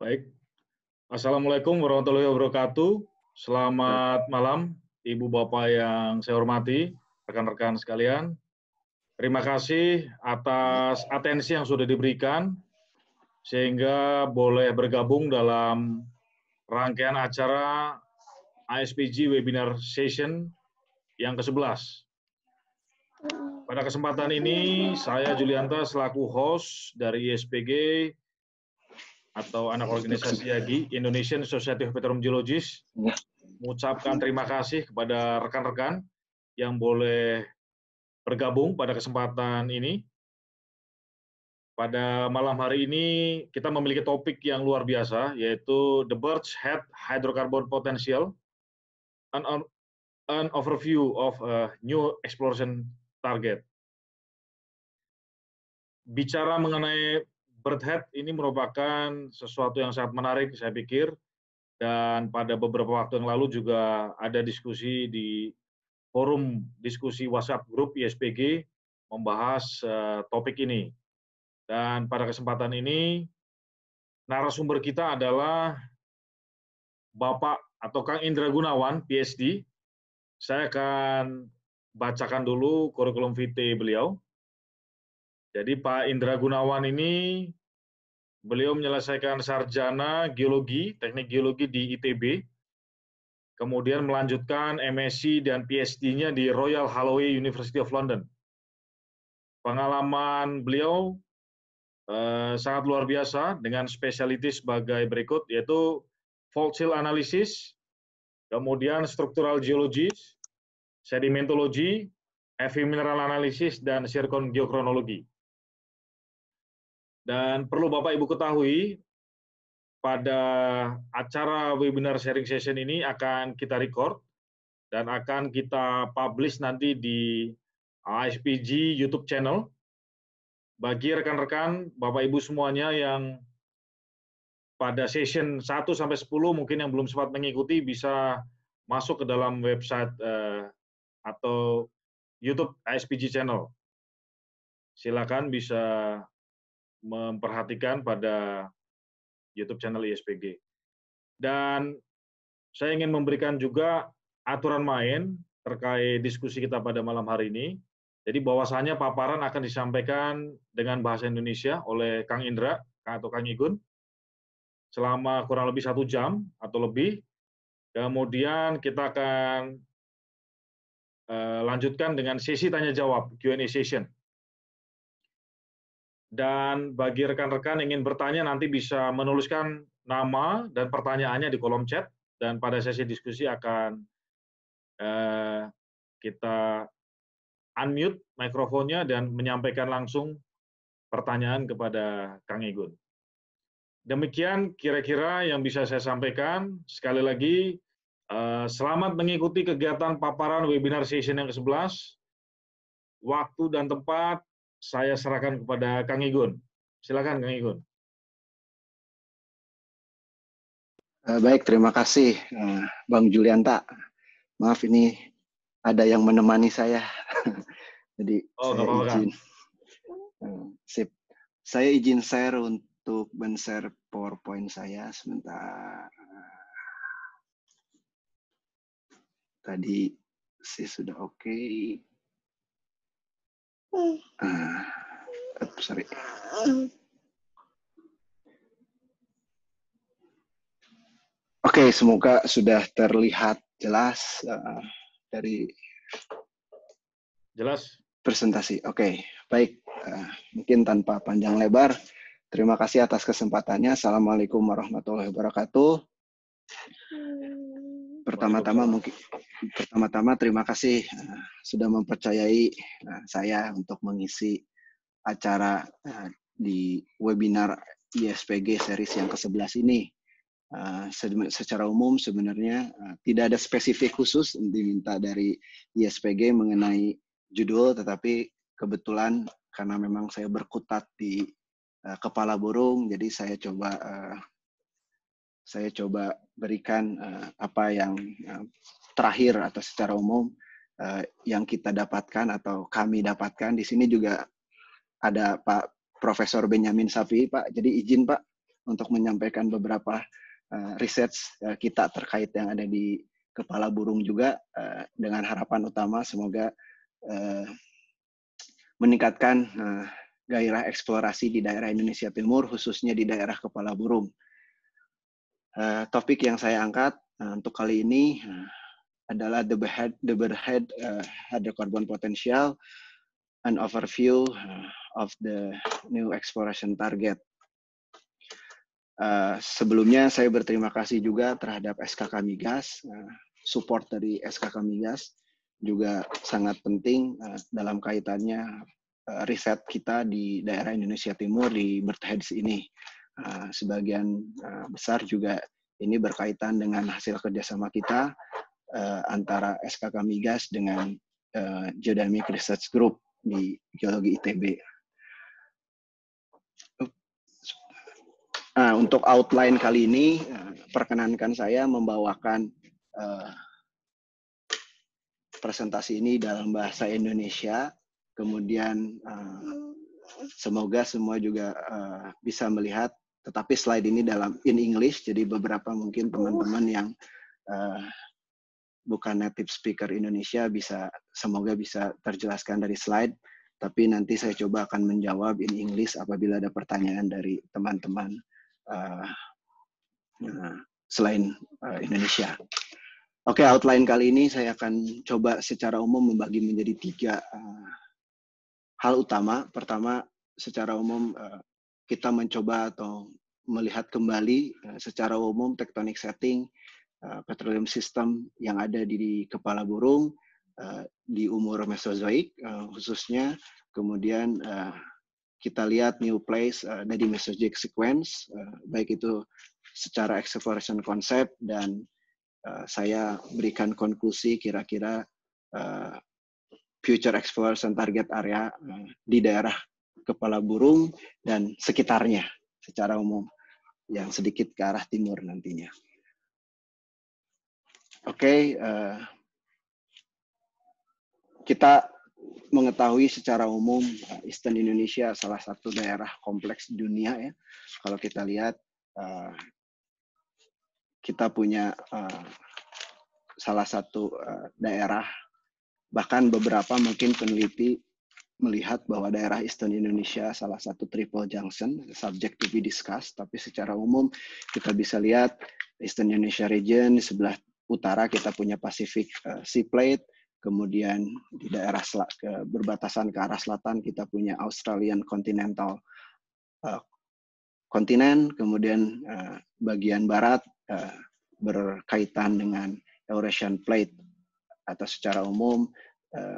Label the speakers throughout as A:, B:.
A: Baik. Assalamualaikum warahmatullahi wabarakatuh. Selamat malam, Ibu Bapak yang saya hormati, rekan-rekan sekalian. Terima kasih atas atensi yang sudah diberikan, sehingga boleh bergabung dalam rangkaian acara ASPG Webinar Session yang ke-11. Pada kesempatan ini, saya Julianta selaku host dari ISPG atau anak organisasi YAGI, Indonesian Society of Meteorologists, ya. mengucapkan terima kasih kepada rekan-rekan yang boleh bergabung pada kesempatan ini. Pada malam hari ini kita memiliki topik yang luar biasa, yaitu The Bird's Head Hydrocarbon Potential, an, an overview of a new exploration target. Bicara mengenai Birdhead ini merupakan sesuatu yang sangat menarik, saya pikir. Dan pada beberapa waktu yang lalu juga ada diskusi di forum diskusi WhatsApp grup ISPG membahas uh, topik ini. Dan pada kesempatan ini, narasumber kita adalah Bapak atau Kang Indra Gunawan, PhD. Saya akan bacakan dulu kurikulum vitae beliau. Jadi Pak Indra Gunawan ini beliau menyelesaikan sarjana geologi, teknik geologi di ITB, kemudian melanjutkan MSc dan PhD-nya di Royal Holloway University of London. Pengalaman beliau eh, sangat luar biasa dengan spesialitas sebagai berikut, yaitu fault shield analysis, kemudian structural geology, sedimentologi, heavy mineral analysis, dan zircon geokronologi. Dan perlu Bapak Ibu ketahui, pada acara webinar sharing session ini akan kita record dan akan kita publish nanti di ASPG YouTube channel. Bagi rekan-rekan, Bapak Ibu semuanya yang pada session 1 sampai 10 mungkin yang belum sempat mengikuti bisa masuk ke dalam website eh, atau YouTube ASPG channel. Silakan bisa memperhatikan pada YouTube channel ISPG. Dan saya ingin memberikan juga aturan main terkait diskusi kita pada malam hari ini. Jadi bahwasannya paparan akan disampaikan dengan bahasa Indonesia oleh Kang Indra atau Kang Igun selama kurang lebih satu jam atau lebih. Kemudian kita akan eh, lanjutkan dengan sesi tanya jawab Q&A session. Dan bagi rekan-rekan ingin bertanya nanti bisa menuliskan nama dan pertanyaannya di kolom chat dan pada sesi diskusi akan eh, kita unmute mikrofonnya dan menyampaikan langsung pertanyaan kepada Kang Igun. Demikian kira-kira yang bisa saya sampaikan. Sekali lagi, eh, selamat mengikuti kegiatan paparan webinar session yang ke-11. Waktu dan tempat saya serahkan kepada Kang Igun. Silakan Kang Igun.
B: Eh, baik, terima kasih eh, Bang Julianta. Maaf ini ada yang menemani saya. Jadi oh, saya izin. Eh, sip. Saya izin share untuk men-share PowerPoint saya sebentar. Tadi sih sudah oke. Okay. Uh, sorry. Oke, okay, semoga sudah terlihat jelas uh, dari
A: jelas
B: presentasi. Oke, okay, baik. Uh, mungkin tanpa panjang lebar, terima kasih atas kesempatannya. Assalamualaikum warahmatullahi wabarakatuh. Pertama-tama mungkin pertama-tama terima kasih uh, sudah mempercayai uh, saya untuk mengisi acara uh, di webinar ISPG series yang ke-11 ini. Uh, secara umum sebenarnya uh, tidak ada spesifik khusus diminta dari ISPG mengenai judul, tetapi kebetulan karena memang saya berkutat di uh, kepala burung, jadi saya coba uh, saya coba berikan uh, apa yang uh, terakhir atau secara umum uh, yang kita dapatkan atau kami dapatkan di sini juga ada Pak Profesor Benyamin Safi Pak. Jadi izin Pak untuk menyampaikan beberapa uh, riset uh, kita terkait yang ada di kepala burung juga uh, dengan harapan utama semoga uh, meningkatkan uh, gairah eksplorasi di daerah Indonesia Timur khususnya di daerah kepala burung. Uh, topik yang saya angkat uh, untuk kali ini uh, adalah the berhead the berhead uh, hydrocarbon potential an overview uh, of the new exploration target. Uh, sebelumnya saya berterima kasih juga terhadap SKK Migas, uh, support dari SKK Migas juga sangat penting uh, dalam kaitannya uh, riset kita di daerah Indonesia Timur di Bertheads ini. Sebagian uh, besar juga ini berkaitan dengan hasil kerjasama kita uh, antara SKK Migas dengan Geodynamic Research Group di Geologi ITB. Nah, untuk outline kali ini, eh, perkenankan saya membawakan presentasi ini dalam bahasa Indonesia. Kemudian semoga semua juga bisa melihat, tetapi slide ini dalam in English, jadi beberapa mungkin teman-teman yang uh, bukan native speaker Indonesia bisa semoga bisa terjelaskan dari slide tapi nanti saya coba akan menjawab in English apabila ada pertanyaan dari teman-teman uh, uh, selain uh, Indonesia. Oke, okay, outline kali ini saya akan coba secara umum membagi menjadi tiga uh, hal utama. Pertama, secara umum uh, kita mencoba atau melihat kembali uh, secara umum tektonik setting uh, petroleum system yang ada di, di kepala burung uh, di umur Mesozoik khususnya. Kemudian kita lihat new place dari Mesozoic sequence baik itu secara exploration concept dan saya berikan konklusi kira-kira future exploration target area di daerah kepala burung dan sekitarnya secara umum yang sedikit ke arah timur nantinya. Oke, okay, uh, eh, kita mengetahui secara umum uh, Eastern Indonesia salah satu daerah kompleks dunia ya. Kalau kita lihat, uh, kita punya uh, salah satu uh, daerah, bahkan beberapa mungkin peneliti melihat bahwa daerah Eastern Indonesia salah satu triple junction, subject to be discussed, tapi secara umum kita bisa lihat Eastern Indonesia region di sebelah utara kita punya Pacific uh, Sea Plate, kemudian di daerah berbatasan ke arah selatan kita punya Australian Continental kontinen, kemudian uh, bagian barat berkaitan dengan Eurasian Plate. Atau secara umum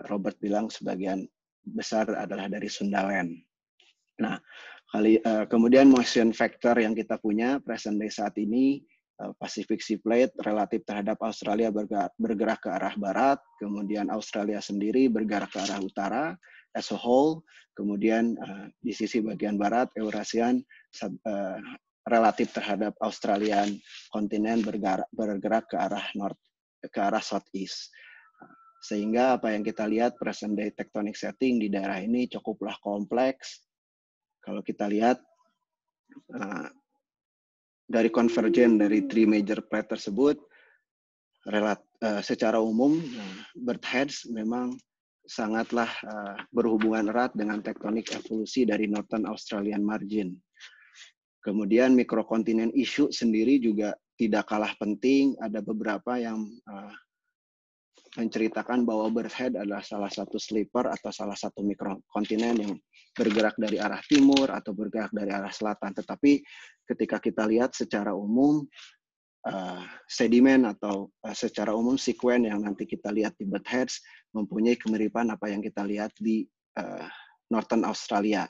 B: Robert bilang sebagian besar adalah dari Sundaland. Nah, kali uh, kemudian motion factor yang kita punya present day saat ini Eh, Pacific Sea Plate relatif terhadap Australia bergerak, ke arah barat, kemudian Australia sendiri bergerak ke arah utara as a whole, kemudian uh, di sisi bagian barat Eurasian relatif terhadap Australian kontinen bergerak, bergerak ke arah north ke arah southeast. Sehingga apa yang kita lihat present day tectonic setting di daerah ini cukuplah kompleks. Kalau kita lihat dari konvergen dari three major plate tersebut relat, uh, secara umum uh, bird heads memang sangatlah uh, berhubungan erat dengan tektonik evolusi dari Northern Australian margin. Kemudian mikrokontinen isu sendiri juga tidak kalah penting. Ada beberapa yang uh, menceritakan bahwa Berthed adalah salah satu sleeper atau salah satu mikrokontinen yang bergerak dari arah timur atau bergerak dari arah selatan. Tetapi ketika kita lihat secara umum uh, sedimen atau uh, secara umum sekuen yang nanti kita lihat di Bertheads mempunyai kemiripan apa yang kita lihat di uh, Northern Australia.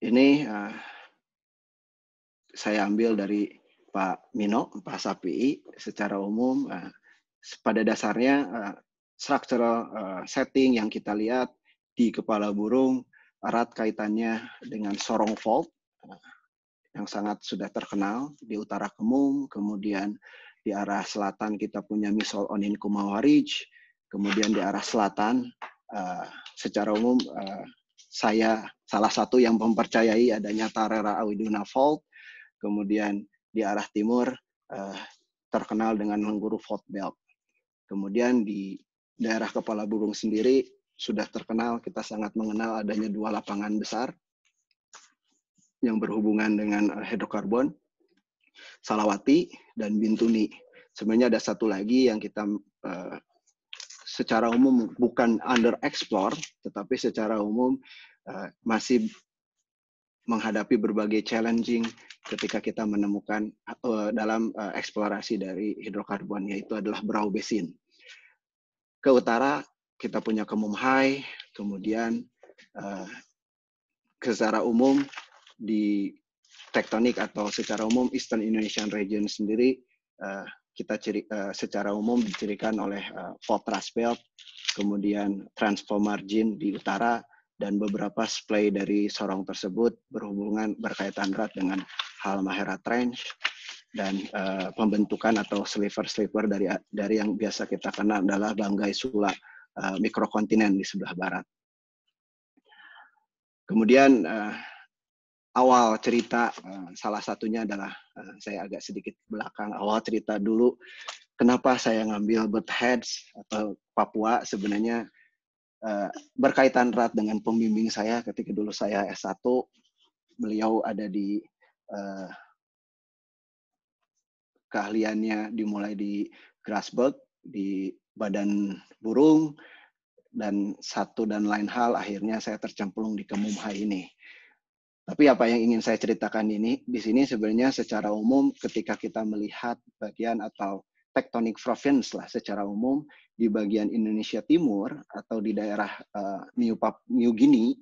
B: Ini uh, saya ambil dari Pak Mino, Pak Sapi, secara umum uh, pada dasarnya uh, structural uh, setting yang kita lihat di kepala burung erat kaitannya dengan Sorong Fault uh, yang sangat sudah terkenal di utara Kemung, kemudian di arah selatan kita punya Misol Onin Kumawa kemudian di arah selatan uh, secara umum uh, saya salah satu yang mempercayai adanya Tarera Awiduna Fault. Kemudian di arah timur uh, terkenal dengan Lengguru Fault Belt. Kemudian di daerah Kepala Burung sendiri sudah terkenal, kita sangat mengenal adanya dua lapangan besar yang berhubungan dengan hidrokarbon, Salawati dan Bintuni. Sebenarnya ada satu lagi yang kita uh, secara umum bukan under explore, tetapi secara umum uh, masih menghadapi berbagai challenging ketika kita menemukan uh, dalam uh, eksplorasi dari hidrokarbon yaitu adalah Brau Basin. Ke utara kita punya Kemumhai, kemudian uh, secara umum di tektonik atau secara umum Eastern Indonesian Region sendiri uh, kita ciri, uh, secara umum dicirikan oleh uh, fault thrust belt, kemudian transform margin di utara, dan beberapa splay dari sorong tersebut berhubungan berkaitan erat dengan Halmahera Trench dan uh, pembentukan atau sliver-sliver dari dari yang biasa kita kenal adalah Banggai Sula uh, mikrokontinen di sebelah barat. Kemudian uh, awal cerita uh, salah satunya adalah uh, saya agak sedikit belakang awal cerita dulu kenapa saya ngambil bird heads atau Papua sebenarnya uh, berkaitan erat dengan pembimbing saya ketika dulu saya S1 beliau ada di uh, keahliannya dimulai di Grasberg di badan burung dan satu dan lain hal akhirnya saya tercemplung di Kemumhai ini. Tapi apa yang ingin saya ceritakan ini di sini sebenarnya secara umum ketika kita melihat bagian atau tectonic province lah secara umum di bagian Indonesia Timur atau di daerah uh, New, Pap New Guinea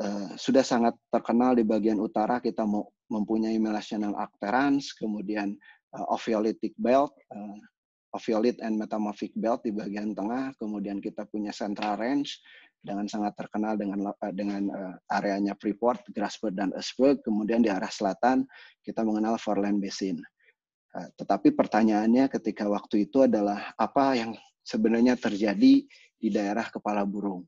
B: uh, sudah sangat terkenal di bagian utara kita mau mempunyai Melasional Arcterans, kemudian uh, Ophiolitic Belt, uh, Ophiolite and Metamorphic Belt di bagian tengah, kemudian kita punya Central Range, dengan sangat terkenal dengan dengan areanya Freeport, Grasberg dan Esberg. Kemudian di arah selatan kita mengenal Forland Basin. Tetapi pertanyaannya ketika waktu itu adalah apa yang sebenarnya terjadi di daerah kepala burung.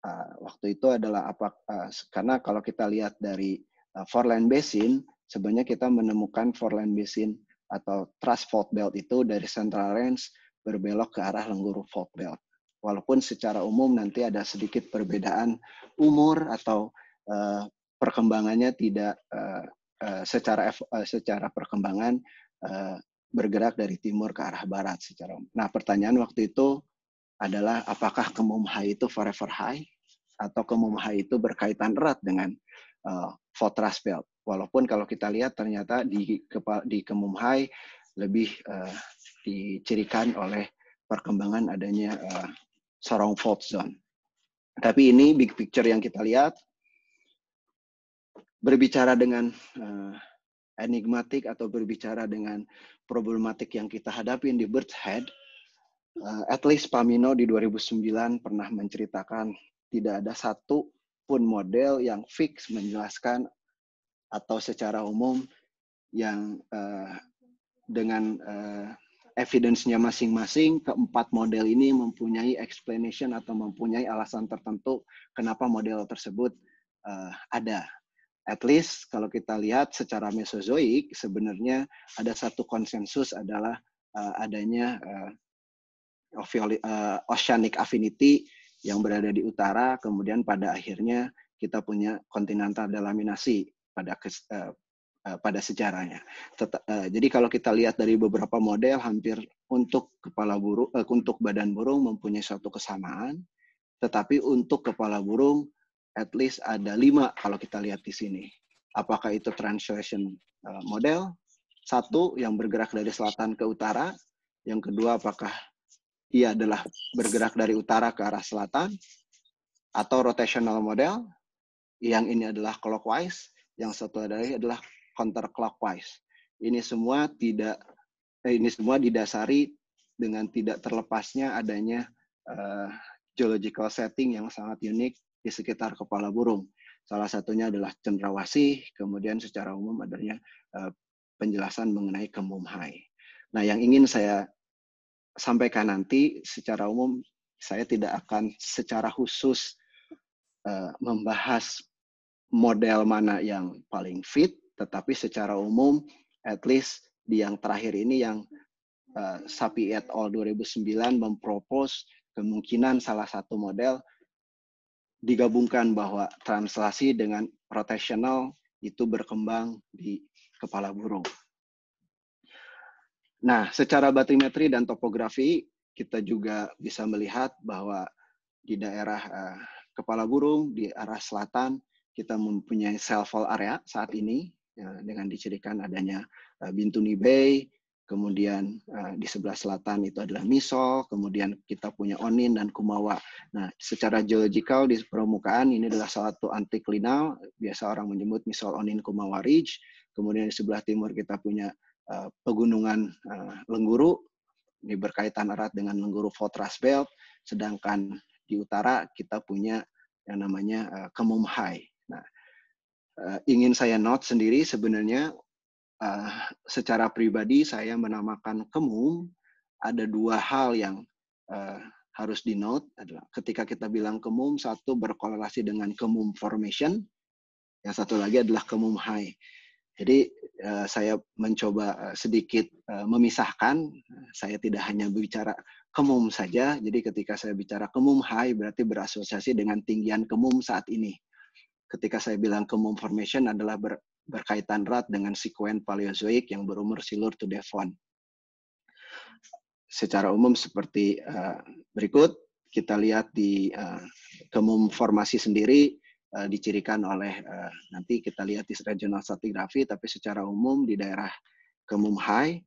B: Uh, waktu itu adalah apa? Uh, karena kalau kita lihat dari uh, Forland Basin, sebenarnya kita menemukan Forland Basin atau Trust Fault Belt itu dari Central Range berbelok ke arah Lengguru Fault Belt walaupun secara umum nanti ada sedikit perbedaan umur atau uh, perkembangannya tidak uh, uh, secara uh, secara perkembangan uh, bergerak dari timur ke arah barat secara umum. Nah, pertanyaan waktu itu adalah apakah Kemumhai itu forever high atau Kemumhai itu berkaitan erat dengan uh, Fortress Belt. Walaupun kalau kita lihat ternyata di di Kemumhai lebih uh, dicirikan oleh perkembangan adanya uh, Sorong fault zone. Tapi ini big picture yang kita lihat berbicara dengan uh, enigmatik atau berbicara dengan problematik yang kita hadapi di Bird's Head, uh, at least Pamino di 2009 pernah menceritakan tidak ada satu pun model yang fix menjelaskan atau secara umum yang uh, dengan uh, evidence-nya masing-masing, keempat model ini mempunyai explanation atau mempunyai alasan tertentu kenapa model tersebut uh, ada. At least kalau kita lihat secara Mesozoik, sebenarnya ada satu konsensus adalah uh, adanya uh, oceanic affinity yang berada di utara, kemudian pada akhirnya kita punya kontinental delaminasi pada Eh, pada sejarahnya. Tet uh, jadi kalau kita lihat dari beberapa model, hampir untuk kepala burung, uh, untuk badan burung mempunyai suatu kesamaan, tetapi untuk kepala burung at least ada lima kalau kita lihat di sini. Apakah itu translation uh, model? Satu yang bergerak dari selatan ke utara. Yang kedua apakah ia adalah bergerak dari utara ke arah selatan atau rotational model? Yang ini adalah clockwise. Yang satu lagi adalah counterclockwise. Ini semua tidak eh, ini semua didasari dengan tidak terlepasnya adanya uh, geological setting yang sangat unik di sekitar kepala burung. Salah satunya adalah cendrawasih, kemudian secara umum adanya uh, penjelasan mengenai kemumhai. Nah, yang ingin saya sampaikan nanti secara umum saya tidak akan secara khusus uh, membahas model mana yang paling fit, tetapi secara umum, at least di yang terakhir ini yang uh, Sapi et al 2009 mempropos kemungkinan salah satu model digabungkan bahwa translasi dengan rotational itu berkembang di kepala burung. Nah, secara batimetri dan topografi kita juga bisa melihat bahwa di daerah uh, kepala burung di arah selatan kita mempunyai cell fall area saat ini ya, dengan dicirikan adanya uh, Bintuni Bay, kemudian uh, di sebelah selatan itu adalah Misol, kemudian kita punya Onin dan Kumawa. Nah, secara geologikal di permukaan ini adalah satu antiklinal, biasa orang menyebut Misol Onin Kumawa Ridge. Kemudian di sebelah timur kita punya uh, pegunungan uh, Lengguru, ini berkaitan erat dengan Lengguru Fortress Belt, sedangkan di utara kita punya yang namanya uh, Kemum High. Nah, uh, ingin saya note sendiri sebenarnya uh, secara pribadi saya menamakan kemum ada dua hal yang uh, harus di note adalah ketika kita bilang kemum satu berkorelasi dengan kemum formation yang satu lagi adalah kemum high. Jadi uh, saya mencoba uh, sedikit uh, memisahkan saya tidak hanya berbicara kemum saja jadi ketika saya bicara kemum high berarti berasosiasi dengan tinggian kemum saat ini. Ketika saya bilang kemum formation adalah ber, berkaitan erat dengan sekuen Paleozoik yang berumur Silur to Devon. Secara umum seperti uh, berikut, kita lihat di uh, kemum formasi sendiri uh, dicirikan oleh uh, nanti kita lihat di regional stratigraphy, tapi secara umum di daerah kemum high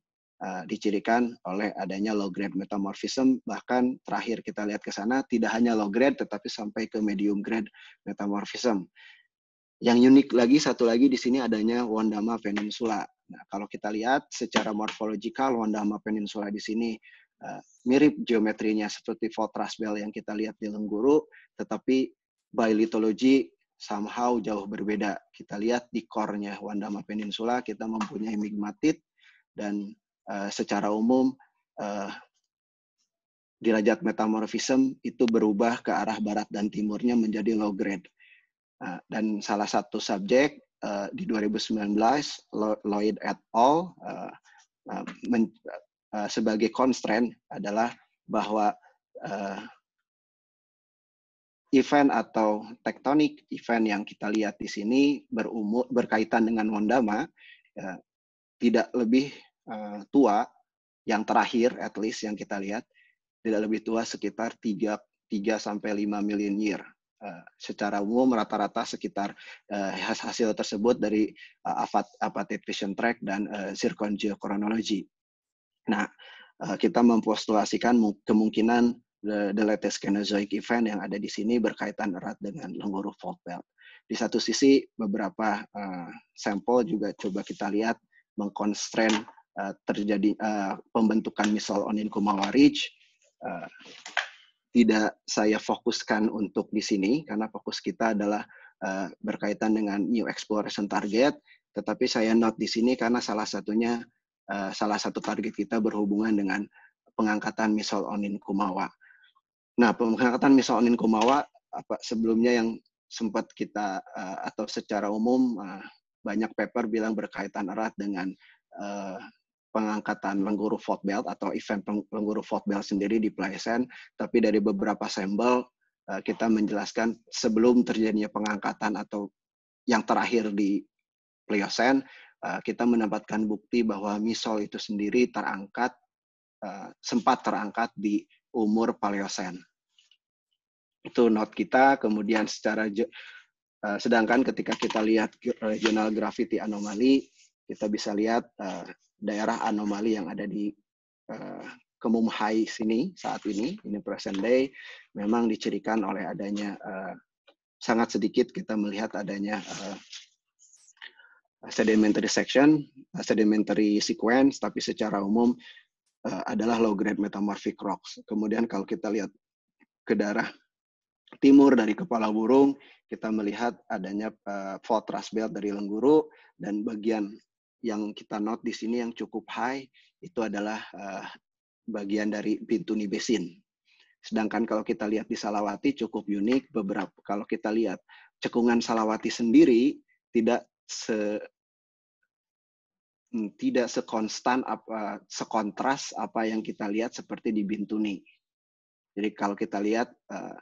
B: dicirikan oleh adanya low grade metamorphism bahkan terakhir kita lihat ke sana tidak hanya low grade tetapi sampai ke medium grade metamorphism yang unik lagi satu lagi di sini adanya Wandama Peninsula. Nah, kalau kita lihat secara morfologikal Wandama Peninsula di sini uh, mirip geometrinya seperti Fortress Bell yang kita lihat di Lengguru, tetapi by lithology somehow jauh berbeda. Kita lihat di core-nya Wandama Peninsula kita mempunyai migmatit dan uh, secara umum uh, derajat metamorfism itu berubah ke arah barat dan timurnya menjadi low grade. Nah, dan salah satu subjek uh, di 2019 Lloyd et al. Uh, uh, men, uh, sebagai constraint adalah bahwa uh, event atau tektonik event yang kita lihat di sini berumur berkaitan dengan Wondama ya, tidak lebih uh, tua yang terakhir at least yang kita lihat tidak lebih tua sekitar 3 3 sampai 5 million year. Eh, secara umum rata-rata sekitar uh, hasil tersebut dari uh, apatite vision track dan uh, zircon geochronology. Nah, kita mempostulasikan kemungkinan the, the latest Cenozoic event yang ada di sini berkaitan erat dengan Lengguru Fault Belt. Di satu sisi beberapa uh, sampel juga coba kita lihat mengkonstrain uh, terjadi uh, pembentukan misal onin Kumawa Ridge, uh, tidak saya fokuskan untuk di sini karena fokus kita adalah uh, berkaitan dengan new exploration target. Tetapi saya note di sini karena salah satunya uh, salah satu target kita berhubungan dengan pengangkatan misal onin kumawa. Nah, pengangkatan misal onin kumawa apa sebelumnya yang sempat kita uh, atau secara umum uh, banyak paper bilang berkaitan erat dengan uh, pengangkatan lengguru fault belt atau event lengguru fault belt sendiri di Pleisen, tapi dari beberapa sampel uh, kita menjelaskan sebelum terjadinya pengangkatan atau yang terakhir di Pliocene, uh, kita mendapatkan bukti bahwa misol itu sendiri terangkat uh, sempat terangkat di umur Paleocene. Itu note kita, kemudian secara sedangkan ketika kita lihat regional gravity anomali, kita bisa lihat daerah anomali yang ada di uh, Kemum High sini saat ini, ini present day, memang dicirikan oleh adanya uh, sangat sedikit kita melihat adanya uh, sedimentary section, sedimentary sequence, tapi secara umum uh, adalah low grade metamorphic rocks. Kemudian kalau kita lihat ke daerah timur dari kepala burung, kita melihat adanya uh, fault thrust belt dari Lengguru dan bagian yang kita note di sini yang cukup high itu adalah uh, bagian dari Bintuni Basin. Sedangkan kalau kita lihat di Salawati cukup unik. Beberapa kalau kita lihat cekungan Salawati sendiri tidak se hmm, tidak sekonstan apa sekontras apa yang kita lihat seperti di Bintuni. Jadi kalau kita lihat, uh,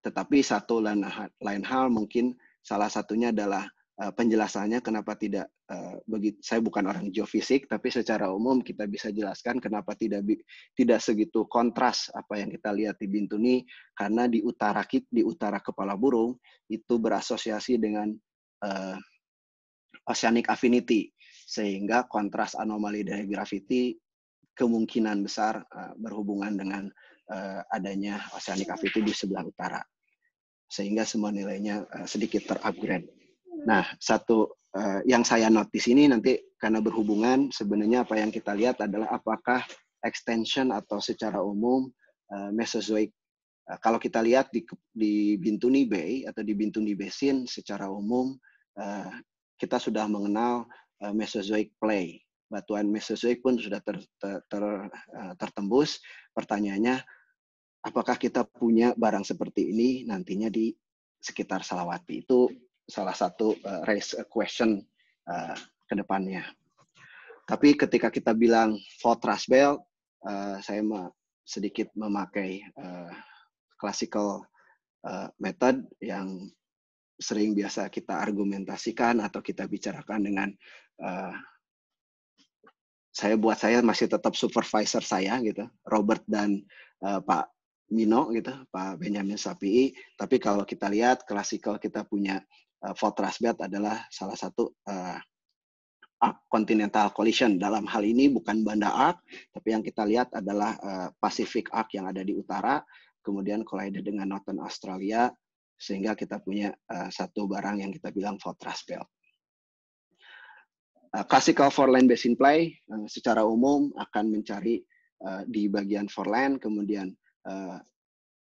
B: tetapi satu lain hal mungkin salah satunya adalah uh, penjelasannya kenapa tidak uh, begitu. Saya bukan orang geofisik, tapi secara umum kita bisa jelaskan kenapa tidak tidak segitu kontras apa yang kita lihat di Bintuni karena di utara di utara kepala burung itu berasosiasi dengan uh, oceanic affinity sehingga kontras anomali dari gravity kemungkinan besar berhubungan dengan adanya oceanic activity di sebelah utara. Sehingga semua nilainya uh, sedikit terupgrade. Nah, satu uh, yang saya notice ini nanti karena berhubungan sebenarnya apa yang kita lihat adalah apakah extension atau secara umum uh, Mesozoic uh, kalau kita lihat di di Bintuni Bay atau di Bintuni Basin secara umum uh, kita sudah mengenal uh, Mesozoic play. Batuan Mesozoic pun sudah ter, ter, ter, uh, tertembus. Pertanyaannya, apakah kita punya barang seperti ini nantinya di sekitar Salawati itu salah satu uh, raise a question uh, ke depannya. Tapi ketika kita bilang Fortress Belt, uh, saya sedikit memakai uh, classical uh, method yang sering biasa kita argumentasikan atau kita bicarakan dengan uh, saya buat saya masih tetap supervisor saya gitu Robert dan uh, Pak Mino gitu, Pak Benjamin Sapii. Tapi kalau kita lihat klasikal kita punya uh, Fortress Belt adalah salah satu uh, continental collision. Dalam hal ini bukan Banda Arc, tapi yang kita lihat adalah uh, Pacific Arc yang ada di utara, kemudian collide dengan Northern Australia, sehingga kita punya uh, satu barang yang kita bilang Fortress Belt. Uh, classical foreland basin play uh, secara umum akan mencari uh, di bagian foreland, kemudian uh,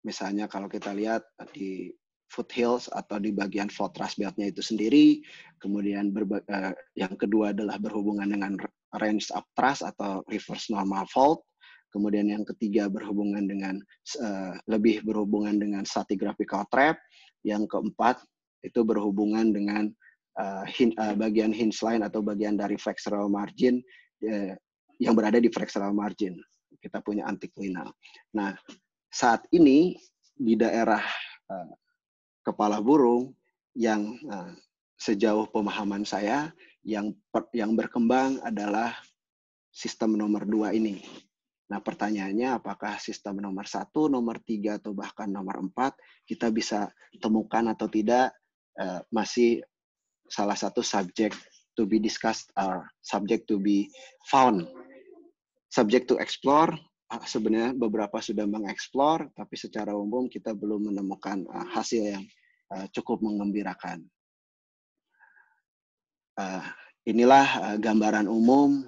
B: misalnya kalau kita lihat di foothills atau di bagian fortress beltnya itu sendiri. Kemudian uh, yang kedua adalah berhubungan dengan range of thrust atau reverse normal fault. Kemudian yang ketiga berhubungan dengan uh, lebih berhubungan dengan stratigraphical trap. Yang keempat itu berhubungan dengan uh, hin, uh, bagian hinge line atau bagian dari flexural margin uh, yang berada di flexural margin. Kita punya antiklinal. Nah, saat ini di daerah uh, kepala burung yang uh, sejauh pemahaman saya yang yang berkembang adalah sistem nomor dua ini. Nah pertanyaannya apakah sistem nomor satu, nomor tiga atau bahkan nomor empat kita bisa temukan atau tidak uh, masih salah satu subject to be discussed or subject to be found, subject to explore Ah, sebenarnya beberapa sudah mengeksplor, tapi secara umum kita belum menemukan hasil yang uh, cukup mengembirakan. Uh, inilah uh, gambaran umum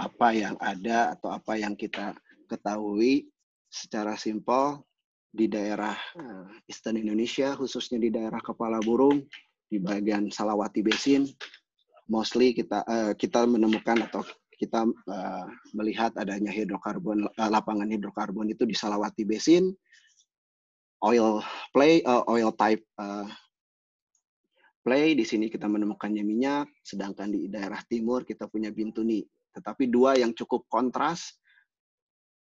B: apa yang ada atau apa yang kita ketahui secara simpel di daerah Eastern Indonesia, khususnya di daerah Kepala Burung, di bagian Salawati Basin, mostly kita kita menemukan atau kita melihat adanya hidrokarbon lapangan hidrokarbon itu di Salawati Basin, oil play uh, oil type uh, play di sini kita menemukannya minyak, sedangkan di daerah timur kita punya bintuni. Tetapi dua yang cukup kontras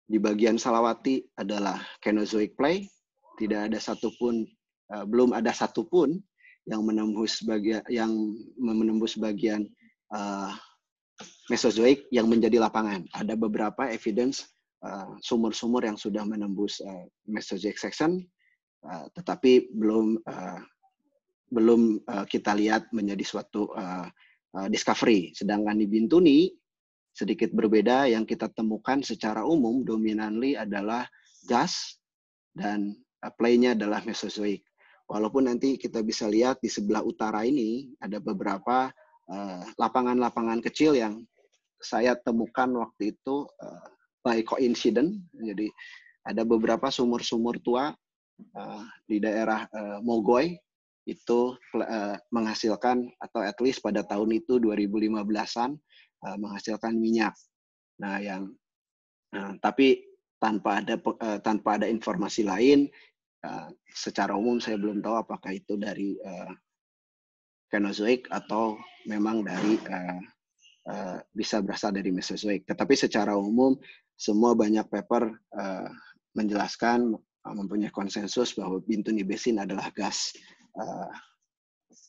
B: di bagian Salawati adalah Kenozoic play, tidak ada satupun uh, belum ada satupun yang menembus bagian yang menembus bagian uh, Mesozoik yang menjadi lapangan. Ada beberapa evidence sumur-sumur uh, yang sudah menembus uh, Mesozoic section, uh, tetapi belum uh, belum uh, kita lihat menjadi suatu uh, uh, discovery. Sedangkan di Bintuni sedikit berbeda yang kita temukan secara umum dominanly adalah gas dan uh, play-nya adalah Mesozoik. Walaupun nanti kita bisa lihat di sebelah utara ini ada beberapa lapangan-lapangan uh, kecil yang saya temukan waktu itu uh, by coincidence. Jadi ada beberapa sumur-sumur tua uh, di daerah uh, Mogoy itu uh, menghasilkan atau at least pada tahun itu 2015-an uh, menghasilkan minyak. Nah, yang tapi tanpa ada tanpa ada informasi lain secara umum saya belum tahu apakah itu dari uh, atau memang dari bisa berasal dari Mesozoik. Tetapi secara umum semua banyak paper menjelaskan mempunyai konsensus bahwa Bintuni Basin adalah gas uh,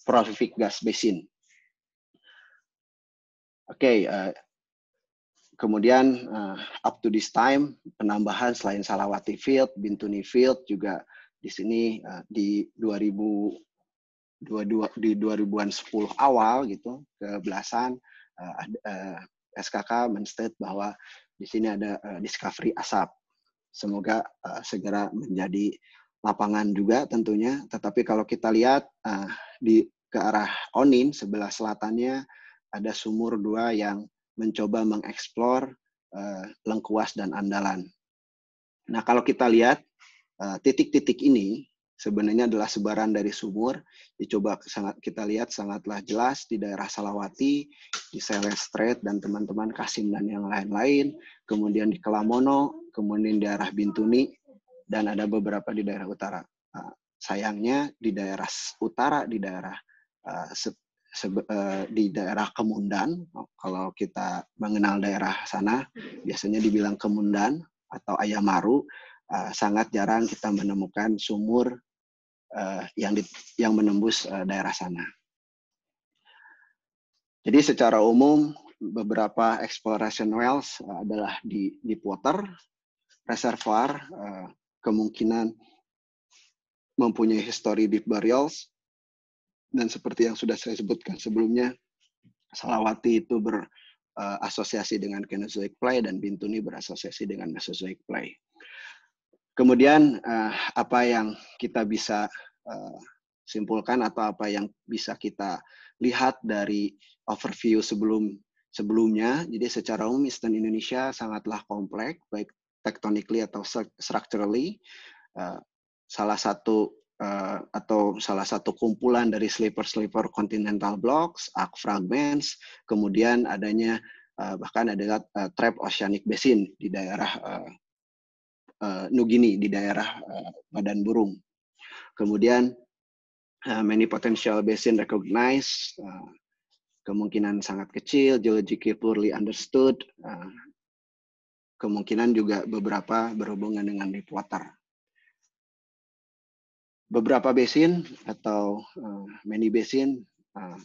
B: prolific gas basin. Oke, okay, uh, kemudian uh, up to this time penambahan selain Salawati Field, Bintuni Field juga di sini uh, di 2000 di 2010 awal gitu ke belasan uh, uh, SKK menstate bahwa di sini ada uh, discovery asap. Semoga uh, segera menjadi lapangan juga tentunya. Tetapi kalau kita lihat uh, di ke arah Onin sebelah selatannya ada sumur dua yang mencoba mengeksplor uh, lengkuas dan andalan. Nah kalau kita lihat titik-titik uh, ini sebenarnya adalah sebaran dari sumur. Dicoba sangat kita lihat sangatlah jelas di daerah Salawati, di Selestret dan teman-teman Kasim dan yang lain-lain, kemudian di Kelamono, kemudian di daerah Bintuni dan ada beberapa di daerah utara. Uh, sayangnya di daerah utara di daerah se, uh, di daerah Kemundan, kalau kita mengenal daerah sana biasanya dibilang Kemundan atau Ayamaru, uh, sangat jarang kita menemukan sumur yang di, yang menembus daerah sana. Jadi secara umum beberapa exploration wells adalah di deep water, reservoir, uh, kemungkinan mempunyai history deep burials, dan seperti yang sudah saya sebutkan sebelumnya, Salawati itu berasosiasi dengan Kenozoic Play dan Bintuni berasosiasi dengan Mesozoic Play. Kemudian uh, apa yang kita bisa simpulkan atau apa yang bisa kita lihat dari overview sebelum sebelumnya. Jadi secara umum Eastern Indonesia sangatlah kompleks baik tektonically atau structurally. Uh, salah satu uh, atau salah satu kumpulan dari sleeper-sleeper continental blocks, arc fragments, kemudian adanya uh, bahkan ada uh, trap oceanic basin di daerah uh, uh, Nugini di daerah uh, Badan Burung. Kemudian uh, many potential basin recognized, uh, kemungkinan sangat kecil, geologically poorly understood, kemungkinan juga beberapa berhubungan dengan deep water. Beberapa basin atau uh, many basin, uh,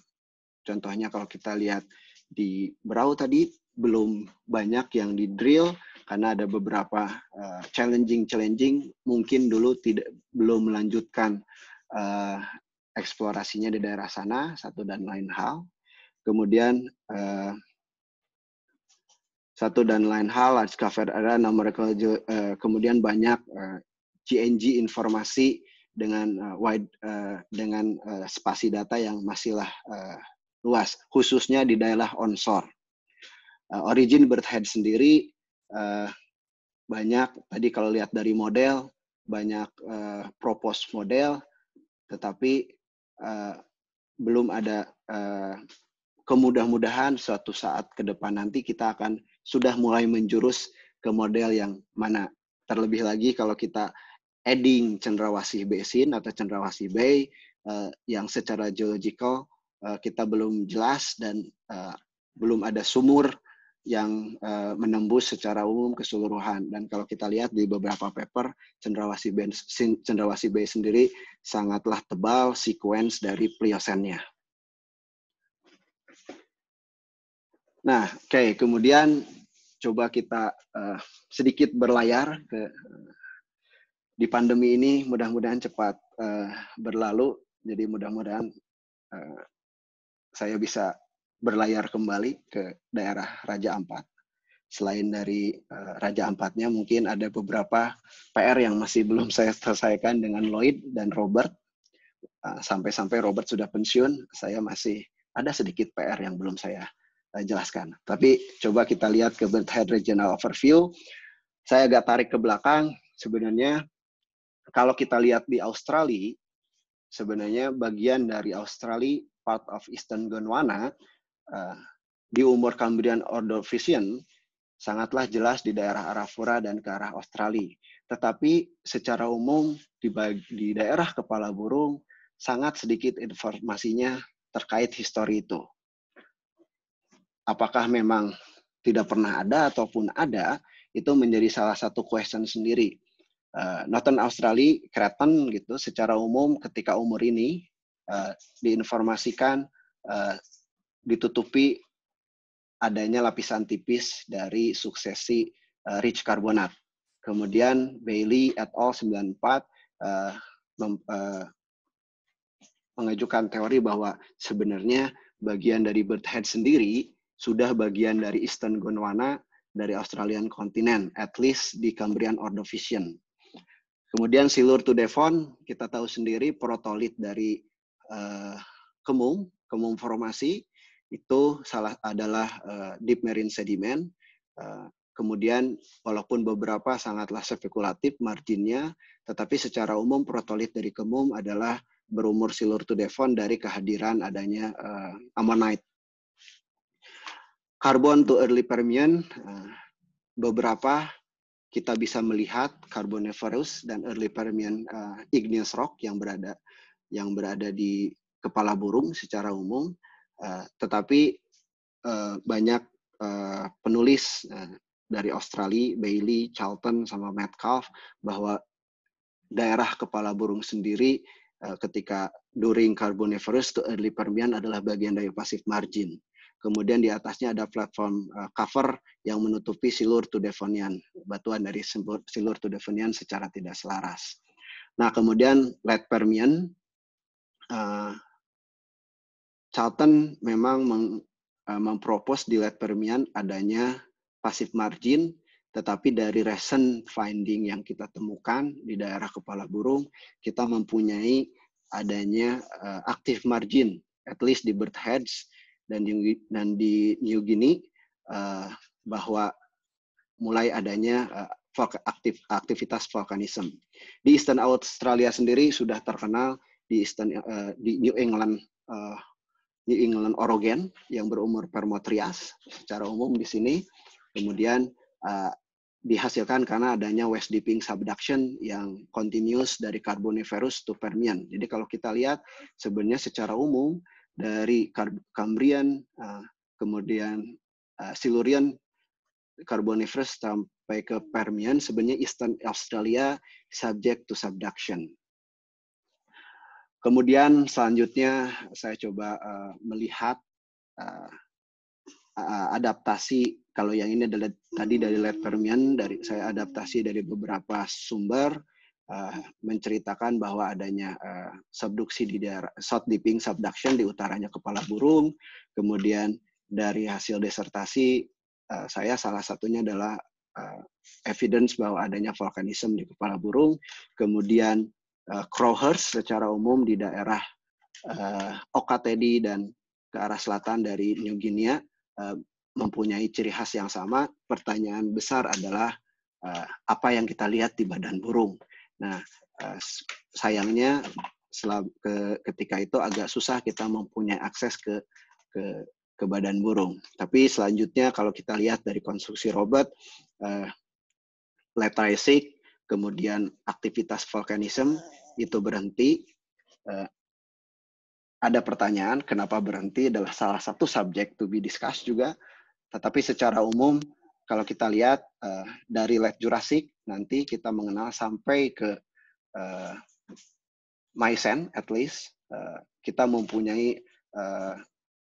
B: contohnya kalau kita lihat di Berau tadi belum banyak yang di drill karena ada beberapa uh, challenging challenging mungkin dulu tidak belum melanjutkan uh, eksplorasinya di daerah sana satu dan lain hal kemudian uh, satu dan lain hal large cover area numerical uh, kemudian banyak uh, GNG informasi dengan uh, wide dengan spasi data yang masihlah luas khususnya di daerah onshore. Origin bird head sendiri banyak tadi kalau lihat dari model banyak uh, propose model tetapi belum ada uh, kemudah-mudahan suatu saat ke depan nanti kita akan sudah mulai menjurus ke model yang mana terlebih lagi kalau kita adding cendrawasih basin atau cendrawasih bay uh, yang secara geological uh, kita belum jelas dan uh, belum ada sumur yang menembus secara umum keseluruhan. Dan kalau kita lihat di beberapa paper, cendrawasih B, cendrawasih B sendiri sangatlah tebal sequence dari pliosennya. Nah, oke, okay, kemudian coba kita uh, sedikit berlayar ke di pandemi ini mudah-mudahan cepat uh, berlalu. Jadi mudah-mudahan uh, saya bisa berlayar kembali ke daerah Raja Ampat. Selain dari uh, Raja Ampatnya, mungkin ada beberapa PR yang masih belum saya selesaikan dengan Lloyd dan Robert. Uh, sampai-sampai Robert sudah pensiun, saya masih ada sedikit PR yang belum saya uh, jelaskan. Tapi coba kita lihat ke Head Regional Overview. Saya agak tarik ke belakang. Sebenarnya kalau kita lihat di Australia, sebenarnya bagian dari Australia, part of Eastern Gondwana, uh, di umur Cambrian Ordovician sangatlah jelas di daerah Arafura dan ke arah Australia. Tetapi secara umum di daerah kepala burung sangat sedikit informasinya terkait histori itu. Apakah memang tidak pernah ada ataupun ada, itu menjadi salah satu question sendiri. Uh, Northern Australia, Cretan gitu, secara umum ketika umur ini uh, diinformasikan uh, ditutupi adanya lapisan tipis dari suksesi rich carbonat. Kemudian Bailey et al. 94 uh, mengajukan teori bahwa sebenarnya bagian dari bird head sendiri sudah bagian dari Eastern Gondwana dari Australian continent, at least di Cambrian Ordovician. Kemudian Silur to Devon, kita tahu sendiri protolit dari uh, kemung, kemung formasi, itu salah adalah uh, deep marine sediment. Uh, kemudian walaupun beberapa sangatlah spekulatif marginnya, tetapi secara umum protolit dari kemung adalah berumur silur to devon dari kehadiran adanya uh, ammonite. Karbon to early Permian, uh, beberapa kita bisa melihat Carboniferous dan early Permian uh, igneous rock yang berada yang berada di kepala burung secara umum, uh, tetapi uh, banyak uh, penulis uh, dari Australia, Bailey, Charlton, sama Metcalf bahwa daerah kepala burung sendiri Eh, ketika during Carboniferous to early Permian adalah bagian dari passive margin. Kemudian di atasnya ada platform uh, cover yang menutupi silur to Devonian, batuan dari silur to Devonian secara tidak selaras. Nah, kemudian late Permian, uh, Charlton memang meng, uh, mempropos di late Permian adanya passive margin tetapi dari recent finding yang kita temukan di daerah kepala burung, kita mempunyai adanya uh, active margin, at least di bird heads dan di, dan di New Guinea, uh, bahwa mulai adanya uh, aktif, aktivitas vulkanisme. Di Eastern Australia sendiri sudah terkenal di Eastern uh, di New England uh, New England Orogen yang berumur Permotrias secara umum di sini. Kemudian uh, dihasilkan karena adanya west dipping subduction yang continuous dari Carboniferous to Permian. Jadi kalau kita lihat sebenarnya secara umum dari Cambrian, uh, kemudian uh, Silurian, Carboniferous sampai ke Permian, sebenarnya Eastern Australia subject to subduction. Kemudian selanjutnya saya coba uh, melihat adaptasi kalau yang ini adalah tadi dari Led Permian, dari saya adaptasi dari beberapa sumber uh, menceritakan bahwa adanya uh, subduksi di daerah south dipping subduction di utaranya kepala burung. Kemudian dari hasil desertasi uh, saya salah satunya adalah uh, evidence bahwa adanya volcanism di kepala burung. Kemudian uh, crowhurst secara umum di daerah uh, Okatedi dan ke arah selatan dari New Guinea uh, mempunyai ciri khas yang sama, pertanyaan besar adalah apa yang kita lihat di badan burung. Nah, uh, sayangnya selab, ke, ketika itu agak susah kita mempunyai akses ke ke ke badan burung. Tapi selanjutnya kalau kita lihat dari konstruksi robot, letraisic, kemudian aktivitas vulkanisme itu berhenti. Uh, ada pertanyaan kenapa berhenti adalah salah satu subjek to be discussed juga tetapi secara umum kalau kita lihat uh, dari late Jurassic nanti kita mengenal sampai ke uh, Miocene at least uh, kita mempunyai uh,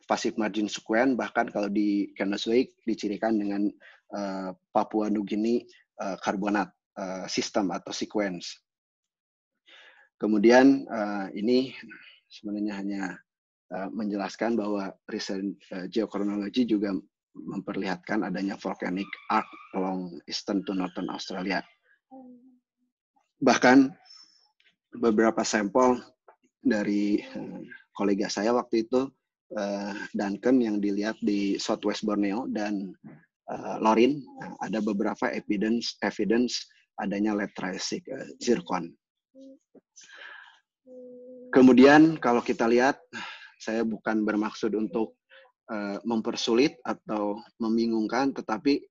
B: passive margin sequence bahkan kalau di Cenozoic dicirikan dengan uh, Papua Nugini uh, karbonat uh, sistem atau sequence. Kemudian uh, ini sebenarnya hanya menjelaskan bahwa riset geokronologi juga memperlihatkan adanya volcanic arc along eastern to northern Australia. Bahkan beberapa sampel dari uh, kolega saya waktu itu uh, Duncan yang dilihat di Southwest Borneo dan uh, Lorin ada beberapa evidence evidence adanya uh, zircon. Kemudian kalau kita lihat saya bukan bermaksud untuk Eh, mempersulit atau membingungkan, tetapi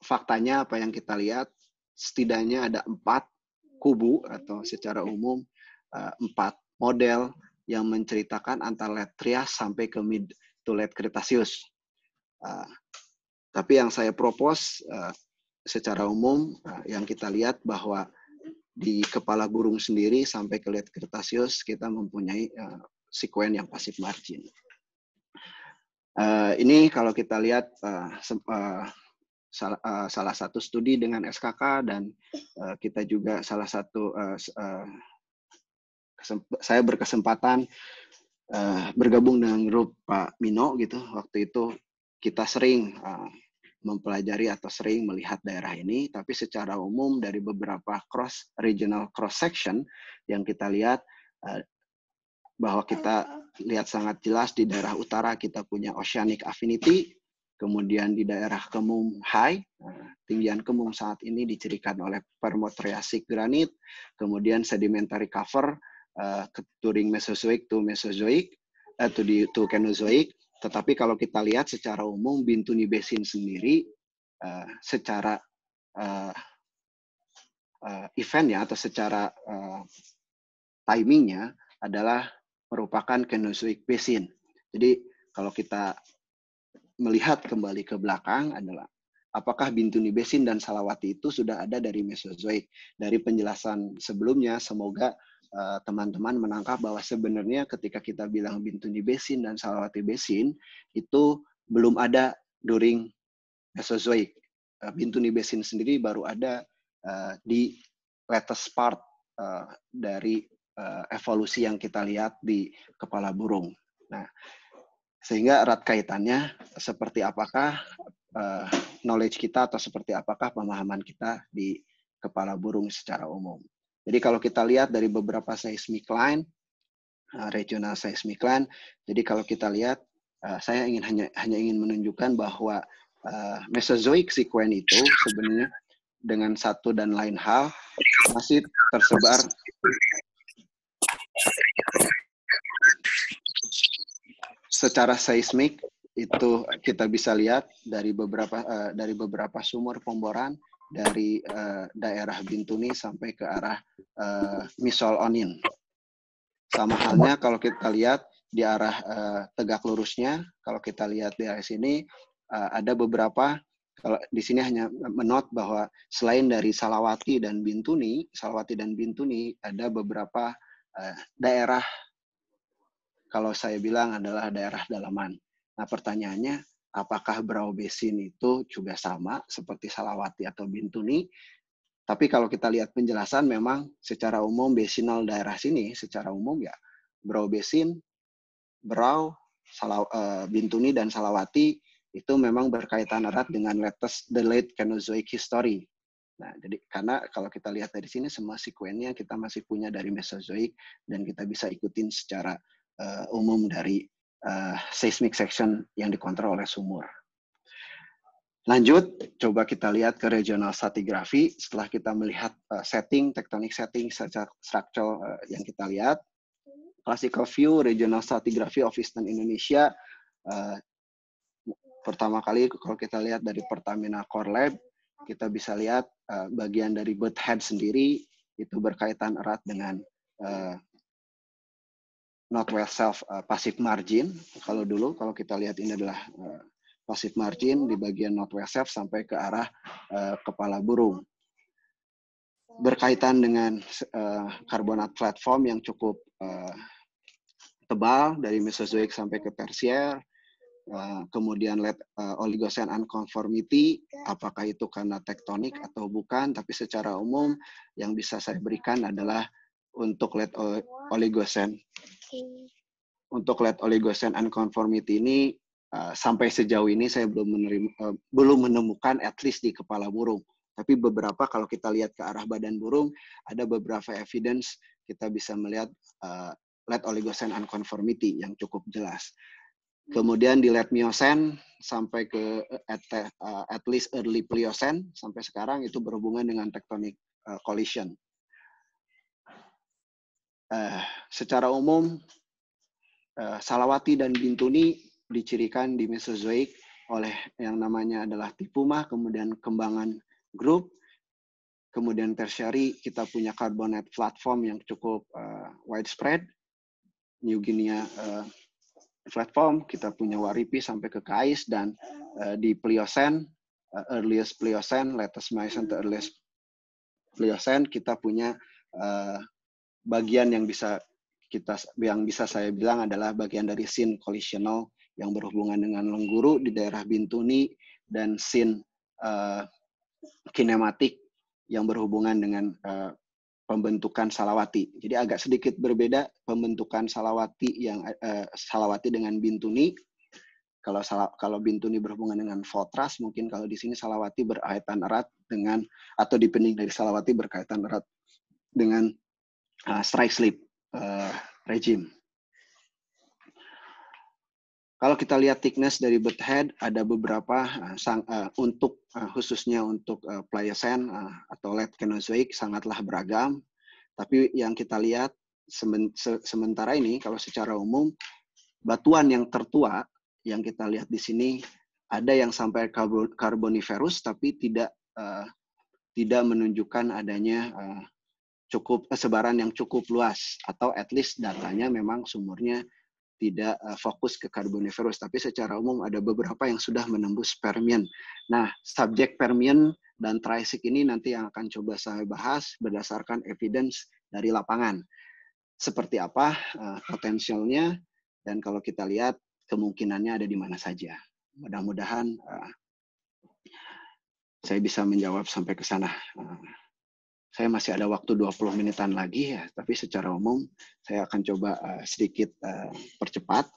B: faktanya apa yang kita lihat setidaknya ada empat kubu atau secara umum uh, empat model yang menceritakan antara late Trias sampai ke mid to late Cretaceous. Uh, tapi yang saya propose secara umum yang kita lihat bahwa di kepala burung sendiri sampai ke late Cretaceous kita mempunyai sekuen yang pasif margin. Uh, ini kalau kita lihat uh, uh, salah, uh, salah satu studi dengan SKK dan uh, kita juga salah satu uh, uh, saya berkesempatan uh, bergabung dengan grup Pak Mino gitu. Waktu itu kita sering uh, mempelajari atau sering melihat daerah ini tapi secara umum dari beberapa cross regional cross section yang kita lihat bahwa kita lihat sangat jelas di daerah utara kita punya oceanic affinity Kemudian di daerah Kemung High, eh, tinggian Kemung saat ini dicirikan oleh Permotriacic granit, kemudian sedimentary cover uh, during Mesozoic to Mesozoic, uh, di, to Kenozoic. Tetapi kalau kita lihat secara umum Bintuni Basin sendiri uh, secara uh, uh, eventnya atau secara uh, timingnya adalah merupakan Kenozoic Basin. Jadi kalau kita melihat kembali ke belakang adalah apakah Bintuni Basin dan Salawati itu sudah ada dari Mesozoik. Dari penjelasan sebelumnya, semoga eh, teman-teman menangkap bahwa sebenarnya ketika kita bilang Bintuni Basin dan Salawati Basin itu belum ada during Mesozoik. Uh, Bintuni Basin sendiri baru ada uh, di latest part dari uh, evolusi yang kita lihat di kepala burung. Nah, sehingga erat kaitannya seperti apakah uh, knowledge kita atau seperti apakah pemahaman kita di kepala burung secara umum. Jadi kalau kita lihat dari beberapa seismic line, uh, regional seismic line, jadi kalau kita lihat, saya ingin hanya hanya ingin menunjukkan bahwa uh, Mesozoic sequence itu sebenarnya dengan satu dan lain hal masih tersebar secara seismik itu kita bisa lihat dari beberapa uh, dari beberapa sumur pemboran dari uh, daerah Bintuni sampai ke arah uh, Misol Onin. Sama halnya kalau kita lihat di arah uh, tegak lurusnya, kalau kita lihat di arah sini uh, ada beberapa kalau di sini hanya menot bahwa selain dari Salawati dan Bintuni, Salawati dan Bintuni ada beberapa uh, daerah kalau saya bilang adalah daerah dalaman. Nah pertanyaannya, apakah Brau Basin itu juga sama seperti Salawati atau Bintuni? Tapi kalau kita lihat penjelasan memang secara umum basinal daerah sini secara umum ya Brau Basin, Brau, Salaw, uh, Bintuni dan Salawati itu memang berkaitan erat dengan latest the late Cenozoic history. Nah, jadi karena kalau kita lihat dari sini semua sekuennya kita masih punya dari Mesozoic dan kita bisa ikutin secara uh, umum dari uh, seismic section yang dikontrol oleh sumur. Lanjut, coba kita lihat ke regional stratigraphy. Setelah kita melihat uh, setting, tectonic setting, structural uh, yang kita lihat, classical view regional stratigraphy of Eastern Indonesia. Uh, pertama kali kalau kita lihat dari Pertamina Core Lab, kita bisa lihat uh, bagian dari bird head sendiri itu berkaitan erat dengan northwest self uh, passive margin. Kalau dulu kalau kita lihat ini adalah uh, passive margin di bagian northwest self sampai ke arah uh, kepala burung. Berkaitan dengan uh, karbonat platform yang cukup uh, tebal dari Mesozoic sampai ke Tersier, uh, kemudian let uh, Oligocene unconformity, apakah itu karena tektonik atau bukan, tapi secara umum yang bisa saya berikan adalah untuk late Oligocene untuk LED oligocene unconformity ini uh, sampai sejauh ini saya belum menerima uh, belum menemukan at least di kepala burung. Tapi beberapa kalau kita lihat ke arah badan burung ada beberapa evidence kita bisa melihat uh, LED oligocene unconformity yang cukup jelas. Kemudian di LED miocene sampai ke at, uh, at least early pliocene sampai sekarang itu berhubungan dengan tectonic uh, collision uh, secara umum uh, Salawati dan Bintuni dicirikan di Mesozoik oleh yang namanya adalah Tipuma, kemudian Kembangan Group, kemudian tertiary kita punya Carbonet platform yang cukup uh, widespread, New Guinea uh, platform, kita punya Waripi sampai ke Kais dan uh, di Pliocene, uh, earliest Pliocene, latest Miocene to earliest Pliocene, kita punya uh, bagian yang bisa kita yang bisa saya bilang adalah bagian dari sin collisional yang berhubungan dengan lengguru di daerah Bintuni dan sin uh, kinematik yang berhubungan dengan uh, pembentukan salawati. Jadi agak sedikit berbeda pembentukan salawati yang uh, salawati dengan bintuni. Kalau salah, kalau bintuni berhubungan dengan fotras, mungkin kalau di sini salawati berkaitan erat dengan atau dipending dari salawati berkaitan erat dengan uh, strike slip uh, regime. Kalau kita lihat thickness dari bird head, ada beberapa uh, sang, uh, untuk uh, khususnya untuk uh, Pliocene uh, atau late Cenozoic sangatlah beragam. Tapi yang kita lihat semen, se, sementara ini kalau secara umum batuan yang tertua yang kita lihat di sini ada yang sampai karboniferus tapi tidak uh, tidak menunjukkan adanya uh, cukup sebaran yang cukup luas atau at least datanya memang sumurnya tidak uh, fokus ke Carboniferous, tapi secara umum ada beberapa yang sudah menembus Permian. Nah, subjek Permian dan Triassic ini nanti yang akan coba saya bahas berdasarkan evidence dari lapangan. Seperti apa uh, potensialnya, dan kalau kita lihat kemungkinannya ada di mana saja. Mudah-mudahan uh, saya bisa menjawab sampai ke sana. Uh, saya masih ada waktu 20 menitan lagi ya, tapi secara umum saya akan coba uh, sedikit uh, percepat.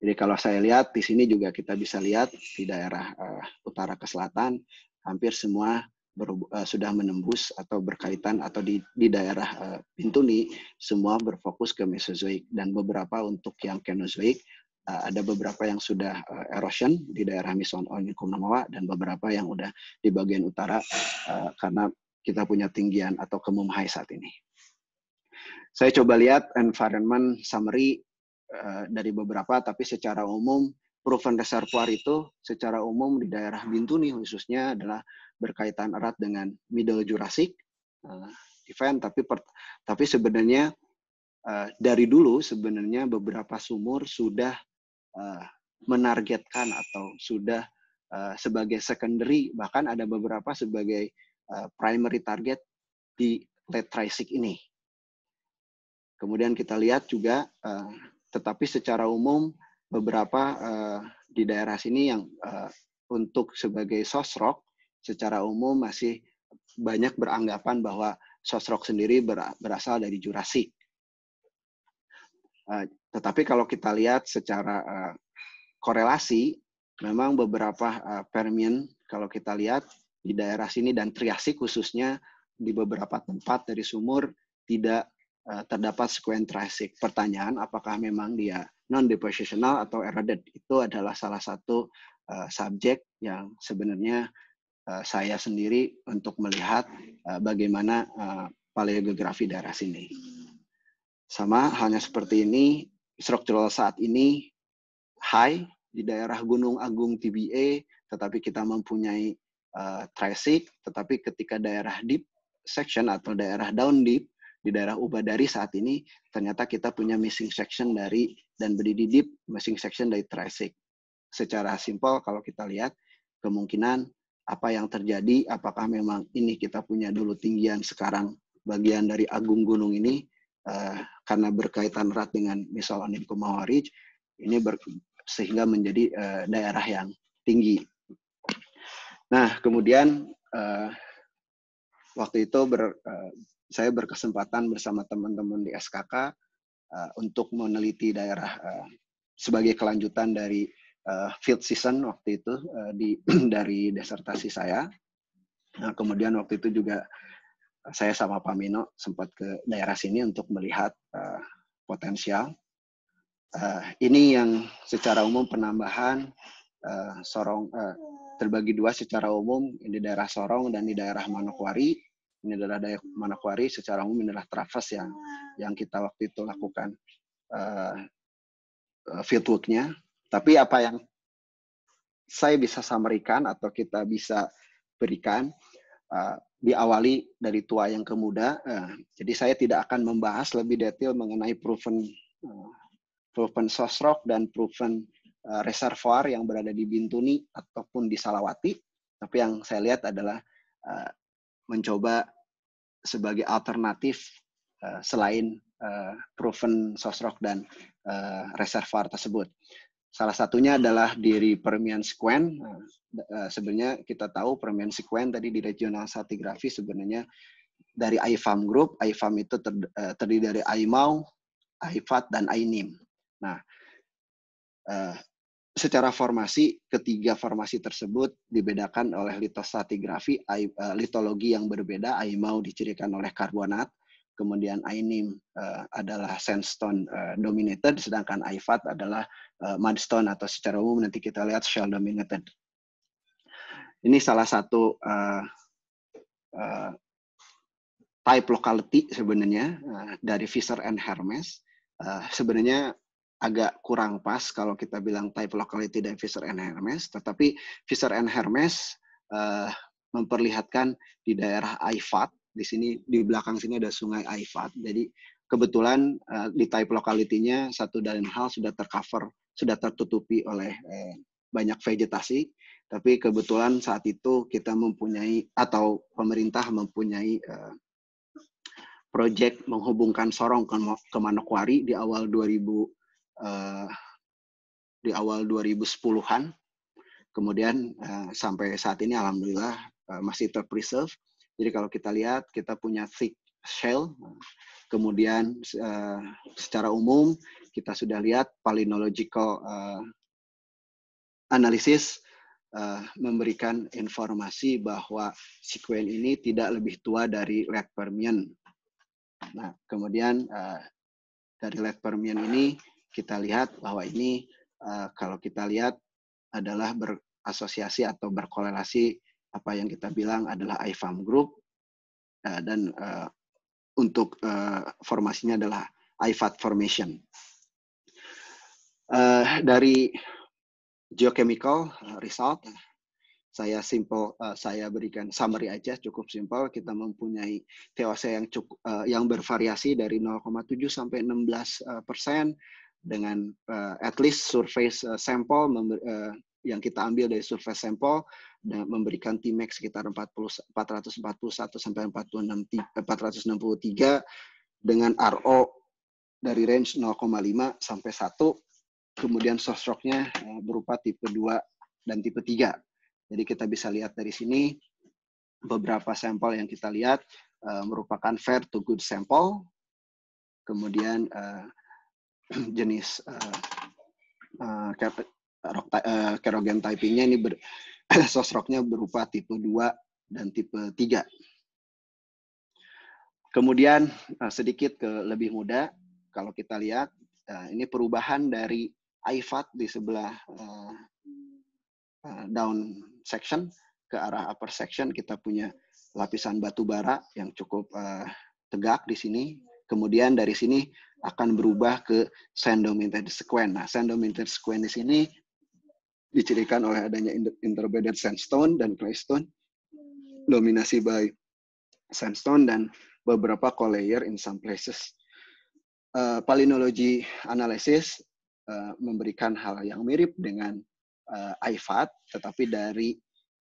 B: Jadi kalau saya lihat di sini juga kita bisa lihat di daerah uh, utara ke selatan hampir semua ber, uh, sudah menembus atau berkaitan atau di, di daerah uh, Bintuni semua berfokus ke Mesozoik dan beberapa untuk yang Kenozoik uh, ada beberapa yang sudah uh, erosion di daerah Mison Onyekumawa dan beberapa yang udah di bagian utara uh, karena kita punya tinggian atau kemumhai saat ini. Saya coba lihat environment summary uh, dari beberapa, tapi secara umum proven reservoir itu secara umum di daerah Bintuni khususnya adalah berkaitan erat dengan Middle Jurassic uh, event, tapi per, tapi sebenarnya uh, dari dulu sebenarnya beberapa sumur sudah uh, menargetkan atau sudah uh, sebagai secondary bahkan ada beberapa sebagai primary target di late ini. Kemudian kita lihat juga, uh, tetapi secara umum beberapa uh, di daerah sini yang untuk sebagai source rock secara umum masih banyak beranggapan bahwa source rock sendiri berasal dari Jurassic. tetapi kalau kita lihat secara korelasi, memang beberapa Permian kalau kita lihat di daerah sini dan Triasik khususnya di beberapa tempat dari sumur tidak uh, terdapat sekuen Triasik. Pertanyaan apakah memang dia non depositional atau eroded itu adalah salah satu uh, subjek yang sebenarnya uh, saya sendiri untuk melihat uh, bagaimana uh, paleogeografi daerah sini. Sama halnya seperti ini, struktural saat ini high di daerah Gunung Agung TBA, tetapi kita mempunyai uh, tetapi ketika daerah deep section atau daerah down deep di daerah Ubadari saat ini ternyata kita punya missing section dari dan berdiri deep missing section dari Triassic. Secara simpel kalau kita lihat kemungkinan apa yang terjadi apakah memang ini kita punya dulu tinggian sekarang bagian dari agung gunung ini uh, karena berkaitan erat dengan misal Anim Kumawa Ridge ini ber, sehingga menjadi uh, daerah yang tinggi Nah, kemudian uh, waktu itu ber, uh, saya berkesempatan bersama teman-teman di SKK uh, eh, untuk meneliti daerah uh, sebagai kelanjutan dari uh, field season waktu itu uh, di dari desertasi saya. Nah, kemudian waktu itu juga saya sama Pak Mino sempat ke daerah sini untuk melihat uh, potensial. Uh, ini yang secara umum penambahan uh, sorong uh, terbagi dua secara umum di daerah Sorong dan di daerah Manokwari. Ini adalah daerah Manokwari secara umum inilah traverse yang yang kita waktu itu lakukan uh, fieldworknya. Tapi apa yang saya bisa samarikan atau kita bisa berikan uh, diawali dari tua yang ke muda. Uh, jadi saya tidak akan membahas lebih detail mengenai proven uh, proven sosrok dan proven reservoir yang berada di Bintuni ataupun di Salawati. Tapi yang saya lihat adalah uh, mencoba sebagai alternatif uh, selain proven sosrok dan uh, reservoir tersebut. Salah satunya adalah diri Permian Sequen. Sebenarnya kita tahu Permian Sequen tadi di regional stratigraphy sebenarnya dari IFAM Group. IFAM itu ter, terdiri dari IMAU, IFAT, dan INIM. Nah, secara formasi, ketiga formasi tersebut dibedakan oleh litostratigrafi, litologi yang berbeda. IMAU dicirikan oleh karbonat, kemudian INIM uh, adalah sandstone uh, dominated, sedangkan IFAT adalah mudstone atau secara umum nanti kita lihat shell dominated. Ini salah satu uh, uh, type locality sebenarnya uh, dari Fisher and Hermes. Uh, sebenarnya agak kurang pas kalau kita bilang type locality dari Fisher and Hermes, tetapi Fisher and Hermes uh, memperlihatkan di daerah IFAT di sini di belakang sini ada sungai Aifat. Jadi kebetulan uh, di type locality-nya satu dan hal sudah tercover, sudah tertutupi oleh eh, banyak vegetasi. Tapi kebetulan saat itu kita mempunyai atau pemerintah mempunyai uh, proyek menghubungkan Sorong ke, ke Manokwari di awal 2000 uh, di awal 2010-an. Kemudian uh, sampai saat ini alhamdulillah uh, masih terpreserve jadi kalau kita lihat, kita punya thick shell. Kemudian uh, secara umum kita sudah lihat palynological uh, analysis uh, memberikan informasi bahwa sekuen ini tidak lebih tua dari late Permian. Nah, kemudian uh, dari late Permian ini kita lihat bahwa ini uh, kalau kita lihat adalah berasosiasi atau berkorelasi apa yang kita bilang adalah IFAM Group uh, dan uh, untuk uh, formasinya adalah IFAT formation. Uh, dari geochemical result, saya simple, uh, saya berikan summary aja, cukup simpel. Kita mempunyai TOC yang cukup uh, yang bervariasi dari 0,7 sampai 16 persen dengan uh, at least surface uh, sample uh, yang kita ambil dari survei sampel dan memberikan T-max sekitar 40, 441 sampai 463 eh, dengan RO dari range 0,5 sampai 1. Kemudian sosroknya eh, berupa tipe 2 dan tipe 3. Jadi kita bisa lihat dari sini beberapa sampel yang kita lihat uh, merupakan fair to good sample. Kemudian uh, jenis uh, uh, uh, kerogen typingnya ini ber, sosroknya berupa tipe 2 dan tipe 3. Kemudian uh, sedikit ke lebih muda, kalau kita lihat uh, ini perubahan dari IFAT di sebelah uh, uh, down section ke arah upper section kita punya lapisan batu bara yang cukup uh, tegak di sini. Kemudian dari sini akan berubah ke sand dominated sequence. Nah, sand dominated sequence di sini dicirikan oleh adanya interbedded sandstone dan claystone, dominasi by sandstone dan beberapa co-layer in some places. Uh, palynology analysis uh, memberikan hal yang mirip dengan uh, IFAT, tetapi dari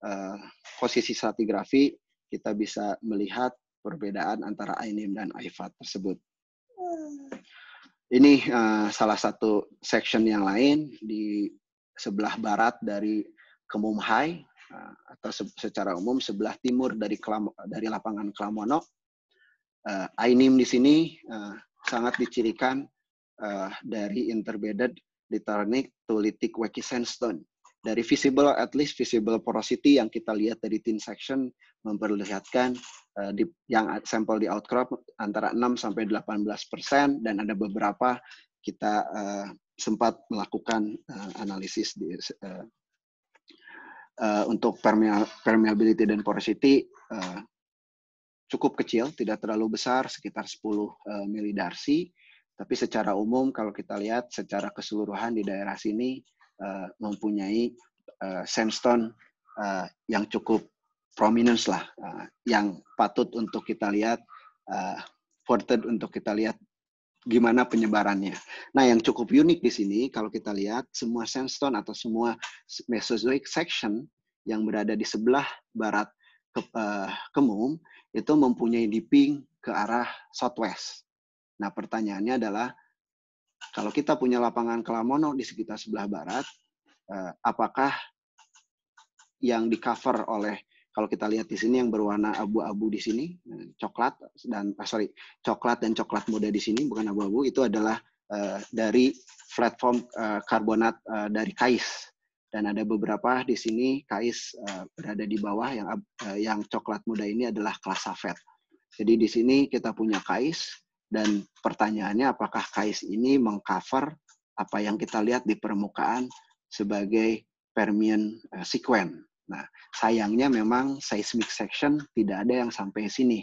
B: uh, posisi stratigrafi kita bisa melihat perbedaan antara INIM dan IFAT tersebut. Ini uh, salah satu section yang lain di sebelah barat dari Kemumhai uh, atau secara umum sebelah timur dari Kelam, dari lapangan Klamono. Uh, Ainim di sini uh, sangat dicirikan uh, dari interbedded litharnic to lithic sandstone. Dari visible, at least visible porosity yang kita lihat dari thin section memperlihatkan uh, di, yang sampel di outcrop antara 6 sampai 18 persen dan ada beberapa kita uh, sempat melakukan uh, analisis di, uh, uh, untuk permeability dan porosity uh, cukup kecil, tidak terlalu besar, sekitar 10 uh, milidarsi. Tapi secara umum kalau kita lihat secara keseluruhan di daerah sini uh, mempunyai uh, sandstone uh, yang cukup prominence lah, uh, yang patut untuk kita lihat, uh, worth untuk kita lihat gimana penyebarannya. Nah, yang cukup unik di sini kalau kita lihat semua sandstone atau semua Mesozoic section yang berada di sebelah barat ke, uh, Kemung itu mempunyai dipping ke arah southwest. Nah, pertanyaannya adalah kalau kita punya lapangan Kelamono di sekitar sebelah barat, uh, apakah yang di cover oleh kalau kita lihat di sini yang berwarna abu-abu di sini eh, coklat dan ah, sorry coklat dan coklat muda di sini bukan abu-abu itu adalah uh, dari platform uh, karbonat uh, dari kais dan ada beberapa di sini kais uh, berada di bawah yang uh, yang coklat muda ini adalah kelas safet. Jadi di sini kita punya kais dan pertanyaannya apakah kais ini mengcover apa yang kita lihat di permukaan sebagai Permian uh, sequence Nah, sayangnya memang seismic section tidak ada yang sampai sini.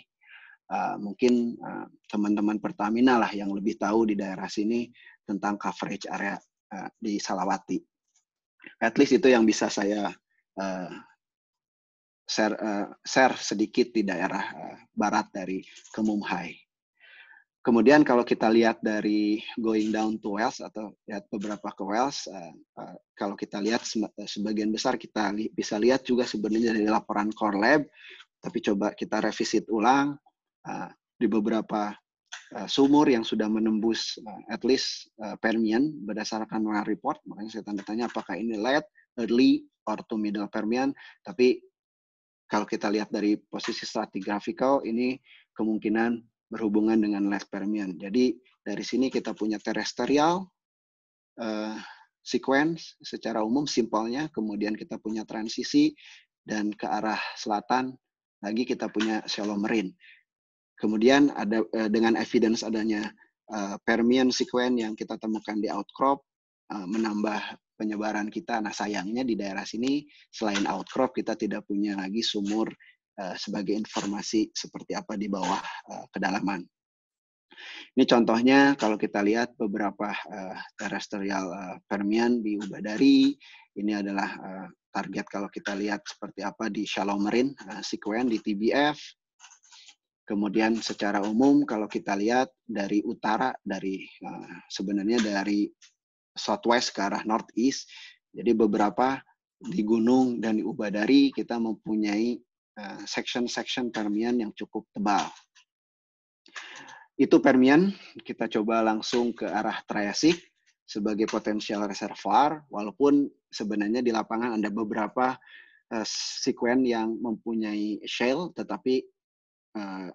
B: Uh, mungkin uh, teman-teman Pertamina lah yang lebih tahu di daerah sini tentang coverage area uh, di Salawati. At least itu yang bisa saya uh, share, uh, share sedikit di daerah uh, barat dari Kemumhai. Kemudian kalau kita lihat dari going down to Wales atau lihat beberapa ke Wales, uh, uh, kalau kita lihat sebagian besar kita li bisa lihat juga sebenarnya dari laporan Core Lab, tapi coba kita revisit ulang uh, di beberapa uh, sumur yang sudah menembus uh, at least uh, Permian berdasarkan report, makanya saya tanda tanya apakah ini late, early, or to middle Permian, tapi kalau kita lihat dari posisi stratigraphical ini kemungkinan berhubungan dengan left Permian. Jadi dari sini kita punya terrestrial uh, sequence secara umum simpelnya, kemudian kita punya transisi dan ke arah selatan lagi kita punya shallow marine. Kemudian ada uh, dengan evidence adanya uh, Permian sequence yang kita temukan di outcrop uh, menambah penyebaran kita. Nah sayangnya di daerah sini selain outcrop kita tidak punya lagi sumur Eh, sebagai informasi seperti apa di bawah uh, kedalaman. Ini contohnya kalau kita lihat beberapa uh, terestrial uh, Permian di Ubadari, ini adalah target kalau kita lihat seperti apa di Shallow Marine uh, sequence di TBF. Kemudian secara umum kalau kita lihat dari utara dari sebenarnya dari southwest ke arah northeast, jadi beberapa di gunung dan di Ubadari kita mempunyai Eh, section-section Permian yang cukup tebal. Itu Permian, kita coba langsung ke arah Triassic sebagai potensial reservoir, walaupun sebenarnya di lapangan ada beberapa uh, sekuen yang mempunyai shale, tetapi uh,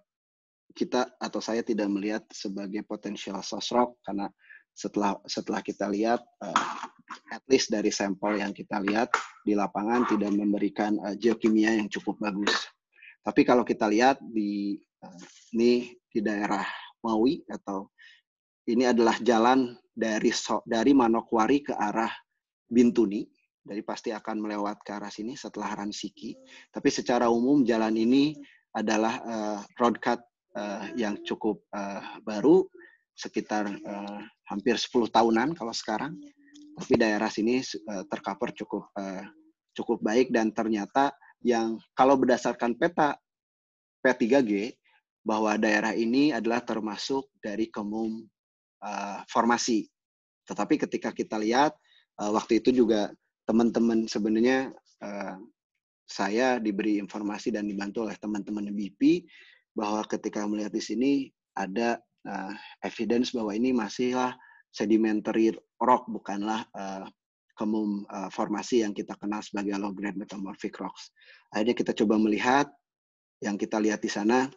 B: kita atau saya tidak melihat sebagai potensial source rock karena setelah setelah kita lihat uh, at least dari sampel yang kita lihat di lapangan tidak memberikan uh, geokimia yang cukup bagus. Tapi kalau kita lihat di uh, ini di daerah Maui atau ini adalah jalan dari so, dari Manokwari ke arah Bintuni, dari pasti akan melewat ke arah sini setelah Ransiki. Tapi secara umum jalan ini adalah uh, road cut uh, yang cukup uh, baru, sekitar uh, hampir 10 tahunan kalau sekarang tapi daerah sini uh, tercover cukup uh, cukup baik dan ternyata yang kalau berdasarkan peta P3G bahwa daerah ini adalah termasuk dari kemum uh, formasi. Tetapi ketika kita lihat uh, waktu itu juga teman-teman sebenarnya uh, saya diberi informasi dan dibantu oleh teman-teman BP bahwa ketika melihat di sini ada uh, evidence bahwa ini masihlah sedimentary rock bukanlah uh, kemum uh, formasi yang kita kenal sebagai low grade metamorphic rocks. Akhirnya kita coba melihat yang kita lihat di sana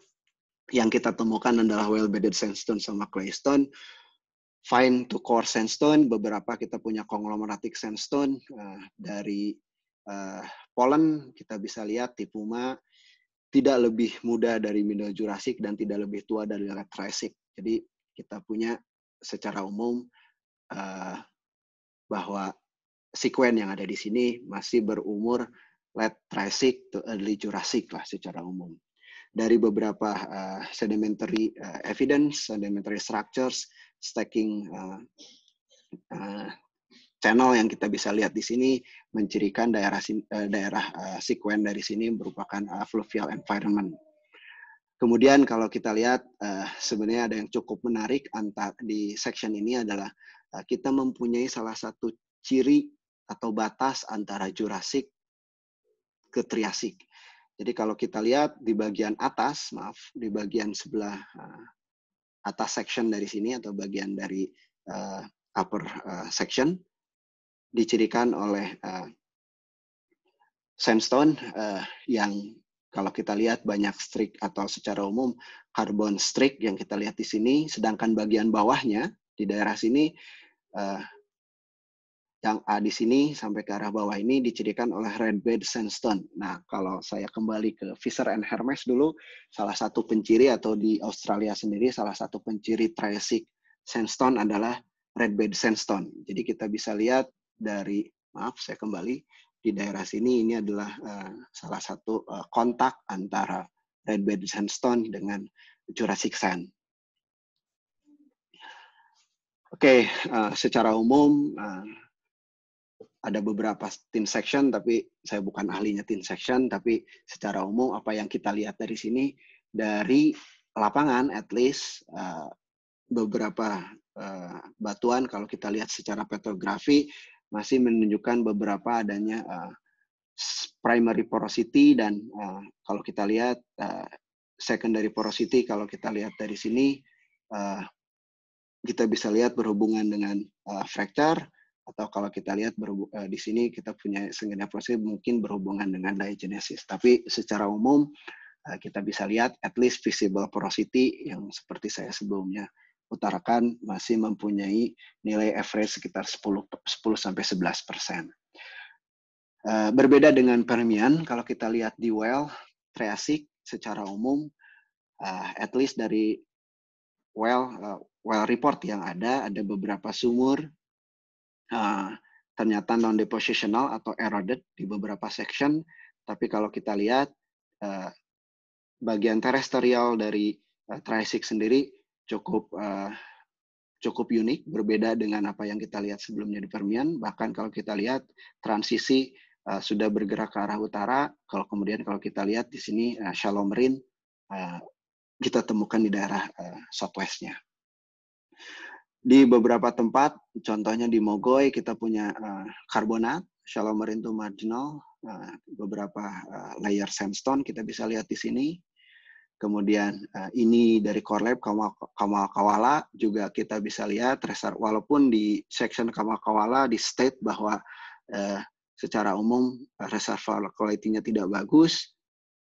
B: yang kita temukan adalah well bedded sandstone sama claystone fine to core sandstone beberapa kita punya conglomeratic sandstone uh, dari uh, Poland kita bisa lihat Tipuma tidak lebih muda dari Middle Jurassic dan tidak lebih tua dari Late Triassic jadi kita punya secara umum uh, bahwa sekuen yang ada di sini masih berumur late Triassic to early Jurassic lah secara umum. Dari beberapa uh, sedimentary uh, evidence, sedimentary structures, stacking uh, uh, channel yang kita bisa lihat di sini mencirikan daerah daerah uh, sekuen dari sini merupakan uh, fluvial environment. Kemudian kalau kita lihat uh, sebenarnya ada yang cukup menarik antar di section ini adalah uh, kita mempunyai salah satu ciri atau batas antara Jurassic ke Triasik. Jadi kalau kita lihat di bagian atas, maaf, di bagian sebelah uh, atas section dari sini atau bagian dari uh, upper uh, section dicirikan oleh uh, sandstone uh, yang kalau kita lihat banyak streak atau secara umum carbon streak yang kita lihat di sini, sedangkan bagian bawahnya di daerah sini uh, yang A di sini sampai ke arah bawah ini dicirikan oleh red bed sandstone. Nah, kalau saya kembali ke Fisher and Hermes dulu, salah satu penciri atau di Australia sendiri salah satu penciri Triassic sandstone adalah red bed sandstone. Jadi kita bisa lihat dari maaf saya kembali di daerah sini ini adalah uh, salah satu uh, kontak antara red bed sandstone dengan Jurassic sand. Oke, okay, uh, secara umum uh, ada beberapa tin section, tapi saya bukan ahlinya tin section, tapi secara umum apa yang kita lihat dari sini, dari lapangan at least uh, beberapa uh, batuan kalau kita lihat secara petrografi masih menunjukkan beberapa adanya uh, primary porosity dan uh, kalau kita lihat uh, secondary porosity kalau kita lihat dari sini uh, kita bisa lihat berhubungan dengan uh, fracture atau kalau kita lihat uh, di sini kita punya sengaja proses mungkin berhubungan dengan diagenesis. Tapi secara umum uh, kita bisa lihat at least visible porosity yang seperti saya sebelumnya utarakan masih mempunyai nilai average sekitar 10 10 sampai 11 persen. Uh, berbeda dengan Permian, kalau kita lihat di well Triassic secara umum, uh, at least dari well uh, well report yang ada, ada beberapa sumur ternyata non depositional atau eroded di beberapa section. Tapi kalau kita lihat bagian terestrial dari Triassic sendiri cukup uh, cukup unik, berbeda dengan apa yang kita lihat sebelumnya di Permian. Bahkan kalau kita lihat transisi uh, sudah bergerak ke arah utara. Kalau kemudian kalau kita lihat di sini uh, shallow marine uh, kita temukan di daerah uh, southwestnya di beberapa tempat, contohnya di Mogoy kita punya uh, karbonat, shallow marine to marginal, uh, beberapa uh, layer sandstone kita bisa lihat di sini. Kemudian uh, ini dari Core Lab Kamal, Kamal Kawala juga kita bisa lihat reser walaupun di section Kamal Kawala di state bahwa uh, secara umum reservoir quality-nya tidak bagus,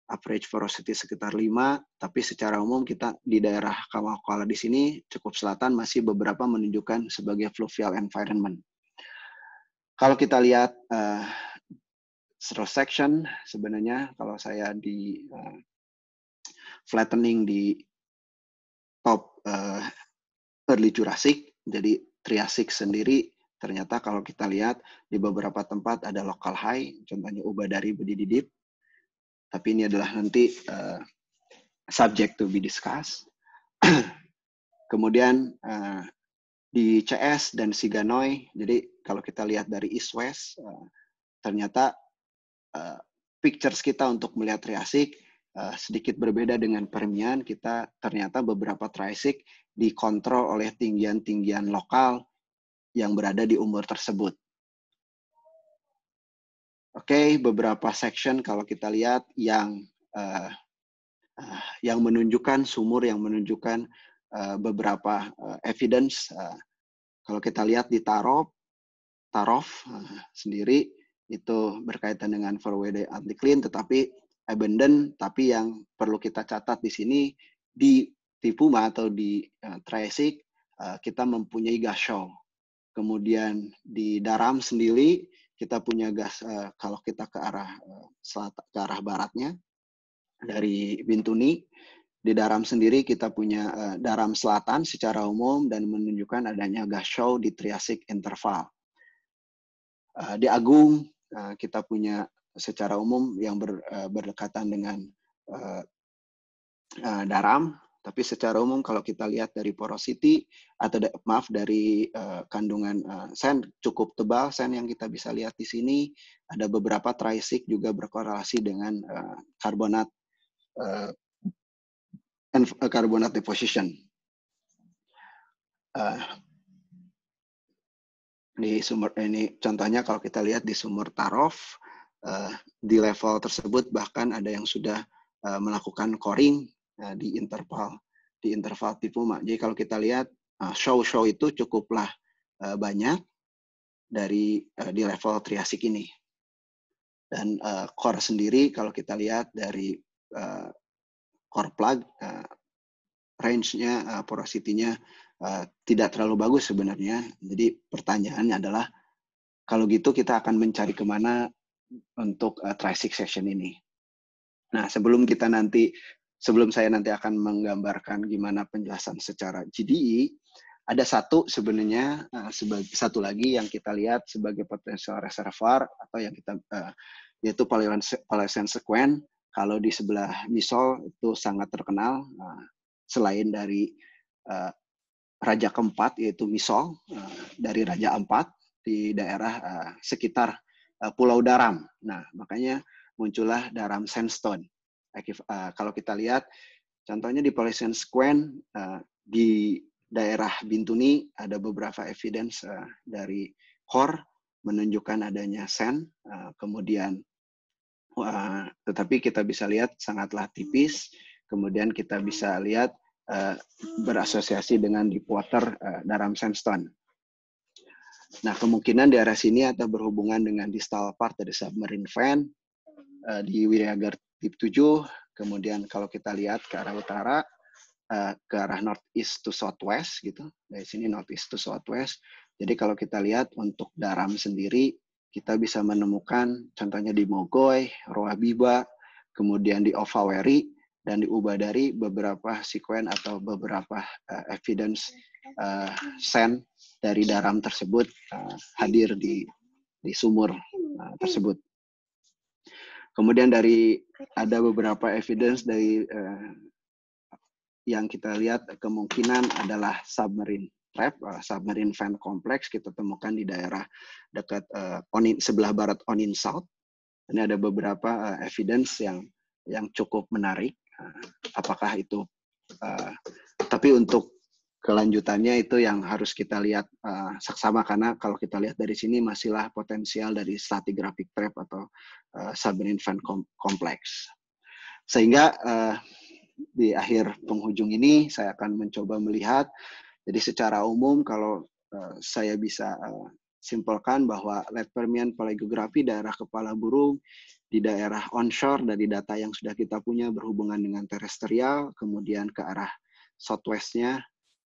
B: average porosity sekitar 5, tapi secara umum kita di daerah Kamakala di sini cukup selatan masih beberapa menunjukkan sebagai fluvial environment. Kalau kita lihat uh, cross section sebenarnya kalau saya di flattening di top uh, early Jurassic, jadi Triassic sendiri ternyata kalau kita lihat di beberapa tempat ada local high, contohnya Ubadari Bedididip, tapi ini adalah nanti uh, subject to be discussed. Kemudian uh, di CS dan Siganoi, jadi kalau kita lihat dari East West, ternyata uh, pictures kita untuk melihat Triasik uh, sedikit berbeda dengan Permian. Kita ternyata beberapa Triasik dikontrol oleh tinggian-tinggian lokal yang berada di umur tersebut. Oke, okay, beberapa section kalau kita lihat yang uh, uh, yang menunjukkan sumur yang menunjukkan uh, beberapa uh, evidence. Uh, kalau kita lihat di Tarof, Tarof uh, sendiri itu berkaitan dengan forward anti clean, tetapi abandon. Tapi yang perlu kita catat di sini di Tipuma atau di uh, uh, kita mempunyai gas show. Kemudian di Daram sendiri kita punya gas uh, kalau kita ke arah uh, selatan ke arah baratnya dari Bintuni di Daram sendiri kita punya uh, Daram Selatan secara umum dan menunjukkan adanya gas show di Triassic interval. Uh, di Agung uh, kita punya secara umum yang ber, uh, berdekatan dengan uh, uh, Daram Tapi secara umum kalau kita lihat dari porosity atau da, maaf dari uh, kandungan uh, sen cukup tebal sen yang kita bisa lihat di sini ada beberapa trisik juga berkorelasi dengan uh, karbonat uh, karbonat deposition. Uh, di sumber ini contohnya kalau kita lihat di sumur Tarof uh, di level tersebut bahkan ada yang sudah uh, melakukan coring uh, di interval di interval tipuma. Jadi kalau kita lihat show-show itu cukuplah banyak dari di level triasik ini. Dan core sendiri kalau kita lihat dari core plug range-nya porosity-nya tidak terlalu bagus sebenarnya. Jadi pertanyaannya adalah kalau gitu kita akan mencari ke mana untuk uh, section ini. Nah, sebelum kita nanti sebelum saya nanti akan menggambarkan gimana penjelasan secara GDE, ada satu sebenarnya uh, satu lagi yang kita lihat sebagai potensial reservoir atau yang kita uh, yaitu Paleocene sequence. Kalau di sebelah Misol itu sangat terkenal uh, selain dari uh, raja keempat yaitu Misol uh, dari raja empat di daerah uh, sekitar Pulau Daram. Nah makanya muncullah Daram sandstone uh, kalau kita lihat contohnya di Polisian Square uh, di daerah Bintuni ada beberapa evidence dari core menunjukkan adanya sand, kemudian tetapi kita bisa lihat sangatlah tipis, kemudian kita bisa lihat berasosiasi dengan deepwater uh, dalam sandstone. Nah, kemungkinan di area sini atau berhubungan dengan distal part dari submarine fan uh, di Wiriagar tip 7. Kemudian kalau kita lihat ke arah utara, uh, ke arah northeast to southwest gitu. Dari sini northeast to southwest. Jadi kalau kita lihat untuk Daram sendiri, kita bisa menemukan contohnya di Mogoy, Roa Biba, kemudian di Ovaweri, dan di Ubadari beberapa sekuen atau beberapa uh, evidence uh, send dari Daram tersebut uh, hadir di di sumur uh, tersebut. Kemudian dari ada beberapa evidence dari uh, yang kita lihat kemungkinan adalah submarine trap, uh, submarine fan complex kita temukan di daerah dekat uh, Onin, sebelah barat Onin South. Ini ada beberapa uh, evidence yang yang cukup menarik. Uh, apakah itu? Uh, tapi untuk kelanjutannya itu yang harus kita lihat uh, saksama karena kalau kita lihat dari sini masihlah potensial dari stratigraphic trap atau uh, submarine fan complex. Sehingga uh, di akhir penghujung ini saya akan mencoba melihat jadi secara umum kalau uh, saya bisa uh, simpulkan bahwa lead Permian paleografi daerah kepala burung di daerah onshore dari data yang sudah kita punya berhubungan dengan terestrial kemudian ke arah southwestnya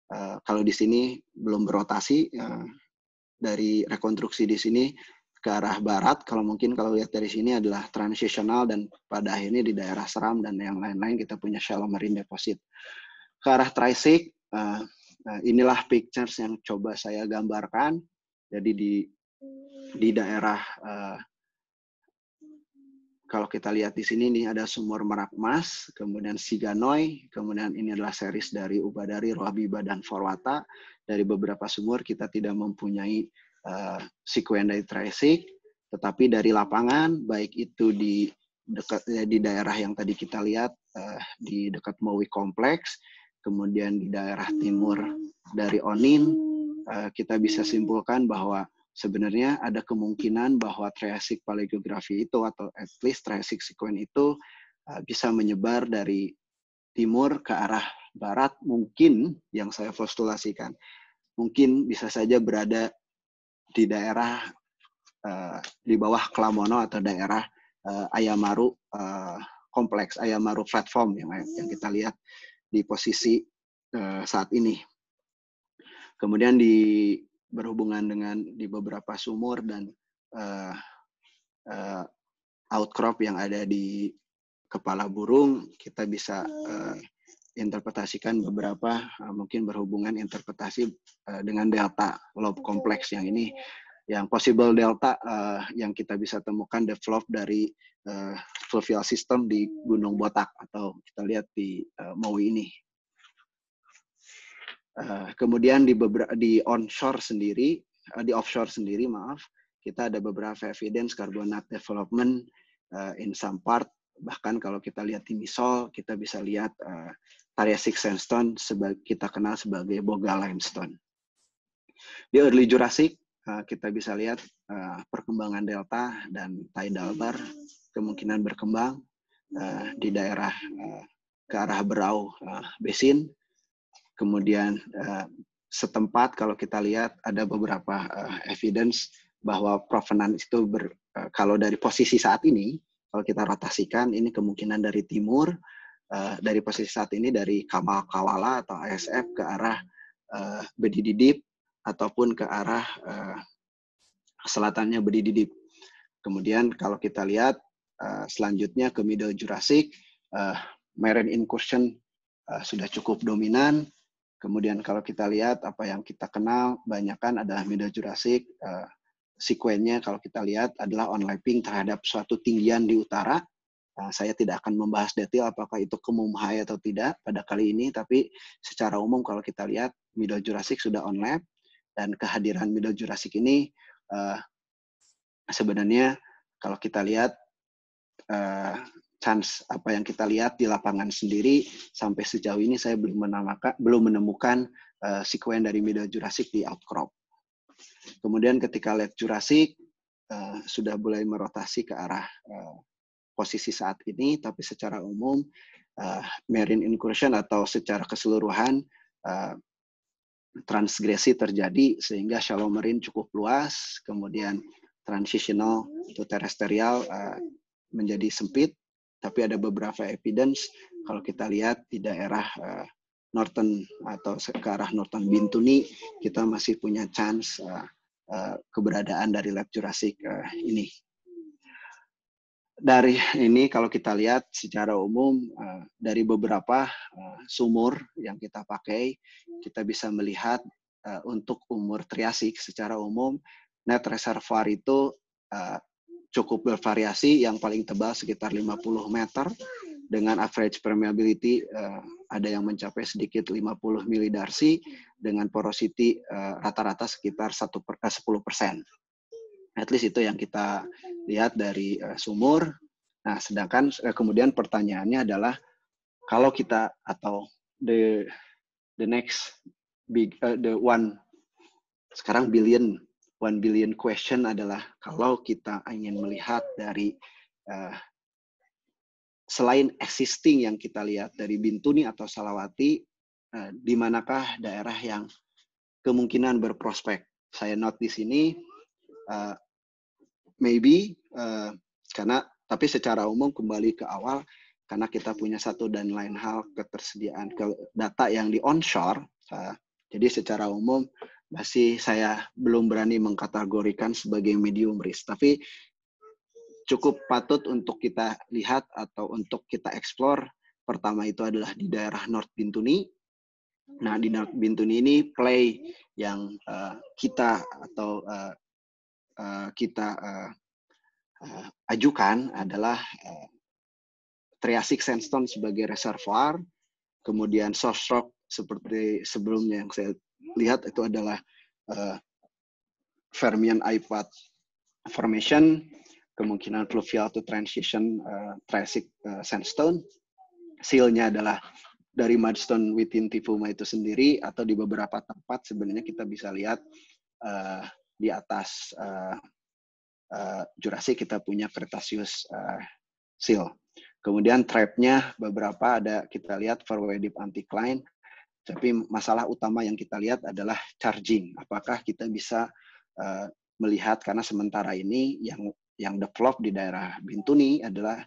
B: Uh, kalau di sini belum berotasi uh, dari rekonstruksi di sini ke arah barat. Kalau mungkin kalau lihat dari sini adalah transitional dan pada akhirnya di daerah Seram dan yang lain-lain kita punya shallow marine deposit. Ke arah Triassic, uh, uh, inilah pictures yang coba saya gambarkan. Jadi di di daerah uh, kalau kita lihat di sini nih ada sumur merak emas, kemudian Siganoi, kemudian ini adalah series dari Ubadari, Rohabiba, dan Forwata. Dari beberapa sumur kita tidak mempunyai uh, sekuen dari tracing, tetapi dari lapangan, baik itu di dekat ya, di daerah yang tadi kita lihat uh, di dekat Maui Kompleks, kemudian di daerah timur dari Onin, uh, kita bisa simpulkan bahwa sebenarnya ada kemungkinan bahwa Triassic paleogeografi itu atau at least Triassic sequence itu uh, bisa menyebar dari timur ke arah barat mungkin yang saya postulasikan mungkin bisa saja berada di daerah uh, di bawah Klamono atau daerah uh, Ayamaru kompleks Ayamaru platform yang yang kita lihat di posisi saat ini. Kemudian di berhubungan dengan di beberapa sumur dan uh, uh, outcrop yang ada di kepala burung kita bisa uh, interpretasikan beberapa uh, mungkin berhubungan interpretasi uh, dengan delta lobe kompleks yang ini yang possible delta uh, yang kita bisa temukan develop dari uh, fluvial system di Gunung Botak atau kita lihat di uh, Maui ini Uh, kemudian di di onshore sendiri, uh, di offshore sendiri maaf, kita ada beberapa evidence carbonate development uh, in some part. Bahkan kalau kita lihat di misol, kita bisa lihat uh, Triassic sandstone sebagai kita kenal sebagai Boga limestone. Di early Jurassic uh, kita bisa lihat uh, perkembangan delta dan tidal bar kemungkinan berkembang uh, di daerah uh, ke arah Berau uh, Basin Kemudian uh, setempat kalau kita lihat ada beberapa uh, evidence bahwa provenance itu ber, uh, kalau dari posisi saat ini kalau kita rotasikan ini kemungkinan dari timur dari posisi saat ini dari Kamal Kawala atau ASF ke arah Bedididip ataupun ke arah selatannya Bedididip. Kemudian kalau kita lihat selanjutnya ke Middle Jurassic, marine incursion sudah cukup dominan Kemudian kalau kita lihat apa yang kita kenal, banyakkan adalah Middle Jurassic. Uh, sekuennya kalau kita lihat adalah onlapping terhadap suatu tinggian di utara. Uh, saya tidak akan membahas detail apakah itu kemumhai atau tidak pada kali ini, tapi secara umum kalau kita lihat Middle Jurassic sudah onlap dan kehadiran Middle Jurassic ini uh, sebenarnya kalau kita lihat uh, chance apa yang kita lihat di lapangan sendiri sampai sejauh ini saya belum menamakan belum menemukan uh, sekuen dari Middle Jurassic di outcrop. Kemudian ketika late Jurassic uh, sudah mulai merotasi ke arah uh, posisi saat ini, tapi secara umum uh, marine incursion atau secara keseluruhan uh, transgresi terjadi sehingga shallow marine cukup luas, kemudian transitional to terrestrial uh, menjadi sempit tapi ada beberapa evidence kalau kita lihat di daerah uh, Northern atau ke arah Northern Bintuni kita masih punya chance uh, uh, keberadaan dari lab Jurassic uh, ini. Dari ini kalau kita lihat secara umum dari beberapa sumur yang kita pakai kita bisa melihat untuk umur Triasik secara umum net reservoir itu cukup bervariasi, yang paling tebal sekitar 50 meter dengan average permeability uh, ada yang mencapai sedikit 50 milidarsi dengan porosity uh, rata-rata sekitar 1 per, uh, 10 persen. At least itu yang kita lihat dari uh, sumur. Nah, sedangkan uh, kemudian pertanyaannya adalah kalau kita atau the the next big uh, the one sekarang billion one billion question adalah kalau kita ingin melihat dari uh, selain existing yang kita lihat dari Bintuni atau Salawati, uh, di manakah daerah yang kemungkinan berprospek? Saya note di sini, uh, maybe uh, karena tapi secara umum kembali ke awal karena kita punya satu dan lain hal ketersediaan ke data yang di onshore. Uh, jadi secara umum masih saya belum berani mengkategorikan sebagai medium risk. Tapi cukup patut untuk kita lihat atau untuk kita explore. Pertama itu adalah di daerah North Bintuni. Nah, di North Bintuni ini play yang uh, kita atau uh, uh, kita uh, uh, ajukan adalah uh, Triassic sandstone sebagai reservoir, kemudian soft rock seperti sebelumnya yang saya lihat itu adalah uh, Fermian iPad formation, kemungkinan fluvial to transition uh, Triassic uh, sandstone. Sealnya adalah dari mudstone within Tifuma itu sendiri atau di beberapa tempat sebenarnya kita bisa lihat uh, di atas uh, uh, Jurassic kita punya Cretaceous uh, seal. Kemudian trapnya beberapa ada kita lihat fairway deep anticline tapi masalah utama yang kita lihat adalah charging. Apakah kita bisa uh, melihat karena sementara ini yang yang develop di daerah Bintuni adalah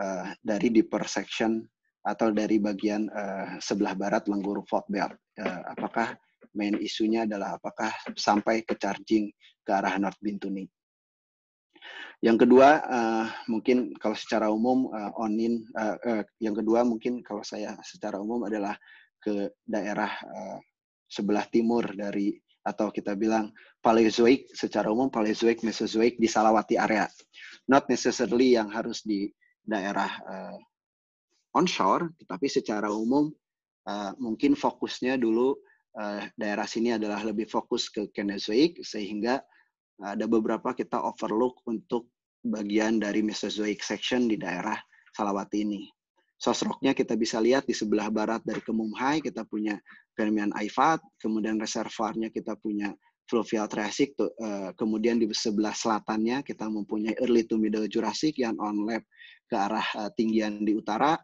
B: uh, dari deeper section atau dari bagian uh, sebelah barat Lengguru Fault Belt. Uh, apakah main isunya adalah apakah sampai ke charging ke arah North Bintuni. Yang kedua, uh, mungkin kalau secara umum uh, onin, uh, uh, yang kedua mungkin kalau saya secara umum adalah ke daerah uh, sebelah timur dari atau kita bilang Paleozoic secara umum Paleozoic Mesozoic di Salawati area. Not necessarily yang harus di daerah uh, onshore, tetapi secara umum uh, mungkin fokusnya dulu uh, daerah sini adalah lebih fokus ke Kenozoic sehingga ada beberapa kita overlook untuk bagian dari Mesozoic section di daerah Salawati ini. Sosroknya kita bisa lihat di sebelah barat dari Kemumhai kita punya Permian Aifat, kemudian reservoirnya kita punya Fluvial Triassic, uh, kemudian di sebelah selatannya kita mempunyai Early to Middle Jurassic yang on lap ke arah uh, tinggian di utara,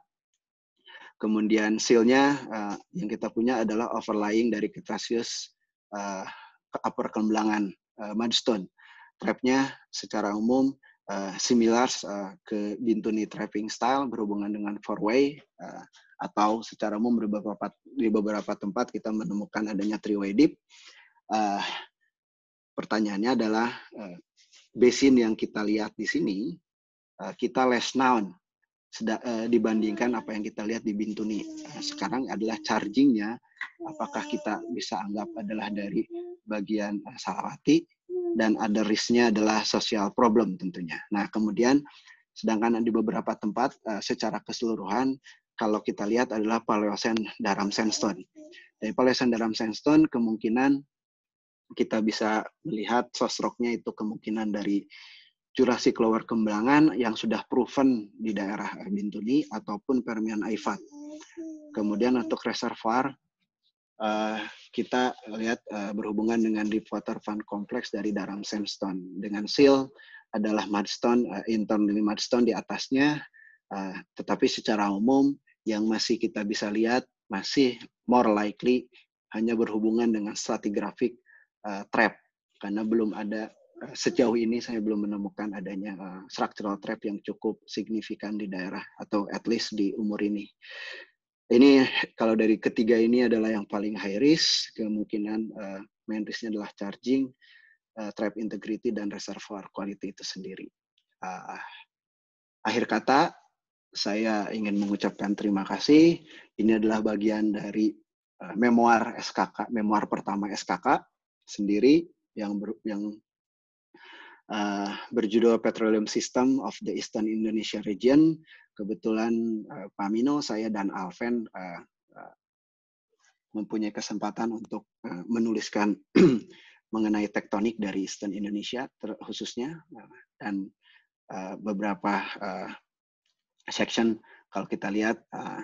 B: Kemudian sealnya uh, yang kita punya adalah overlying dari Cretaceous uh, upper kembelangan uh, mudstone. Trapnya secara umum uh, similar uh, ke Bintuni trapping style berhubungan dengan four way uh, atau secara umum di beberapa di beberapa tempat kita menemukan adanya three way deep. Uh, pertanyaannya adalah uh, basin yang kita lihat di sini uh, kita less known uh, dibandingkan apa yang kita lihat di Bintuni. Uh, sekarang adalah chargingnya, apakah kita bisa anggap adalah dari bagian uh, Salawati dan ada risknya adalah social problem tentunya. Nah kemudian sedangkan di beberapa tempat uh, secara keseluruhan kalau kita lihat adalah Paleocene Daram Sandstone. Dari Paleocene Daram Sandstone kemungkinan kita bisa melihat sosroknya itu kemungkinan dari Jurassic Lower Kembangan yang sudah proven di daerah Bintuni ataupun Permian Aifat. Kemudian untuk reservoir uh, kita lihat uh, berhubungan dengan Deepwater Fund Complex dari Daram Sandstone. Dengan seal adalah mudstone, uh, internally mudstone di atasnya, uh, tetapi secara umum yang masih kita bisa lihat masih more likely hanya berhubungan dengan stratigraphic uh, trap karena belum ada sejauh ini saya belum menemukan adanya uh, structural trap yang cukup signifikan di daerah atau at least di umur ini. Ini kalau dari ketiga ini adalah yang paling high risk, kemungkinan uh, main risknya adalah charging, uh, trap integrity dan reservoir quality itu sendiri. Uh, akhir kata, saya ingin mengucapkan terima kasih. Ini adalah bagian dari uh, memoir SKK, memoir pertama SKK sendiri yang ber, yang uh, berjudul Petroleum System of the Eastern Indonesia Region. Kebetulan uh, Pak Mino, saya dan Alven uh, uh, mempunyai kesempatan untuk uh, menuliskan mengenai tektonik dari Eastern Indonesia khususnya uh, dan uh, beberapa uh, section kalau kita lihat uh,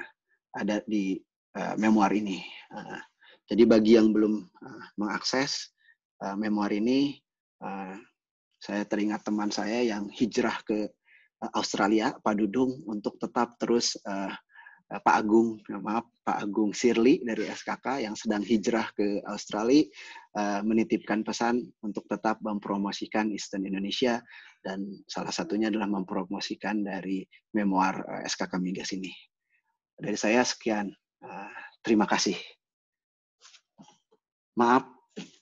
B: ada di uh, memoir ini. Uh, jadi bagi yang belum uh, mengakses uh, memoir ini, uh, saya teringat teman saya yang hijrah ke Australia, Pak Dudung, untuk tetap terus uh, Pak Agung, maaf Pak Agung Sirli dari SKK yang sedang hijrah ke Australia uh, menitipkan pesan untuk tetap mempromosikan Eastern Indonesia dan salah satunya adalah mempromosikan dari memoir SKK Migas ini. Dari saya sekian, uh, terima kasih. Maaf,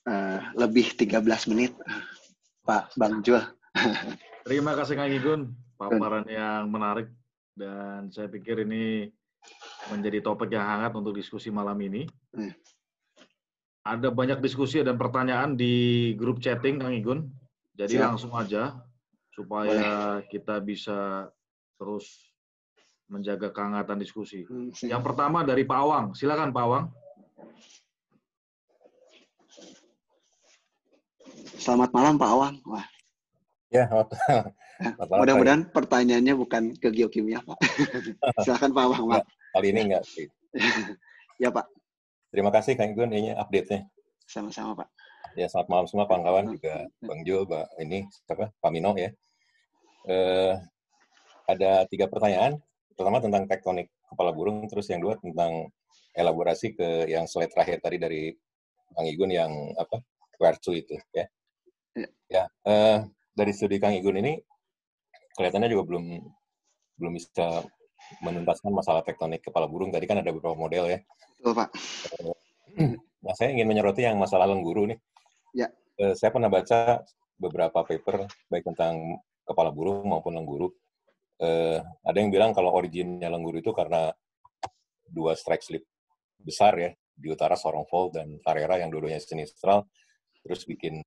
B: uh, lebih 13 menit. Pak Bang Jul.
A: Terima kasih Kang Igun, paparan yang menarik dan saya pikir ini menjadi topik yang hangat untuk diskusi malam ini. Hmm. Ada banyak diskusi dan pertanyaan di grup chatting Kang Igun, jadi Siap. langsung aja supaya Boleh. kita bisa terus menjaga kehangatan diskusi. Hmm, yang pertama dari Pak Awang, silakan Pak Awang.
B: Selamat malam Pak Awang. Wah.
C: Ya,
B: mudah-mudahan pertanyaannya bukan ke geokimia Pak. Silakan Pak. Pak.
C: Kali ini enggak sih.
B: ya Pak.
C: Terima kasih Kang Igun ini update-nya.
B: Sama-sama Pak.
C: Ya, selamat malam semua kawan-kawan juga Bang Jo, Pak ini siapa? Pak Mino ya. Eh, ada tiga pertanyaan. Pertama tentang tektonik kepala burung, terus yang dua tentang elaborasi ke yang slide terakhir tadi dari Bang Igun yang apa? Quartzu itu ya. Ya, uh, dari studi Kang Igun ini kelihatannya juga belum belum bisa menuntaskan masalah tektonik kepala burung. Tadi kan ada beberapa model ya.
B: Betul, Pak.
C: Nah, saya ingin menyoroti yang masalah lengguru nih.
B: Ya.
C: Uh, saya pernah baca beberapa paper baik tentang kepala burung maupun lengguru. Uh, ada yang bilang kalau originnya lengguru itu karena dua strike slip besar ya di utara Sorong Fold dan Tarera yang dua-duanya sinistral terus bikin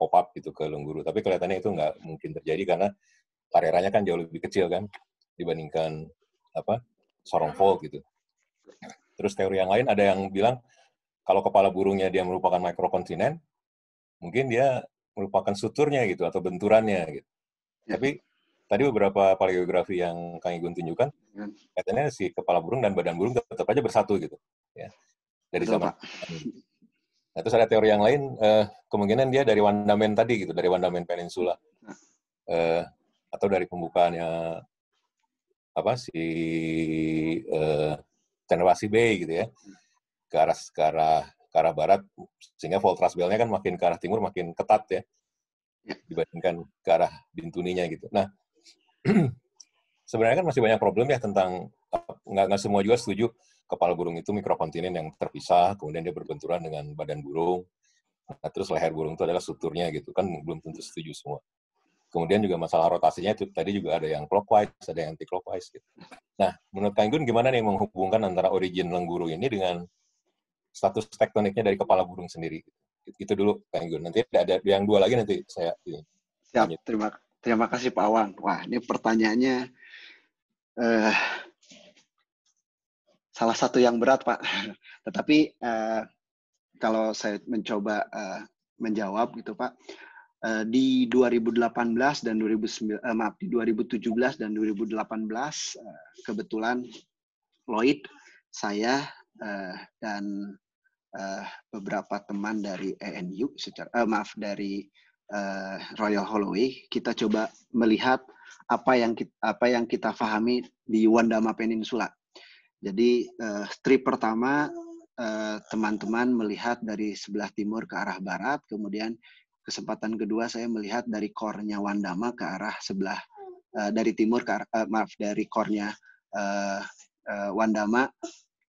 C: pop up gitu ke Lengguru. Tapi kelihatannya itu nggak mungkin terjadi karena kareranya kan jauh lebih kecil kan dibandingkan apa Sorong Fall gitu. Terus teori yang lain ada yang bilang kalau kepala burungnya dia merupakan mikrokontinen, mungkin dia merupakan suturnya gitu atau benturannya gitu. Ya. Tapi tadi beberapa paleografi yang Kang Igun tunjukkan, ya. katanya si kepala burung dan badan burung tetap aja bersatu gitu. Ya. Dari Betul, zaman. Nah, terus ada teori yang lain, eh, kemungkinan dia dari Wandamen tadi gitu, dari Wandamen Peninsula. Nah. Eh, atau dari pembukaannya apa si eh, Cendrawasih Bay gitu ya. Ke arah ke arah ke arah barat sehingga Voltras Bell-nya kan makin ke arah timur makin ketat ya, ya. dibandingkan ke arah Bintuninya gitu. Nah sebenarnya kan masih banyak problem ya tentang nggak nggak semua juga setuju kepala burung itu mikrokontinen yang terpisah kemudian dia berbenturan dengan badan burung. Nah, terus leher burung itu adalah suturnya gitu. Kan belum tentu setuju semua Kemudian juga masalah rotasinya itu tadi juga ada yang clockwise, ada yang anti clockwise gitu. Nah, menurut Kang Gun gimana nih menghubungkan antara origin lengguru ini dengan status tektoniknya dari kepala burung sendiri? Itu dulu Kang Gun. Nanti ada yang dua lagi nanti saya ini.
B: Siap, terima terima kasih Pak Wan. Wah, ini pertanyaannya uh, salah satu yang berat Pak. Tetapi uh, kalau saya mencoba uh, menjawab gitu Pak, Eh, di 2018 dan 2009 uh, eh, maaf di 2017 dan 2018 uh, eh, kebetulan Lloyd saya dan beberapa teman dari ENU secara maaf dari Royal Holloway kita coba melihat apa yang kita, apa yang kita pahami di Wandama Peninsula. Jadi uh, strip pertama teman-teman uh, melihat dari sebelah timur ke arah barat, kemudian kesempatan kedua saya melihat dari kornya Wandama ke arah sebelah uh, dari timur ke arah, uh, maaf dari kornya uh, uh, Wandama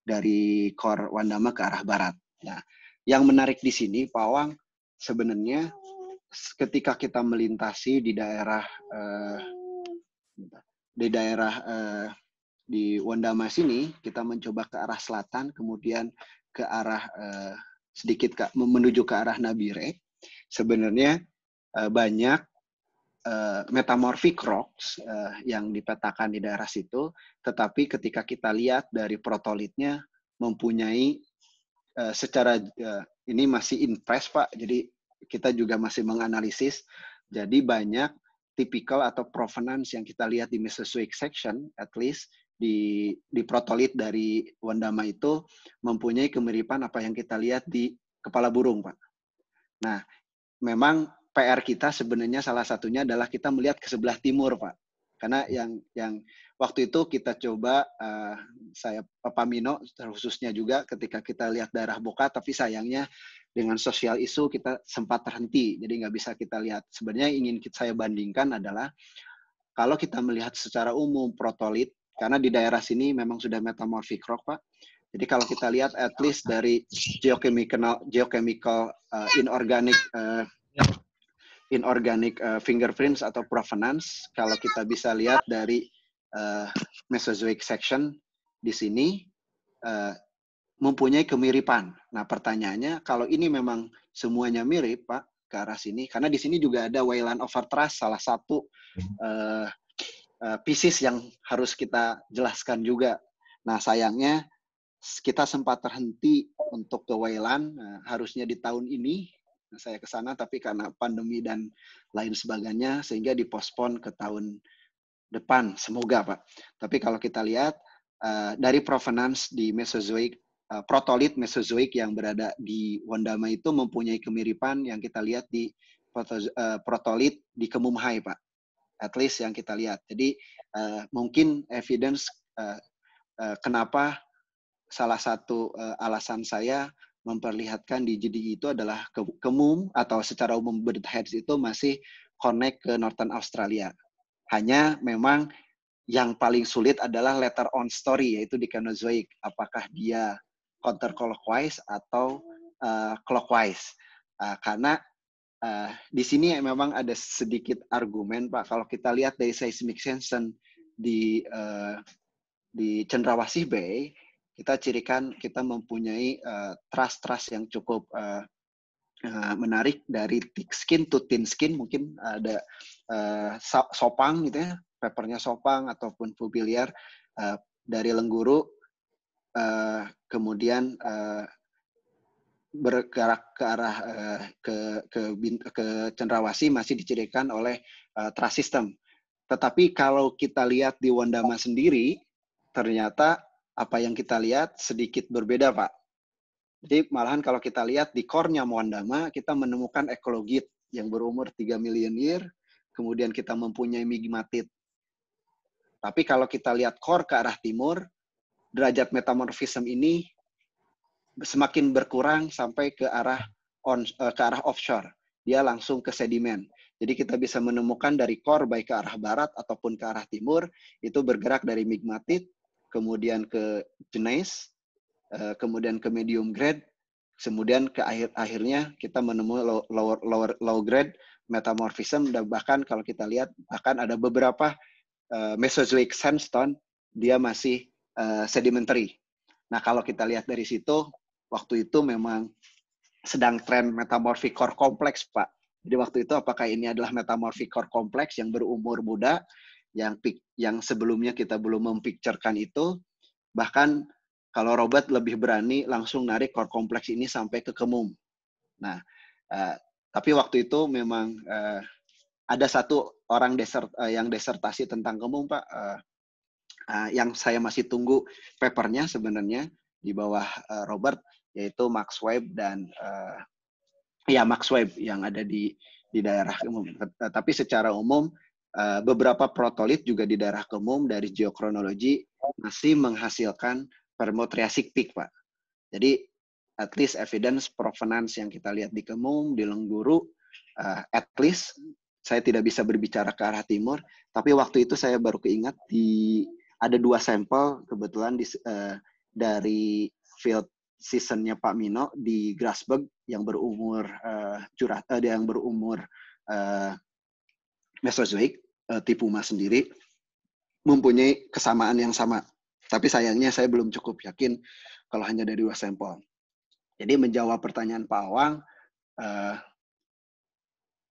B: dari kor Wandama ke arah barat. Nah, yang menarik di sini Pawang sebenarnya ketika kita melintasi di daerah uh, di daerah uh, di Wandama sini kita mencoba ke arah selatan kemudian ke arah uh, sedikit ke, menuju ke arah Nabire sebenarnya uh, banyak uh, metamorphic rocks uh, yang dipetakan di daerah situ, tetapi ketika kita lihat dari protolitnya mempunyai secara ini masih impress Pak, jadi kita juga masih menganalisis, jadi banyak tipikal atau provenance yang kita lihat di Mesozoic section, at least di di protolit dari Wandama itu mempunyai kemiripan apa yang kita lihat di kepala burung, Pak. Nah, memang PR kita sebenarnya salah satunya adalah kita melihat ke sebelah timur, Pak. Karena yang yang waktu itu kita coba uh, saya Papa Mino khususnya juga ketika kita lihat daerah Boka, tapi sayangnya dengan sosial isu kita sempat terhenti, jadi nggak bisa kita lihat. Sebenarnya ingin saya bandingkan adalah kalau kita melihat secara umum protolit, karena di daerah sini memang sudah metamorphic rock, Pak. Jadi kalau kita lihat at least dari geochemical geochemical uh, inorganic uh, inorganic uh, fingerprints atau provenance, kalau kita bisa lihat dari uh, Mesozoic section di sini uh, mempunyai kemiripan. Nah pertanyaannya kalau ini memang semuanya mirip Pak ke arah sini, karena di sini juga ada Wayland Overthrust salah satu uh, uh, pieces yang harus kita jelaskan juga. Nah sayangnya kita sempat terhenti untuk ke Wailan nah, harusnya di tahun ini saya ke sana tapi karena pandemi dan lain sebagainya sehingga dipospon ke tahun depan semoga Pak. Tapi kalau kita lihat uh, dari provenance di Mesozoic uh, protolit Mesozoic yang berada di Wandama itu mempunyai kemiripan yang kita lihat di proto, protolit di Kemumhai Pak. At least yang kita lihat. Jadi mungkin evidence kenapa salah satu uh, alasan saya memperlihatkan di GDI itu adalah ke kemum atau secara umum bird heads itu masih connect ke Northern Australia. Hanya memang yang paling sulit adalah letter on story yaitu di Cenozoic. Apakah dia counterclockwise atau uh, clockwise? Uh, karena uh, di sini memang ada sedikit argumen Pak. Kalau kita lihat dari seismic sensation di uh, di Cendrawasih Bay kita cirikan kita mempunyai uh, trust-trust yang cukup uh, uh, menarik dari thick skin to thin skin mungkin ada uh, sopang gitu ya papernya sopang ataupun fubiliar uh, dari lengguru uh, kemudian uh, bergerak ke arah uh, ke ke ke cendrawasih masih dicirikan oleh uh, trust system. Tetapi kalau kita lihat di Wandama sendiri, ternyata apa yang kita lihat sedikit berbeda, Pak. Jadi malahan kalau kita lihat di core-nya Wandama, kita menemukan ekologit yang berumur 3 million year, kemudian kita mempunyai migmatit. Tapi kalau kita lihat core ke arah timur, derajat metamorfisme ini semakin berkurang sampai ke arah on uh, ke arah offshore. Dia langsung ke sedimen. Jadi kita bisa menemukan dari core baik ke arah barat ataupun ke arah timur itu bergerak dari migmatit, kemudian ke jenis, uh, kemudian ke medium grade, kemudian ke akhir akhirnya kita menemui low, lower, lower low grade metamorphism dan bahkan kalau kita lihat bahkan ada beberapa uh, Mesozoic sandstone dia masih uh, sedimentary. Nah kalau kita lihat dari situ waktu itu memang sedang tren metamorphic core kompleks, Pak. Jadi waktu itu apakah ini adalah metamorphic core kompleks yang berumur muda, yang yang sebelumnya kita belum mempicturekan itu, bahkan kalau Robert lebih berani langsung narik core kompleks ini sampai ke kemum. Nah, uh, tapi waktu itu memang uh, ada satu orang desert uh, yang desertasi tentang kemum, Pak, uh, uh, yang saya masih tunggu papernya sebenarnya di bawah uh, Robert yaitu Max Webb dan uh, ya Max Webb yang ada di di daerah umum. Tapi secara umum uh, beberapa protolit juga di daerah umum dari geokronologi masih menghasilkan permotriasik peak, Pak. Jadi at least evidence provenance yang kita lihat di Kemum, di Lengguru, uh, at least saya tidak bisa berbicara ke arah timur, tapi waktu itu saya baru keingat di ada dua sampel kebetulan di, uh, dari field seasonnya Pak Mino di Grasberg yang berumur uh, curah uh, yang berumur uh, Mesozoik uh, Tipuma sendiri mempunyai kesamaan yang sama. Tapi sayangnya saya belum cukup yakin kalau hanya dari dua sampel. Jadi menjawab pertanyaan Pak Awang, uh,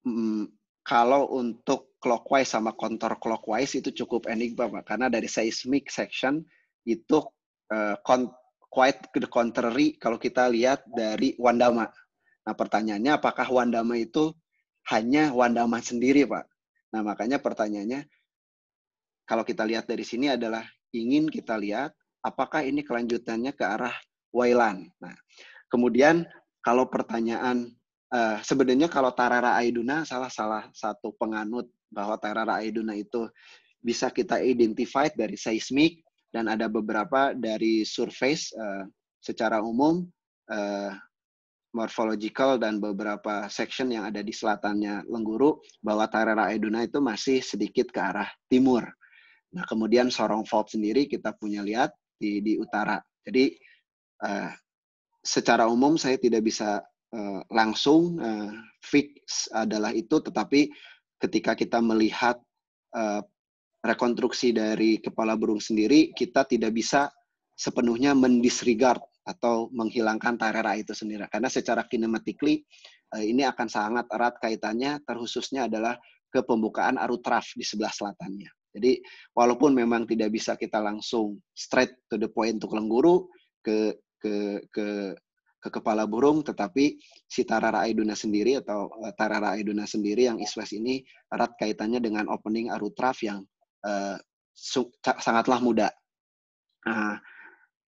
B: mm, kalau untuk clockwise sama counter clockwise itu cukup enigma Pak, karena dari seismic section itu uh, quite the contrary kalau kita lihat dari Wandama. Nah, pertanyaannya apakah Wandama itu hanya Wandama sendiri, Pak? Nah, makanya pertanyaannya kalau kita lihat dari sini adalah ingin kita lihat apakah ini kelanjutannya ke arah Wailan. Nah, kemudian kalau pertanyaan uh, sebenarnya kalau Tarara Aiduna salah salah satu penganut bahwa Tarara Aiduna itu bisa kita identify dari seismik dan ada beberapa dari surface uh, secara umum uh, morphological dan beberapa section yang ada di selatannya Lengguru bahwa Tarara Eduna itu masih sedikit ke arah timur. Nah, kemudian Sorong Fault sendiri kita punya lihat di di utara. Jadi uh, secara umum saya tidak bisa uh, langsung uh, fix adalah itu tetapi ketika kita melihat uh, rekonstruksi dari kepala burung sendiri, kita tidak bisa sepenuhnya mendisregard atau menghilangkan tarera itu sendiri. Karena secara kinematically, eh, ini akan sangat erat kaitannya, terkhususnya adalah ke pembukaan arutraf di sebelah selatannya. Jadi walaupun memang tidak bisa kita langsung straight to the point untuk lengguru ke ke ke ke kepala burung, tetapi si Tarara Aiduna sendiri atau uh, Tarara Aiduna sendiri yang iswes ini erat kaitannya dengan opening arutraf yang uh, sangatlah muda. Nah,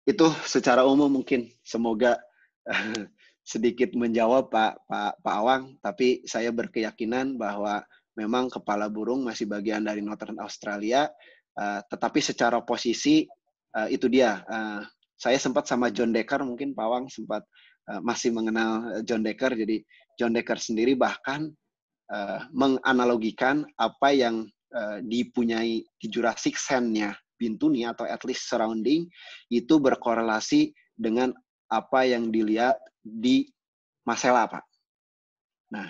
B: itu secara umum mungkin. Semoga uh, sedikit menjawab Pak Pak Pak Awang, tapi saya berkeyakinan bahwa memang kepala burung masih bagian dari Northern Australia, uh, tetapi secara posisi uh, itu dia. Uh, saya sempat sama John Decker, mungkin Pak Awang sempat uh, masih mengenal John Decker, jadi John Decker sendiri bahkan uh, menganalogikan apa yang uh, dipunyai di Jurassic Sand-nya Bintuni atau at least surrounding itu berkorelasi dengan apa yang dilihat di Masela, Pak. Nah,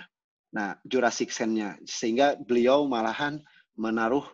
B: nah Jurassic Sand-nya sehingga beliau malahan menaruh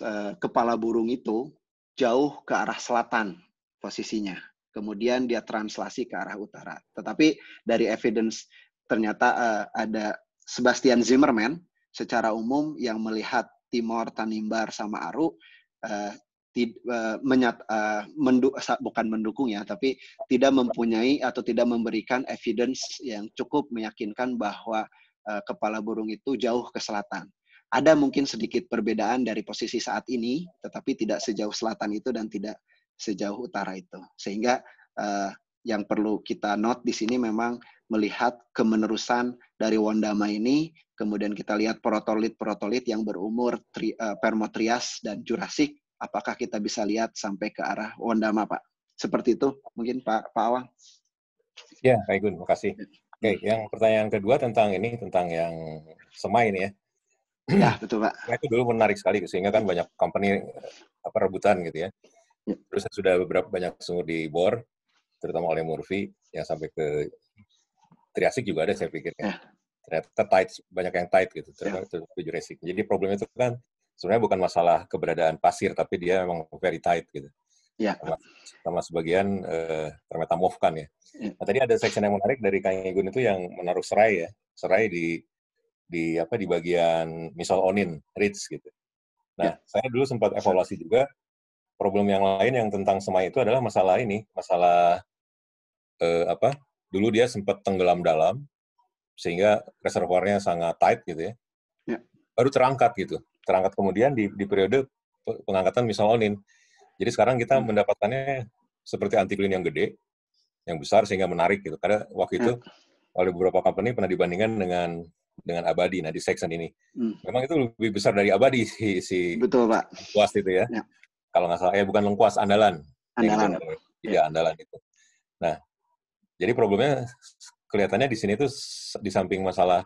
B: uh, kepala burung itu jauh ke arah selatan posisinya. Kemudian dia translasi ke arah utara. Tetapi dari evidence ternyata uh, ada Sebastian Zimmerman secara umum yang melihat Timor, Tanimbar, sama Aru, uh, tid, uh, menyat, uh, mendu, bukan mendukung ya, tapi tidak mempunyai atau tidak memberikan evidence yang cukup meyakinkan bahwa uh, kepala burung itu jauh ke selatan. Ada mungkin sedikit perbedaan dari posisi saat ini, tetapi tidak sejauh selatan itu dan tidak sejauh utara itu. Sehingga uh, yang perlu kita note di sini memang melihat kemenerusan dari Wondama ini, kemudian kita lihat protolit-protolit yang berumur tri, uh, Permotrias dan Jurassic, apakah kita bisa lihat sampai ke arah Wondama, Pak? Seperti itu mungkin Pak Pak Awang.
C: Ya, Pak Igun, terima kasih. Oke, yang pertanyaan kedua tentang ini, tentang yang semai ini ya.
B: Ya, betul Pak.
C: Nah, itu dulu menarik sekali, sehingga kan banyak company apa rebutan gitu ya. ya. Terus sudah beberapa banyak sungguh di bor, terutama oleh Murphy yang sampai ke Triasik juga ada saya pikir ya. Ternyata tight banyak yang tight gitu terutama yeah. ke Jurassic. Jadi problemnya itu kan sebenarnya bukan masalah keberadaan pasir tapi dia memang very tight gitu. Ya. Sama, sama sebagian uh, termetamorfkan ya. ya. Nah, tadi ada section yang menarik dari Kang Egun itu yang menaruh serai ya. Serai di di apa di bagian misal onin, ridge gitu. Nah, ya. saya dulu sempat evaluasi juga problem yang lain yang tentang semai itu adalah masalah ini, masalah eh, apa? Dulu dia sempat tenggelam dalam sehingga reservoirnya sangat tight gitu ya. ya. Baru terangkat gitu. Terangkat kemudian di, di periode pengangkatan misalonin. Jadi sekarang kita hmm. mendapatkannya seperti antiklin yang gede, yang besar sehingga menarik gitu. Karena waktu itu ya. oleh beberapa company pernah dibandingkan dengan dengan abadi nah di section ini. Hmm. Memang itu lebih besar dari abadi si si
B: Betul, Pak.
C: Kuas itu ya. ya kalau nggak salah ya bukan lengkuas andalan
B: andalan
C: iya andalan itu nah jadi problemnya kelihatannya di sini tuh di samping masalah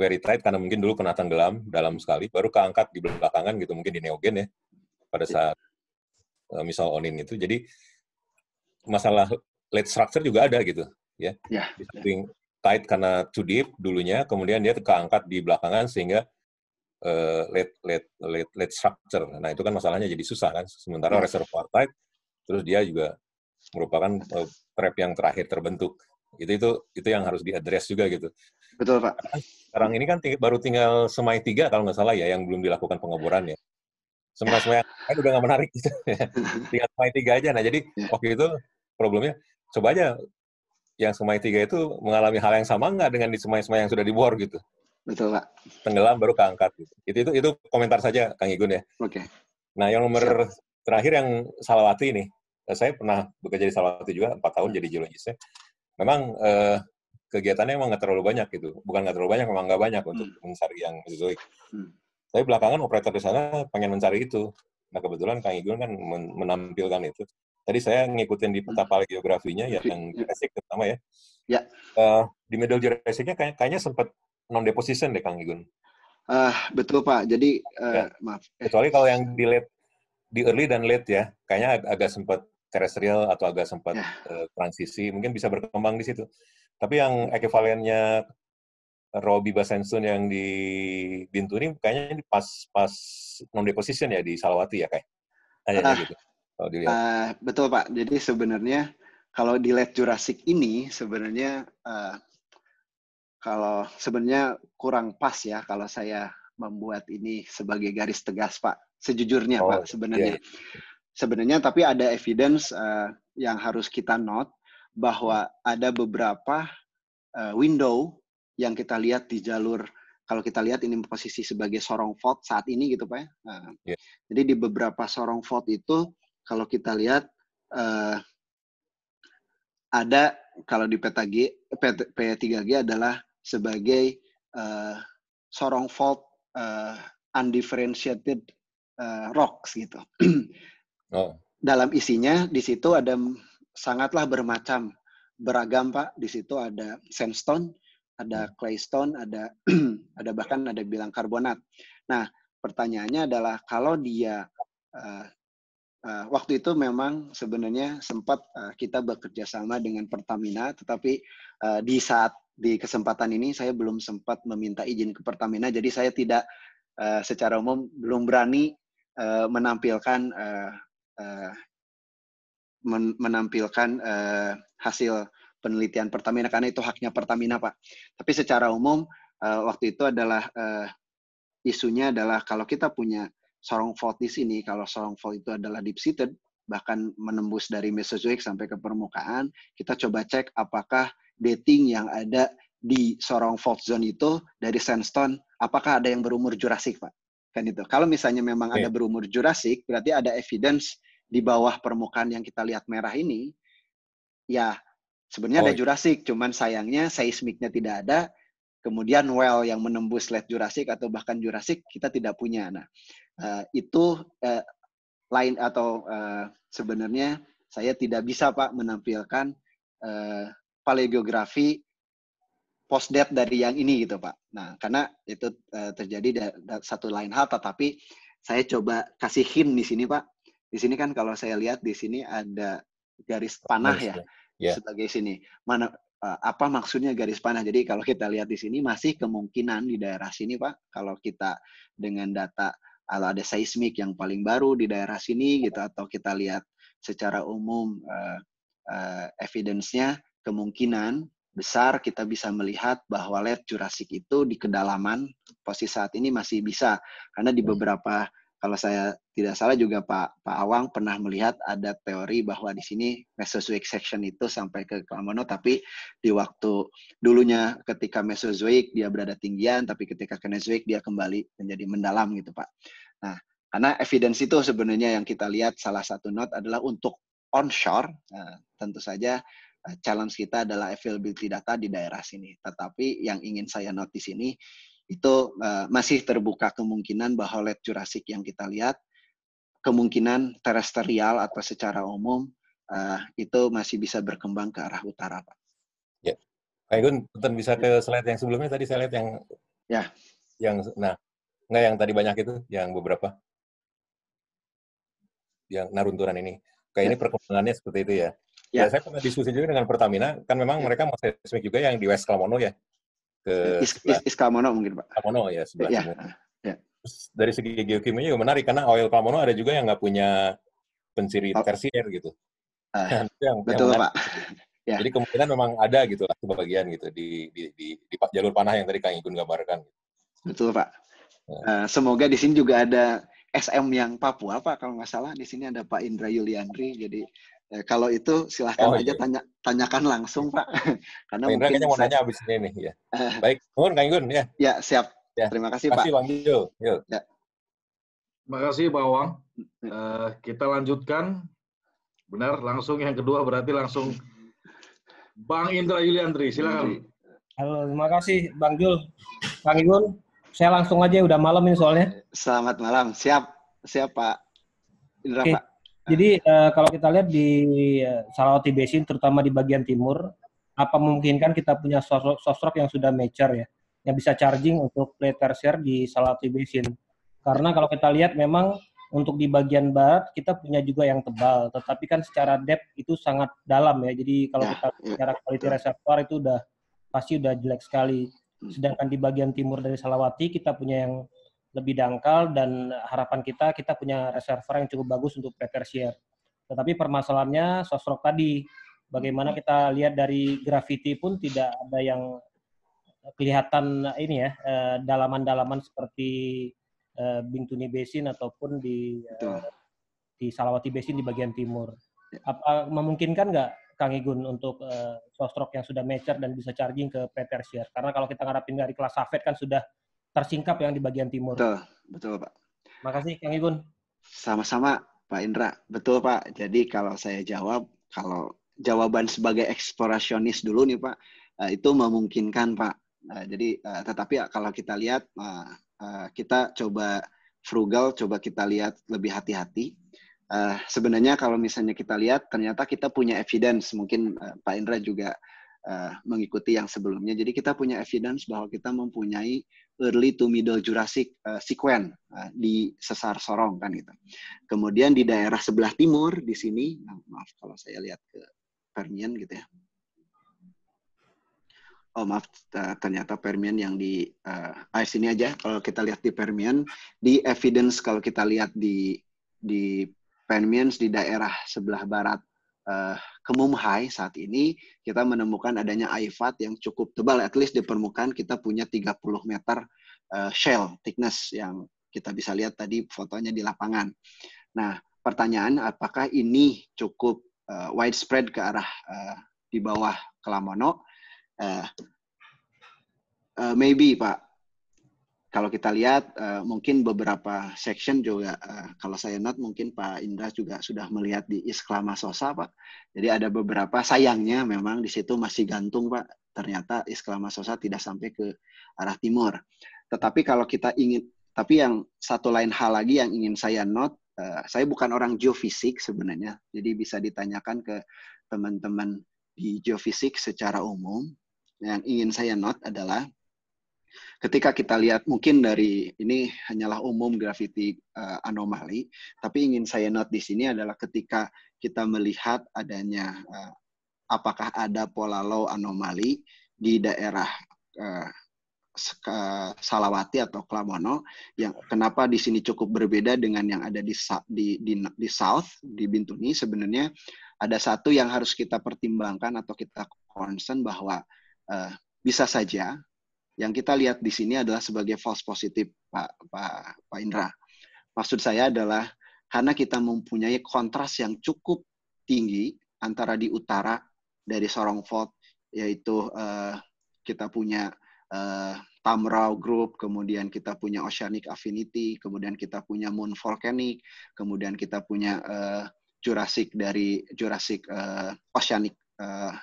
C: very tight karena mungkin dulu kena tenggelam dalam sekali baru keangkat di belakangan gitu mungkin di neogen ya pada iya. saat uh, misal onin itu jadi masalah late structure juga ada gitu ya, di samping tight karena too deep dulunya kemudian dia keangkat di belakangan sehingga uh, late late late late structure. Nah itu kan masalahnya jadi susah kan. Sementara hmm. reservoir type terus dia juga merupakan uh, trap yang terakhir terbentuk. Itu itu itu yang harus diadres juga gitu.
B: Betul pak.
C: Sekarang ini kan ting baru tinggal semai tiga kalau nggak salah ya yang belum dilakukan pengeboran ya. Semua yang kan udah nggak menarik gitu. tinggal semai tiga aja. Nah jadi ya. waktu itu problemnya coba aja yang semai tiga itu mengalami hal yang sama nggak dengan di semai-semai yang sudah dibor gitu.
B: Betul, Pak.
C: Tenggelam baru keangkat. Gitu. Itu itu itu komentar saja Kang Igun ya.
B: Oke. Okay.
C: Nah, yang nomor Siap. terakhir yang Salawati ini. Saya pernah bekerja di Salawati juga empat tahun jadi geologisnya. Memang eh, kegiatannya emang nggak terlalu banyak gitu. Bukan nggak terlalu banyak, memang nggak banyak untuk hmm. mencari yang mesozoik. Hmm. Tapi belakangan operator di sana pengen mencari itu. Nah kebetulan Kang Igun kan menampilkan itu. Tadi saya ngikutin di peta paleografinya ya, yang Jurassic terutama ya.
B: Ya.
C: Uh, di middle Jurassicnya kayak, kayaknya sempat non deposition deh Kang Igun.
B: Uh, betul Pak. Jadi uh, ya. maaf.
C: Kecuali kalau yang di late, di early dan late ya, kayaknya ag agak sempat terestrial atau agak sempat uh, transisi, mungkin bisa berkembang di situ. Tapi yang ekivalennya Robbie Basensun yang di Bintu ini kayaknya pas pas non deposition ya di Salawati ya kayak. Kayaknya gitu.
B: Kalau dilihat. Uh, betul Pak. Jadi sebenarnya kalau di late Jurassic ini sebenarnya uh, kalau sebenarnya kurang pas ya kalau saya membuat ini sebagai garis tegas Pak. Sejujurnya oh, Pak sebenarnya. Yeah. Sebenarnya tapi ada evidence uh, yang harus kita note bahwa ada beberapa uh, window yang kita lihat di jalur kalau kita lihat ini posisi sebagai sorong fault saat ini gitu Pak ya. Uh, yeah. Jadi di beberapa sorong fault itu kalau kita lihat uh, ada kalau di peta G, P3G adalah sebagai uh, sorong fault uh, undifferentiated uh, rocks gitu. oh. Dalam isinya di situ ada sangatlah bermacam beragam Pak. Di situ ada sandstone, ada hmm. claystone, ada ada bahkan ada bilang karbonat. Nah, pertanyaannya adalah kalau dia uh, uh, waktu itu memang sebenarnya sempat uh, kita bekerja sama dengan Pertamina, tetapi uh, di saat di kesempatan ini saya belum sempat meminta izin ke Pertamina, jadi saya tidak uh, secara umum belum berani uh, menampilkan uh, uh, men menampilkan uh, hasil penelitian Pertamina karena itu haknya Pertamina Pak. Tapi secara umum uh, waktu itu adalah uh, isunya adalah kalau kita punya sorong fault di sini, kalau sorong fault itu adalah deep seated, bahkan menembus dari Mesozoic sampai ke permukaan, kita coba cek apakah dating yang ada di sorong fault zone itu dari sandstone, apakah ada yang berumur Jurassic, Pak? Kan itu. Kalau misalnya memang yeah. ada berumur Jurassic, berarti ada evidence di bawah permukaan yang kita lihat merah ini, ya sebenarnya oh. ada Jurassic, cuman sayangnya seismiknya tidak ada, kemudian well yang menembus late Jurassic atau bahkan Jurassic kita tidak punya. Nah, uh, itu uh, lain atau uh, sebenarnya saya tidak bisa Pak menampilkan uh, paleogeografi post date dari yang ini gitu Pak. Nah, karena itu uh, terjadi da, da, satu lain hal tetapi saya coba kasih hint di sini Pak. Di sini kan kalau saya lihat di sini ada garis panah ya. Yeah. Sebagai sini. Mana uh, apa maksudnya garis panah. Jadi kalau kita lihat di sini masih kemungkinan di daerah sini Pak, kalau kita dengan data kalau ada seismik yang paling baru di daerah sini gitu atau kita lihat secara umum uh, uh, evidence-nya kemungkinan besar kita bisa melihat bahwa late Jurassic itu di kedalaman posisi saat ini masih bisa karena di beberapa kalau saya tidak salah juga Pak Pak Awang pernah melihat ada teori bahwa di sini Mesozoic section itu sampai ke Klamono tapi di waktu dulunya ketika Mesozoic dia berada tinggian tapi ketika Kenozoic dia kembali menjadi mendalam gitu Pak. Nah, karena evidence itu sebenarnya yang kita lihat salah satu note adalah untuk onshore nah, tentu saja eh, challenge kita adalah availability data di daerah sini. Tetapi yang ingin saya note di sini itu uh, masih terbuka kemungkinan bahwa late Jurassic yang kita lihat kemungkinan terestrial atau secara umum uh, itu masih bisa berkembang ke arah utara, Pak.
C: Ya, Pak Igun, bisa ke slide yang sebelumnya tadi saya lihat yang
B: ya,
C: yang nah nggak yang tadi banyak itu, yang beberapa yang narunturan ini. Kayak ya. ini perkembangannya seperti itu ya. Ya. ya. saya pernah diskusi juga dengan Pertamina, kan memang ya. mereka mau seismik juga yang di West Kalmono ya
B: ke Is, Is, Iskamono mungkin Pak.
C: Kamono ya sebelah ya. Ya. Terus dari segi geokimia juga menarik karena oil Kamono ada juga yang nggak punya pensiri oh. tersier gitu.
B: Uh, yang, betul yang Pak.
C: Ya. Jadi kemungkinan memang ada gitu lah sebagian gitu di, di, di, di jalur panah yang tadi Kang Igun gambarkan.
B: Betul Pak. Uh, semoga di sini juga ada SM yang Papua Pak kalau nggak salah di sini ada Pak Indra Yuliandri jadi Eh, kalau itu silahkan oh, aja iya. tanya tanyakan langsung Pak.
C: Karena Pak mungkin mau nanya habis ini nih ya. Uh, Baik, mohon Kang Igun ya.
B: Ya siap. Ya. Terima kasih Pak. Terima
C: kasih Bang Yul. Yul. Ya.
A: Terima kasih Pak Wang. Uh, kita lanjutkan. Benar, langsung yang kedua berarti langsung Bang Indra Yuliandri. Silakan.
D: Halo, terima kasih Bang Jul. Kang Igun, saya langsung aja udah malam ini soalnya.
B: Selamat malam. Siap. Siap Pak. Indra
D: Oke. Pak. Jadi uh, kalau kita lihat di uh, Salawati Basin, terutama di bagian timur, apa memungkinkan kita punya sosok yang sudah mature ya, yang bisa charging untuk play tertiary di Salawati Basin. Karena kalau kita lihat memang untuk di bagian barat kita punya juga yang tebal, tetapi kan secara depth itu sangat dalam ya. Jadi kalau ya, kita ya. bicara quality reservoir itu udah pasti udah jelek sekali. Sedangkan di bagian timur dari Salawati kita punya yang lebih dangkal dan harapan kita kita punya reservoir yang cukup bagus untuk pretersier. Tetapi permasalahannya sosok tadi, bagaimana kita lihat dari graffiti pun tidak ada yang kelihatan ini ya eh, dalaman-dalaman seperti eh, Bintuni Basin ataupun di eh, di Salawati Basin di bagian timur. Apa memungkinkan nggak Kang Igun untuk uh, sostrok yang sudah mature dan bisa charging ke pretersier? Karena kalau kita ngarapin dari kelas Safet kan sudah tersingkap yang di bagian timur.
B: Betul, betul Pak.
D: Makasih Kang Igun.
B: Sama-sama Pak Indra. Betul Pak. Jadi kalau saya jawab, kalau jawaban sebagai eksplorasionis dulu nih Pak, uh, itu memungkinkan Pak. Uh, jadi uh, tetapi kalau kita lihat, kita coba frugal, coba kita lihat lebih hati-hati. Sebenarnya kalau misalnya kita lihat, ternyata kita punya evidence. Mungkin Pak Indra juga mengikuti yang sebelumnya. Jadi kita punya evidence bahwa kita mempunyai early to middle Jurassic uh, sequence uh, di sesar Sorong kan gitu. Kemudian di daerah sebelah timur di sini, nah, maaf kalau saya lihat ke Permian gitu ya. Oh maaf, ternyata Permian yang di uh, ah, sini aja. Kalau kita lihat di Permian, di evidence kalau kita lihat di di Permian di daerah sebelah barat uh, Kemumhai saat ini kita menemukan adanya IFAT yang cukup tebal, at least di permukaan kita punya 30 meter uh, shell thickness yang kita bisa lihat tadi fotonya di lapangan. Nah, pertanyaan apakah ini cukup uh, widespread ke arah uh, di bawah Kelamono? Uh, uh, maybe Pak. Kalau kita lihat uh, mungkin beberapa section juga uh, kalau saya not mungkin Pak Indra juga sudah melihat di Isklama Sosa Pak. Jadi ada beberapa sayangnya memang di situ masih gantung Pak. Ternyata Isklama Sosa tidak sampai ke arah timur. Tetapi kalau kita ingin tapi yang satu lain hal lagi yang ingin saya note uh, saya bukan orang geofisik sebenarnya. Jadi bisa ditanyakan ke teman-teman di geofisik secara umum. Yang ingin saya note adalah ketika kita lihat mungkin dari ini hanyalah umum gravity uh, anomali, tapi ingin saya note di sini adalah ketika kita melihat adanya uh, apakah ada pola law anomali di daerah uh, Salawati atau Klamono yang kenapa di sini cukup berbeda dengan yang ada di di di, di South di Bintuni sebenarnya. Ada satu yang harus kita pertimbangkan atau kita concern bahwa uh, bisa saja yang kita lihat di sini adalah sebagai false positif Pak Pak Pak Indra. Maksud saya adalah karena kita mempunyai kontras yang cukup tinggi antara di utara dari Sorong Fault yaitu uh, kita punya uh, Tamrau Group, kemudian kita punya Oceanic Affinity, kemudian kita punya Moon Volcanic, kemudian kita punya uh, Jurassic dari Jurassic uh, Oceanic uh,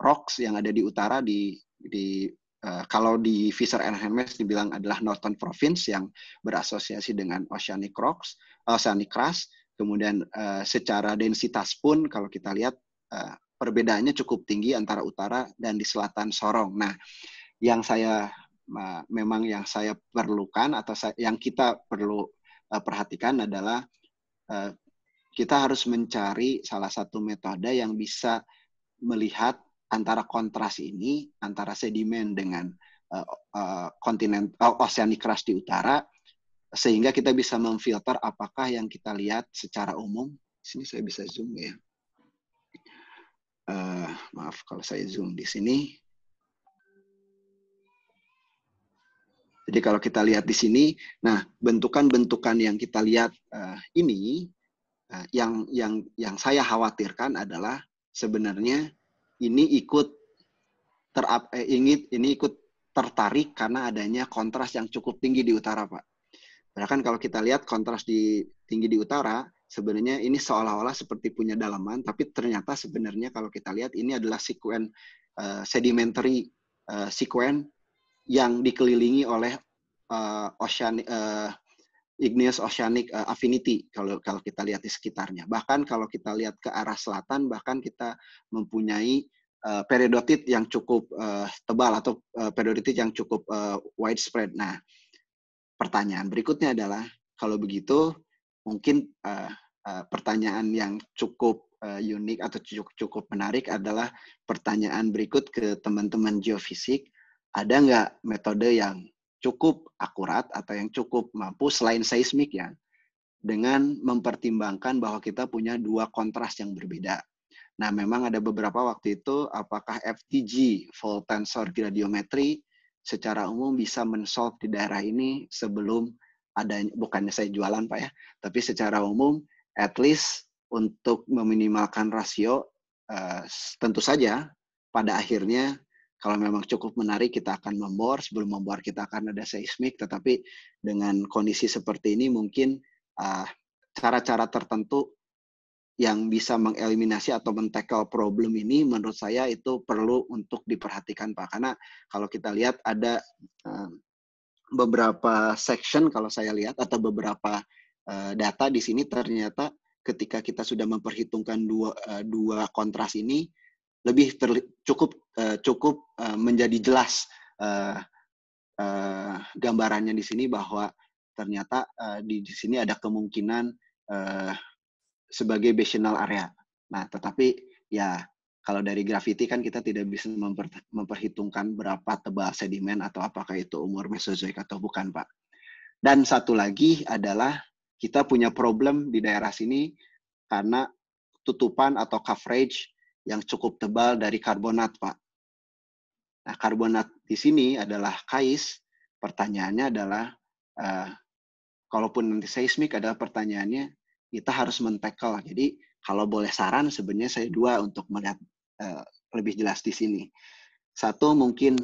B: Rocks yang ada di utara di di Uh, kalau di Fisher and Hermes dibilang adalah Northern Province yang berasosiasi dengan Oceanic Rocks, Oceanic Crust. Kemudian uh, secara densitas pun kalau kita lihat uh, perbedaannya cukup tinggi antara utara dan di selatan Sorong. Nah, yang saya uh, memang yang saya perlukan atau saya, yang kita perlu uh, perhatikan adalah uh, kita harus mencari salah satu metode yang bisa melihat antara kontras ini antara sedimen dengan uh, uh, kontinen uh, oceanic crust di utara sehingga kita bisa memfilter apakah yang kita lihat secara umum. Sini saya bisa zoom ya. Uh, maaf kalau saya zoom di sini. Jadi kalau kita lihat di sini nah bentukan-bentukan yang kita lihat uh, ini uh, yang yang yang saya khawatirkan adalah sebenarnya ini ikut terap eh, ingin ini ikut tertarik karena adanya kontras yang cukup tinggi di utara, Pak. Bahkan kalau kita lihat kontras di tinggi di utara, sebenarnya ini seolah-olah seperti punya dalaman, tapi ternyata sebenarnya kalau kita lihat ini adalah sekuen uh, sedimentary uh, sekuen yang dikelilingi oleh uh, ocean uh, igneous oceanic uh, affinity kalau kalau kita lihat di sekitarnya. Bahkan kalau kita lihat ke arah selatan bahkan kita mempunyai uh, periodotit yang cukup uh, tebal atau uh, periodotit yang cukup widespread. Nah, pertanyaan berikutnya adalah kalau begitu mungkin pertanyaan yang cukup unik atau cukup cukup menarik adalah pertanyaan berikut ke teman-teman geofisik, ada nggak metode yang cukup akurat atau yang cukup mampu selain seismik ya dengan mempertimbangkan bahwa kita punya dua kontras yang berbeda. Nah, memang ada beberapa waktu itu apakah FTG full tensor gradiometry secara umum bisa mensolve di daerah ini sebelum ada bukannya saya jualan Pak ya, tapi secara umum at least untuk meminimalkan rasio uh, tentu saja pada akhirnya kalau memang cukup menarik kita akan membor sebelum membor kita akan ada seismik. Tetapi dengan kondisi seperti ini mungkin uh, cara-cara tertentu yang bisa mengeliminasi atau mentackle problem ini menurut saya itu perlu untuk diperhatikan Pak. Karena kalau kita lihat ada uh, beberapa section kalau saya lihat atau beberapa uh, data di sini ternyata ketika kita sudah memperhitungkan dua uh, dua kontras ini lebih ter, cukup uh, cukup uh, menjadi jelas uh, uh, gambarannya di sini bahwa ternyata uh, di, di sini ada kemungkinan uh, sebagai basional area. Nah, tetapi ya kalau dari gravity kan kita tidak bisa memper, memperhitungkan berapa tebal sedimen atau apakah itu umur Mesozoik atau bukan, Pak. Dan satu lagi adalah kita punya problem di daerah sini karena tutupan atau coverage yang cukup tebal dari karbonat, Pak. Nah, karbonat di sini adalah kais. Pertanyaannya adalah uh, kalaupun nanti seismik adalah pertanyaannya, kita harus men-tackle. Jadi kalau boleh saran, sebenarnya saya dua untuk melihat uh, lebih jelas di sini. Satu mungkin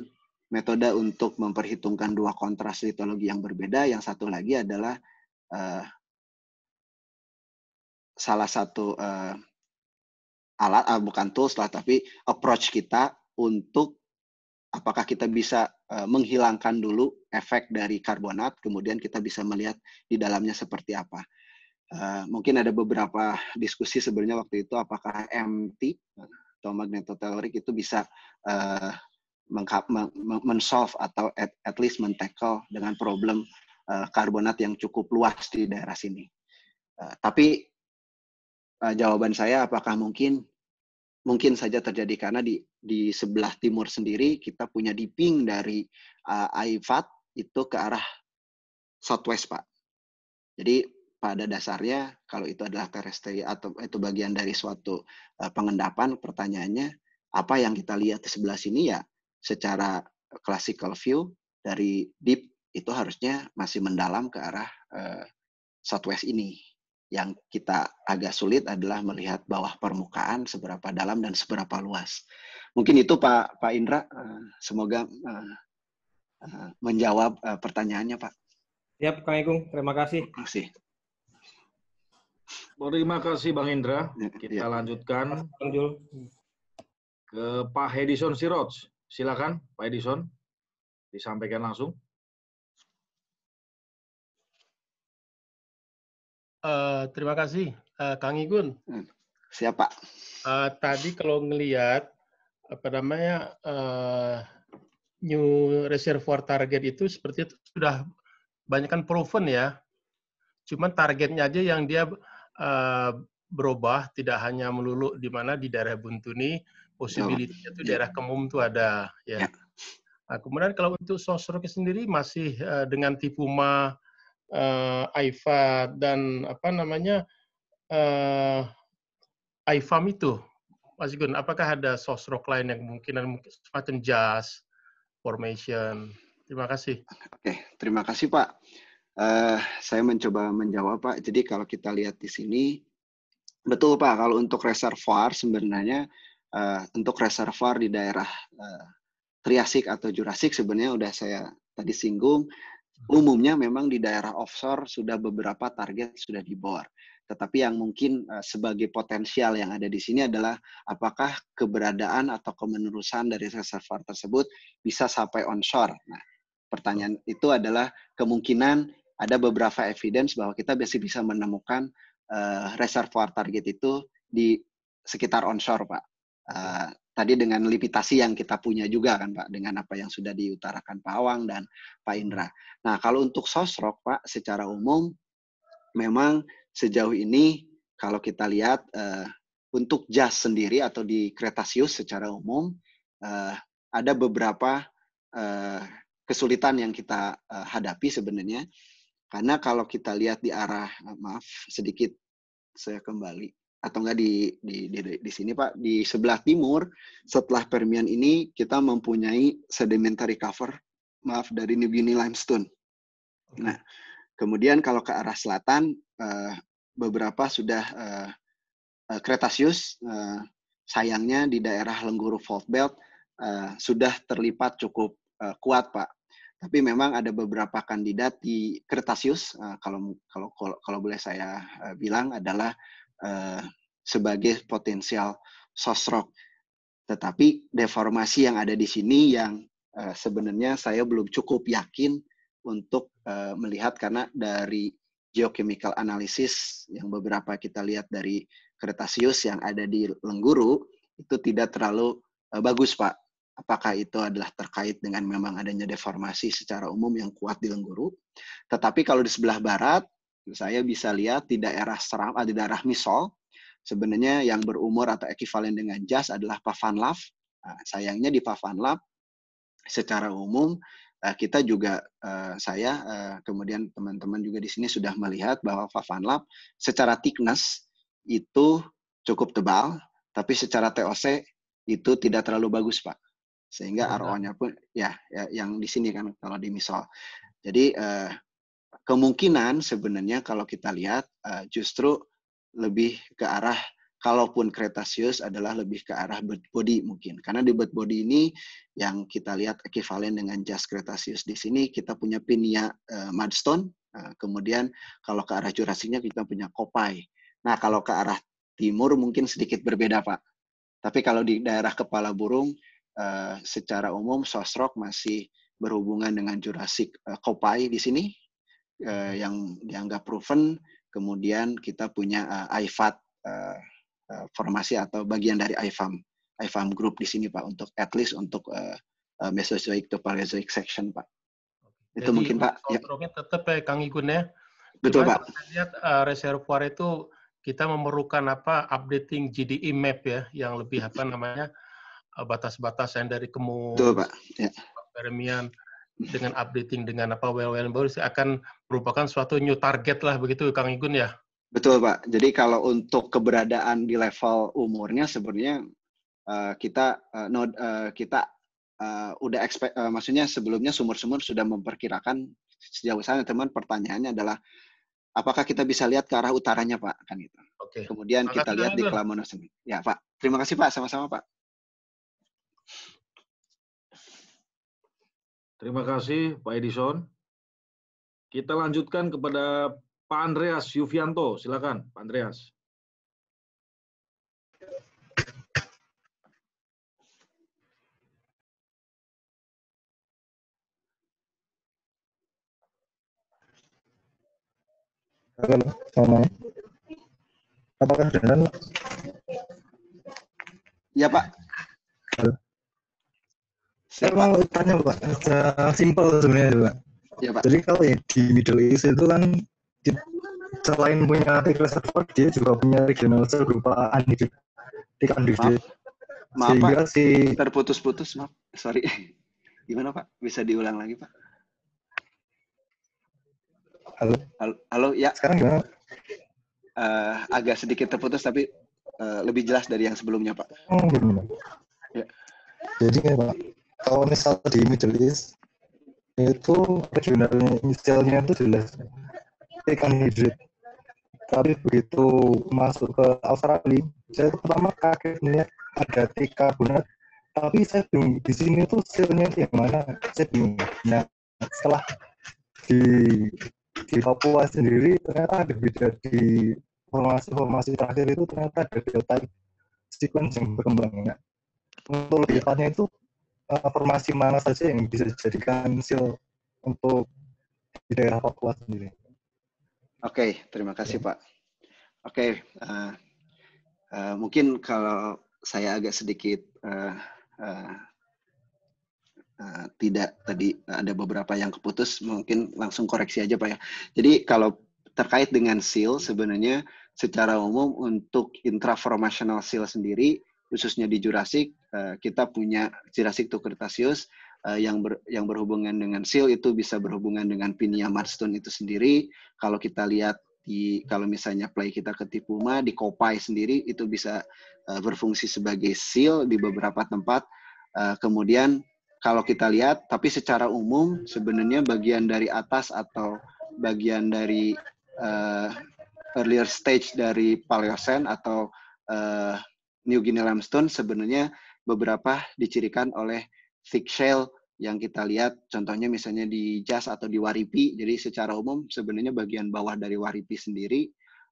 B: metode untuk memperhitungkan dua kontras litologi yang berbeda. Yang satu lagi adalah uh, salah satu uh, alat, uh, bukan tools lah, tapi approach kita untuk apakah kita bisa uh, menghilangkan dulu efek dari karbonat, kemudian kita bisa melihat di dalamnya seperti apa. Uh, mungkin ada beberapa diskusi sebenarnya waktu itu apakah MT atau magnetoteorik itu bisa uh, men-solve atau at, at least men-tackle dengan problem uh, karbonat yang cukup luas di daerah sini. Uh, tapi uh, jawaban saya apakah mungkin mungkin saja terjadi karena di di sebelah timur sendiri kita punya dipping dari uh, Aifat itu ke arah southwest Pak. Jadi pada dasarnya kalau itu adalah terestri atau itu bagian dari suatu uh, pengendapan pertanyaannya apa yang kita lihat di sebelah sini ya secara classical view dari deep itu harusnya masih mendalam ke arah uh, southwest ini yang kita agak sulit adalah melihat bawah permukaan seberapa dalam dan seberapa luas. Mungkin itu Pak Pak Indra, uh, semoga uh, uh, menjawab uh, pertanyaannya Pak.
D: Siap Kang Igung, terima kasih.
B: Terima kasih.
A: Terima kasih Bang Indra. Ya, kita ya. lanjutkan ke Pak Hedison Siroj. Silakan Pak Hedison, disampaikan langsung.
E: Uh, terima kasih, uh, Kang Igun.
B: Hmm. Siapa?
E: Uh, tadi kalau ngelihat apa namanya uh, new reservoir target itu seperti itu sudah banyak kan proven ya. Cuman targetnya aja yang dia uh, berubah, tidak hanya melulu di mana di daerah Buntuni, possibility-nya itu daerah Kemum itu ada ya. ya. Nah, kemudian kalau untuk Sosroke sendiri masih uh, dengan Tipuma uh, AIFA dan apa namanya uh, AIFAM itu, Mas Igun, apakah ada sosrok lain yang mungkin semacam jazz, formation? Terima kasih.
B: Oke, terima kasih Pak. Uh, saya mencoba menjawab Pak. Jadi kalau kita lihat di sini, betul Pak. Kalau untuk reservoir sebenarnya uh, untuk reservoir di daerah uh, Triasik atau Jurassic sebenarnya udah saya tadi singgung umumnya memang di daerah offshore sudah beberapa target sudah dibor. Tetapi yang mungkin uh, sebagai potensial yang ada di sini adalah apakah keberadaan atau kemenerusan dari reservoir tersebut bisa sampai onshore. Nah, pertanyaan itu adalah kemungkinan ada beberapa evidence bahwa kita masih bisa menemukan uh, reservoir target itu di sekitar onshore, Pak. Uh, tadi dengan limitasi yang kita punya juga kan Pak dengan apa yang sudah diutarakan Pak Awang dan Pak Indra. Nah kalau untuk sosrok Pak secara umum memang sejauh ini kalau kita lihat uh, untuk jas sendiri atau di Kretasius secara umum uh, ada beberapa uh, kesulitan yang kita uh, hadapi sebenarnya karena kalau kita lihat di arah maaf sedikit saya kembali atau enggak di, di di di sini Pak di sebelah timur setelah Permian ini kita mempunyai sedimentary cover maaf dari New Guinea limestone. Nah, kemudian kalau ke arah selatan uh, beberapa sudah uh, uh, Cretaceous uh, sayangnya di daerah Lengguru Fault Belt uh, sudah terlipat cukup uh, kuat Pak. Tapi memang ada beberapa kandidat di Cretaceous uh, kalau kalau kalau boleh saya uh, bilang adalah uh, sebagai potensial sosrok. Tetapi deformasi yang ada di sini yang uh, sebenarnya saya belum cukup yakin untuk uh, melihat karena dari geochemical analysis yang beberapa kita lihat dari Kretasius yang ada di Lengguru itu tidak terlalu uh, bagus Pak. Apakah itu adalah terkait dengan memang adanya deformasi secara umum yang kuat di Lengguru? Tetapi kalau di sebelah barat saya bisa lihat di daerah Seram, di daerah Misol, sebenarnya yang berumur atau ekivalen dengan jas adalah Pavanlav. Nah, sayangnya di Pavanlav secara umum eh, kita juga eh, saya eh, kemudian teman-teman juga di sini sudah melihat bahwa Pavanlav secara thickness itu cukup tebal, tapi secara TOC itu tidak terlalu bagus, Pak. Sehingga RO-nya pun ya, ya yang di sini kan kalau di misal. Jadi kemungkinan sebenarnya kalau kita lihat uh, justru lebih ke arah kalaupun Cretaceous adalah lebih ke arah bird body mungkin. Karena di bird body ini yang kita lihat ekivalen dengan jas Cretaceous di sini kita punya Pinia uh, mudstone, uh, kemudian kalau ke arah Jurasiknya kita punya Kopai. Nah, kalau ke arah timur mungkin sedikit berbeda, Pak. Tapi kalau di daerah kepala burung uh, secara umum Sosrok masih berhubungan dengan Jurassic uh, Kopai di sini uh, yang dianggap proven. Kemudian kita punya uh, IFAT uh, uh, formasi atau bagian dari IFAM IFAM group di sini Pak untuk at least untuk uh, uh, Mesozoic to Paleozoic section Pak.
E: Jadi,
B: Itu mungkin Pak.
E: Ya. tetap ya Kang Igun ya.
B: Betul
E: Cuma
B: Pak.
E: lihat uh, reservoir itu kita memerlukan apa updating GDE map ya yang lebih apa namanya batas-batas yang dari kemu
B: Betul Pak. Ya.
E: Permian dengan updating dengan apa well well baru akan merupakan suatu new target lah begitu Kang Igun ya.
B: Betul Pak. Jadi kalau untuk keberadaan di level umurnya sebenarnya uh, kita uh, node uh, kita uh, udah expect, uh, maksudnya sebelumnya sumur-sumur sudah memperkirakan sejauh sana teman pertanyaannya adalah apakah kita bisa lihat ke arah utaranya Pak kan gitu.
E: Oke.
B: Kemudian kita lihat di Kelamono Ya Pak. Terima kasih Pak sama-sama Pak.
A: Terima kasih Pak Edison. Kita lanjutkan kepada Pak Andreas Yuvianto. Silakan Pak Andreas.
F: Halo, selamat malam. Apakah dengar?
B: Iya Pak.
F: Halo. Saya mau tanya Pak, simpel sebenarnya Pak.
B: Ya, Pak.
F: Jadi kalau ya, di Middle East itu kan selain punya reservoir dia juga punya regional cell berupa di
B: Maaf, maaf
F: Sehingga
B: Pak,
F: si
B: terputus-putus maaf, sorry. Gimana Pak? Bisa diulang lagi Pak?
F: halo,
B: Halo, halo ya.
F: sekarang gimana?
B: Uh, agak sedikit terputus tapi uh, lebih jelas dari yang sebelumnya Pak.
F: Oh, Pak.
B: Ya.
F: Jadi ya Pak, kalau misal di Middle East itu regional inisialnya itu jelas ikan. Tapi begitu masuk ke Australia, saya itu pertama kaget melihat ada karbonat, tapi saya bingung di sini tuh silnya yang mana, saya bingung. Nah, setelah di di Papua sendiri ternyata ada beda di formasi-formasi terakhir itu ternyata ada delta sequence yang berkembang. Nah, untuk lebih itu uh, formasi mana saja yang bisa dijadikan sil untuk di daerah Papua sendiri.
B: Oke, okay, terima kasih Pak. Oke, okay, uh, uh, mungkin kalau saya agak sedikit uh, uh, uh, tidak tadi ada beberapa yang keputus, mungkin langsung koreksi aja Pak ya. Jadi kalau terkait dengan seal sebenarnya secara umum untuk intraformational seal sendiri khususnya di Jurassic uh, kita punya Jurassic to Cretaceous uh, yang ber, yang berhubungan dengan seal itu bisa berhubungan dengan Pinia Marstone itu sendiri. Kalau kita lihat di kalau misalnya play kita ke Tipuma di Kopai sendiri itu bisa uh, berfungsi sebagai seal di beberapa tempat. Uh, kemudian kalau kita lihat, tapi secara umum sebenarnya bagian dari atas atau bagian dari uh, earlier stage dari Paleocene atau uh, New Guinea limestone sebenarnya beberapa dicirikan oleh thick shale yang kita lihat contohnya misalnya di Jas atau di Waripi. Jadi secara umum sebenarnya bagian bawah dari Waripi sendiri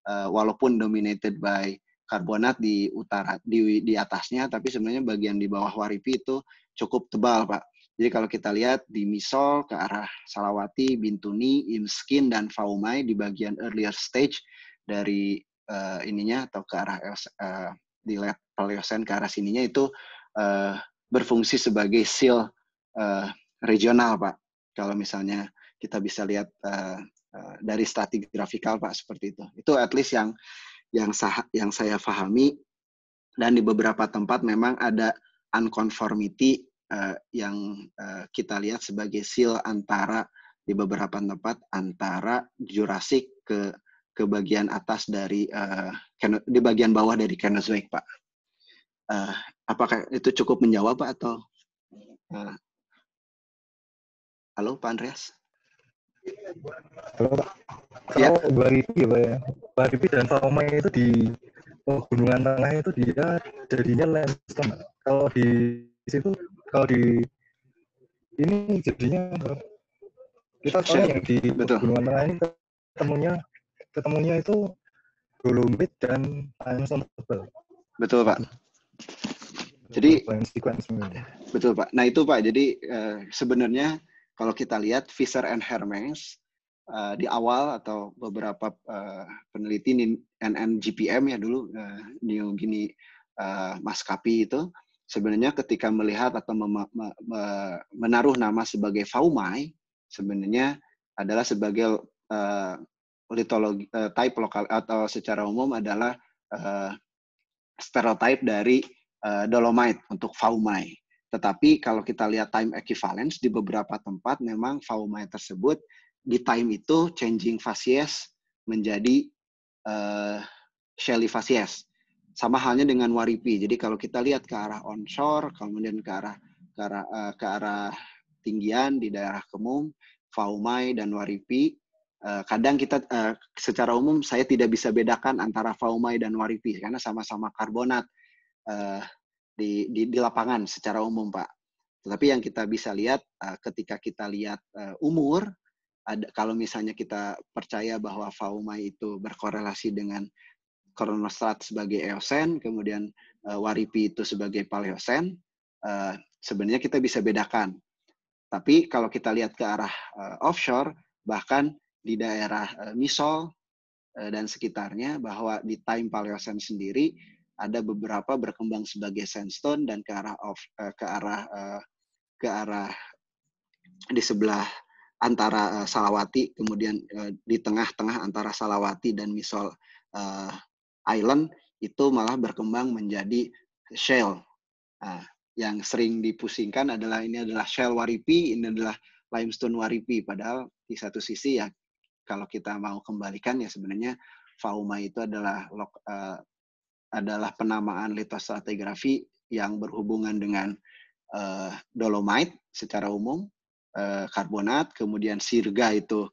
B: uh, walaupun dominated by karbonat di utara di di atasnya tapi sebenarnya bagian di bawah Waripi itu cukup tebal, Pak. Jadi kalau kita lihat di Misol ke arah Salawati, Bintuni, Imskin dan Faumai di bagian earlier stage dari uh, ininya atau ke arah uh, di Paleocene ke arah sininya itu uh, berfungsi sebagai seal uh, regional, Pak. Kalau misalnya kita bisa lihat uh, uh, dari stratigrafikal, Pak, seperti itu. Itu at least yang yang sah yang saya pahami dan di beberapa tempat memang ada unconformity uh, yang uh, kita lihat sebagai seal antara di beberapa tempat antara Jurassic ke ke bagian atas dari uh, di bagian bawah dari Cenozoic, Pak. Uh, apakah itu cukup menjawab, Pak, atau uh, halo, Pak Andreas?
F: Kalau kalau Waripi ya Pak ya, Waripi dan Faumai itu di pegunungan tengah itu dia jadinya limestone. Kalau di situ, kalau di ini jadinya kita soalnya yang di
B: Betul.
F: pegunungan tengah ini ketemunya ketemunya itu dolomit dan limestone tebal.
B: Betul Pak. Jadi. Betul Pak. Nah itu Pak, jadi eh, sebenarnya kalau kita lihat Fisher and Hermes eh, di awal atau beberapa eh, peneliti di NNGPM ya dulu eh, New Guinea eh, Maskapi itu sebenarnya ketika melihat atau mema- me- me- menaruh nama sebagai Faumai sebenarnya adalah sebagai eh, litologi eh, type lokal atau secara umum adalah eh, stereotype dari eh, dolomite untuk Faumai. Tetapi kalau kita lihat time equivalence di beberapa tempat memang Faumai tersebut di time itu changing facies menjadi uh, shelly facies. Sama halnya dengan Waripi. Jadi kalau kita lihat ke arah onshore, kemudian ke arah ke arah, eh, ke arah tinggian di daerah Kemung, Faumai dan Waripi, kadang kita eh, secara umum saya tidak bisa bedakan antara Faumai dan Waripi karena sama-sama karbonat. Eh, di, di, di lapangan secara umum, Pak. Tetapi yang kita bisa lihat uh, ketika kita lihat uh, umur, ada kalau misalnya kita percaya bahwa Faumai itu berkorelasi dengan Kronostat sebagai Eosen, kemudian uh, Waripi itu sebagai Paleosen, uh, sebenarnya kita bisa bedakan. Tapi kalau kita lihat ke arah uh, offshore, bahkan di daerah Misol uh, dan sekitarnya, bahwa di time Paleosen sendiri ada beberapa berkembang sebagai sandstone dan ke arah off, uh, ke arah ke arah di sebelah antara Salawati kemudian di tengah-tengah antara Salawati dan Misol Island itu malah berkembang menjadi shale. Nah, yang sering dipusingkan adalah ini adalah shale Waripi, ini adalah limestone Waripi. Padahal di satu sisi ya kalau kita mau kembalikan ya sebenarnya fauma itu adalah uh, adalah penamaan litostratigrafi yang berhubungan dengan uh, dolomite secara umum, uh, karbonat, kemudian sirga itu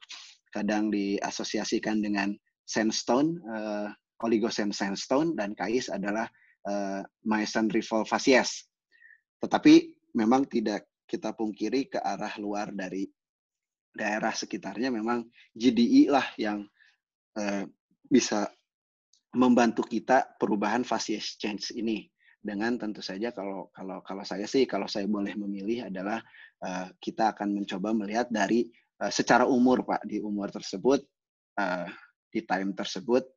B: kadang diasosiasikan dengan sandstone, uh, oligocene sandstone, dan kais adalah uh, Mason Rival facies. Tetapi memang tidak kita pungkiri ke arah luar dari daerah sekitarnya memang GDI lah yang uh, bisa membantu kita perubahan facies change ini. Dengan tentu saja kalau kalau kalau saya sih kalau saya boleh memilih adalah uh, kita akan mencoba melihat dari uh, secara umur pak. Di umur tersebut uh, di time tersebut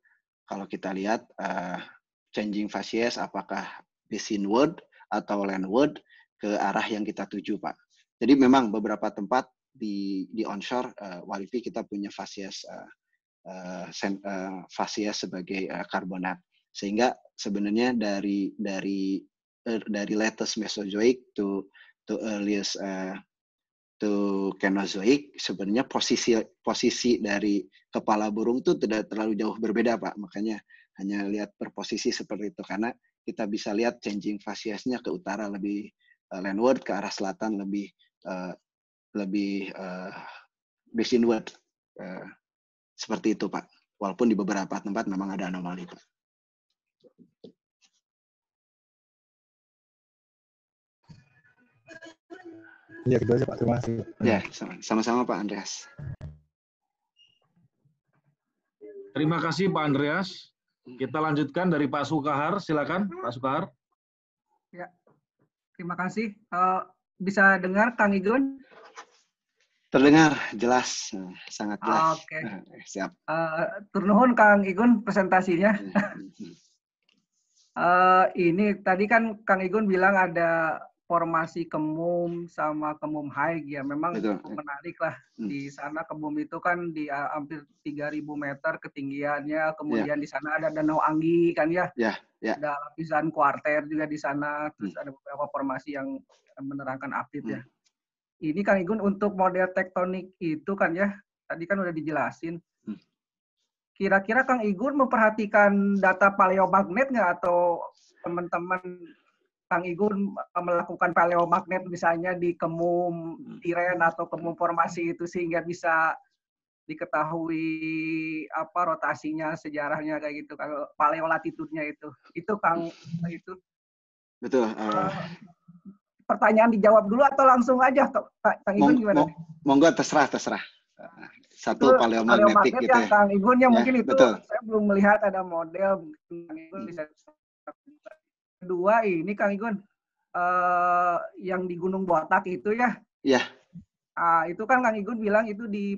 B: kalau kita lihat uh, changing facies apakah basinward atau landward ke arah yang kita tuju pak. Jadi memang beberapa tempat di di onshore uh, Walifi kita punya facies uh, uh, uh, facies sebagai uh, karbonat. Sehingga sebenarnya dari dari uh, dari latest Mesozoic to to earliest uh, to Kenozoic sebenarnya posisi posisi dari kepala burung itu tidak terlalu jauh berbeda pak. Makanya hanya lihat berposisi seperti itu. Karena kita bisa lihat changing fasiesnya ke utara lebih uh, landward ke arah selatan lebih uh, lebih uh, basinward uh, seperti itu Pak. Walaupun di beberapa tempat memang ada anomali Pak.
F: Ya, gitu aja Pak. Terima kasih.
B: Ya, sama-sama Pak Andreas.
A: Terima kasih Pak Andreas. Kita lanjutkan dari Pak Sukahar. Silakan Pak Sukahar.
G: Ya, terima kasih. Uh, bisa dengar Kang Igun?
B: Terdengar jelas, sangat jelas.
G: Oke. Okay.
B: Siap.
G: Uh, turnuhun Kang Igun presentasinya. uh, ini tadi kan Kang Igun bilang ada formasi kemum sama kemum high ya. Memang
B: Betul.
G: menarik lah. Hmm. Di sana kemum itu kan di uh, hampir 3000 meter ketinggiannya. Kemudian yeah. di sana ada danau Anggi kan ya.
B: Ya, yeah, yeah.
G: Ada lapisan kuarter juga di sana. Terus hmm. ada beberapa formasi yang menerangkan aktif hmm. ya ini Kang Igun untuk model tektonik itu kan ya, tadi kan udah dijelasin. Kira-kira Kang Igun memperhatikan data paleomagnet nggak atau teman-teman Kang Igun melakukan paleomagnet misalnya di kemum tiren atau kemum formasi itu sehingga bisa diketahui apa rotasinya, sejarahnya kayak gitu kalau paleolatitudnya itu. Itu Kang itu.
B: Betul. Uh,
G: pertanyaan dijawab dulu atau langsung aja Kang Igun gimana?
B: Monggo terserah terserah. Satu paleomagnetik gitu
G: ya. Kang Igun ya, mungkin itu betul. saya belum melihat ada model Kang Igun bisa kedua ini Kang Igun uh, yang di Gunung Botak itu ya.
B: Iya.
G: Ah, itu kan Kang Igun bilang itu di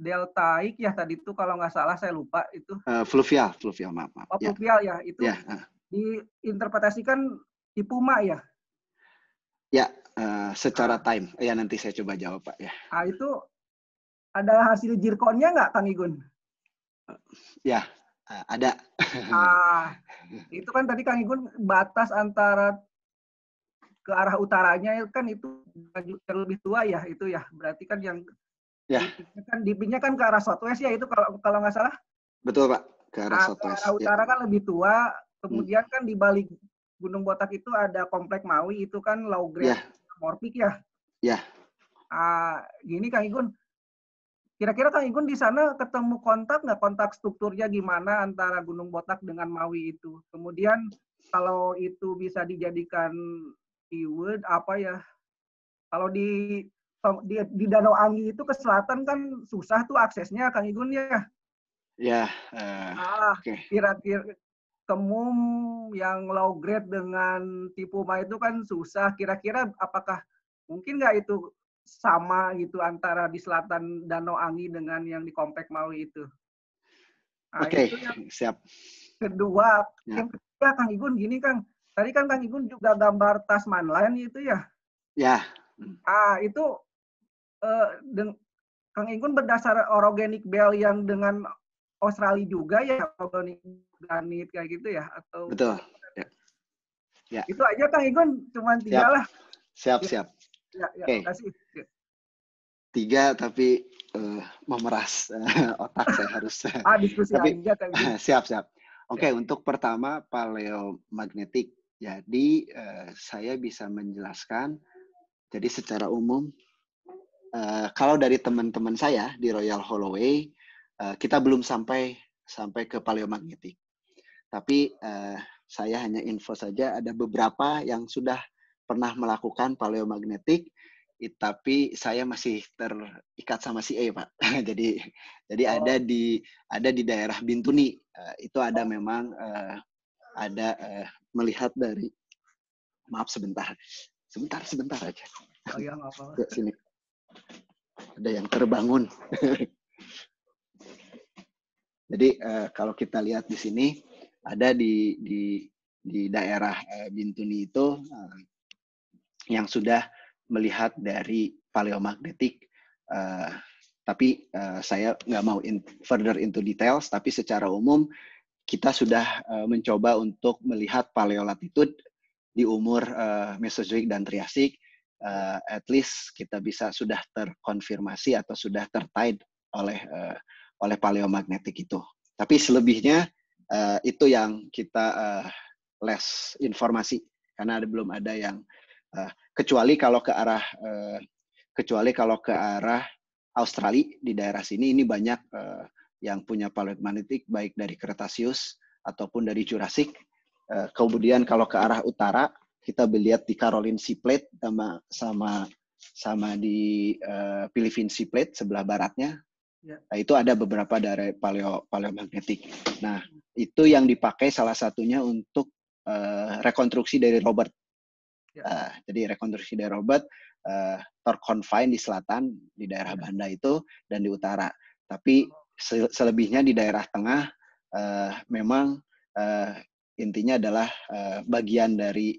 G: deltaik ya tadi itu kalau nggak salah saya lupa itu.
B: Uh, fluvial, fluvial maaf. maaf.
G: Oh, ya. fluvial ya, ya itu. Ya. Uh. Diinterpretasikan di Puma ya.
B: Ya, uh, secara time. Ya nanti saya coba jawab Pak ya.
G: Ah itu ada hasil jirkonnya nggak Kang Igun?
B: Ya, ada.
G: Ah, itu kan tadi Kang Igun batas antara ke arah utaranya kan itu lebih tua ya itu ya berarti kan yang
B: ya.
G: kan dipingnya kan ke arah southwest ya itu kalau kalau nggak salah
B: betul pak ke arah nah, southwest
G: ke arah utara ya. kan lebih tua kemudian hmm. kan di balik Gunung Botak itu ada komplek Maui itu kan low grade ya. morphic ya
B: ya
G: ah gini Kang Igun kira-kira Kang Igun di sana ketemu kontak nggak kontak strukturnya gimana antara Gunung Botak dengan Maui itu kemudian kalau itu bisa dijadikan keyword apa ya kalau di di, di Danau Anggi itu ke selatan kan susah tuh aksesnya Kang Igun ya.
B: Ya. Uh,
G: ah, okay. kira-kira kemum yang low grade dengan tipuma itu kan susah. Kira-kira apakah mungkin nggak itu sama gitu antara di selatan Danau Anggi dengan yang di Komplek Maui itu?
B: Nah, Oke, okay. siap.
G: Kedua, ya. yang ketiga Kang Igun gini Kang, Tadi kan Kang Igun juga gambar Tasman Line itu ya?
B: Ya.
G: Ah, itu uh, Kang Igun berdasar orogenic bell yang dengan Australia juga ya, granit kayak gitu ya? Atau
B: Betul. Ya.
G: ya. Itu aja Kang Igun, cuma tiga
B: siap.
G: lah.
B: Siap, siap.
G: Ya, ya, okay. kasih. Ya.
B: Tiga tapi uh, memeras uh, otak saya harus.
G: ah, diskusi
B: tapi,
G: aja Kang
B: Siap, siap. Oke, okay, ya. untuk pertama paleomagnetik jadi uh, saya bisa menjelaskan. Jadi secara umum, uh, kalau dari teman-teman saya di Royal Holloway, uh, kita belum sampai sampai ke paleomagnetik. Tapi uh, saya hanya info saja ada beberapa yang sudah pernah melakukan paleomagnetik, tapi saya masih terikat sama si E, Pak. jadi jadi oh. ada di ada di daerah Bintuni. Uh, itu ada memang uh, ada uh, melihat dari maaf sebentar sebentar sebentar aja
G: oh, ya, apa.
B: sini ada yang terbangun jadi uh, kalau kita lihat di sini ada di di di daerah uh, Bintuni itu uh, yang sudah melihat dari paleomagnetik uh, tapi uh, saya nggak mau in, further into details tapi secara umum kita sudah uh, mencoba untuk melihat paleolatitude di umur uh, Mesozoik dan Triasik, uh, at least kita bisa sudah terkonfirmasi atau sudah tertied oleh uh, oleh paleomagnetik itu. Tapi selebihnya uh, itu yang kita uh, less informasi karena ada, belum ada yang uh, kecuali kalau ke arah uh, kecuali kalau ke arah Australia di daerah sini ini banyak uh, yang punya paleomagnetik baik dari Kretasius ataupun dari Jurassic. Uh, kemudian kalau ke arah utara kita melihat di Caroline Sea Plate sama sama sama di uh, Philippine Sea Plate sebelah baratnya. Ya. Nah, itu ada beberapa dari paleo paleomagnetik. Nah, itu yang dipakai salah satunya untuk uh, rekonstruksi dari Robert. Ya. Uh, jadi rekonstruksi dari Robert uh, terconfine di selatan di daerah ya. Banda itu dan di utara. Tapi selebihnya di daerah tengah uh, memang uh, intinya adalah uh, bagian dari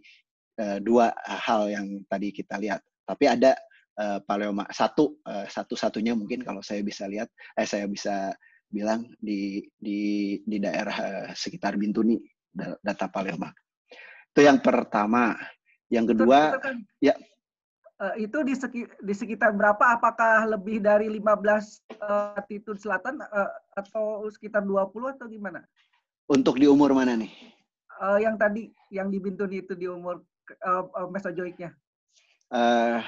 B: uh, dua hal yang tadi kita lihat. Tapi ada uh, paleoma satu uh, satu-satunya mungkin kalau saya bisa lihat, eh saya bisa bilang di di di daerah uh, sekitar Bintuni data paleoma. Itu yang pertama. Yang kedua, kan, ya
G: Eh, itu di, di sekitar berapa? Apakah lebih dari 15 uh, eh, latitude selatan uh, atau sekitar 20 atau gimana?
B: Untuk di umur mana nih?
G: Uh, yang tadi, yang di Bintuni itu di umur uh, uh, Mesozoiknya.
B: Uh,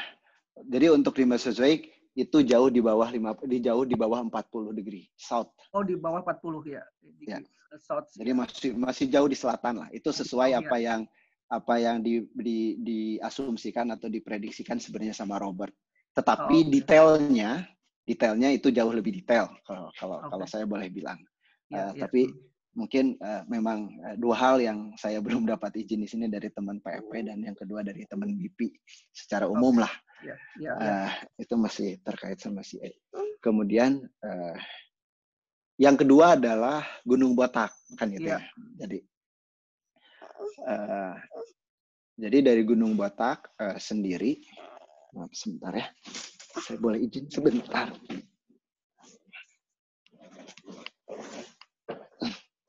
B: jadi untuk di Mesozoik, itu jauh di bawah lima di jauh di bawah 40 degree south.
G: Oh, di bawah 40 ya. Di
B: Ya.
G: South.
B: Jadi masih masih jauh di selatan lah. Itu sesuai
G: Oh,
B: apa yang apa yang di, di, diasumsikan atau diprediksikan sebenarnya sama Robert. Tetapi
G: Oh, oke.
B: detailnya detailnya itu jauh lebih detail kalau kalau
G: Oke.
B: kalau saya boleh bilang.
G: Ya,
B: Eh,
G: ya.
B: tapi mungkin eh, memang eh, dua hal yang saya belum dapat izin di sini dari teman PFP dan yang kedua dari teman BP secara umum lah.
G: Ya, ya, ya.
B: Eh, itu masih terkait sama si E. Kemudian eh, yang kedua adalah Gunung Botak kan gitu
G: Iya.
B: ya. Jadi eh, jadi dari Gunung Botak eh, sendiri, maaf, sebentar ya, saya boleh izin sebentar.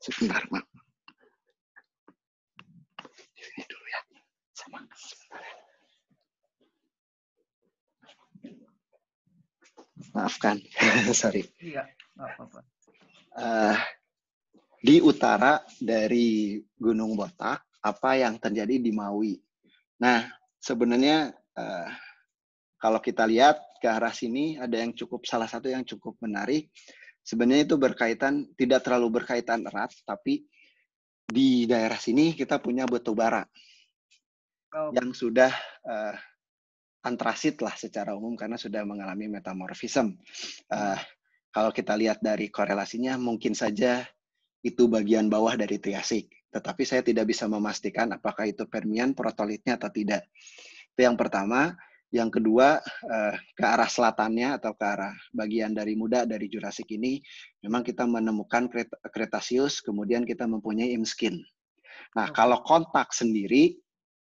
B: Sebentar, maaf. Ini dulu ya, sama. Sebentar ya. Maafkan, sorry.
G: Iya, nggak apa-apa.
B: eh, di utara dari Gunung Botak, apa yang terjadi di Maui. Nah, sebenarnya eh, kalau kita lihat ke arah sini ada yang cukup salah satu yang cukup menarik. Sebenarnya itu berkaitan tidak terlalu berkaitan erat, tapi di daerah sini kita punya batu bara
G: Oh,
B: yang sudah eh, antrasit lah secara umum karena sudah mengalami metamorfism. Eh, kalau kita lihat dari korelasinya mungkin saja itu bagian bawah dari Triasik. Tetapi saya tidak bisa memastikan apakah itu Permian protolitnya atau tidak. Itu yang pertama. Yang kedua, eh, ke arah selatannya atau ke arah bagian dari muda dari Jurassic ini, memang kita menemukan Kret- Cretaceous, kemudian kita mempunyai Imskin. Nah, kalau kontak sendiri,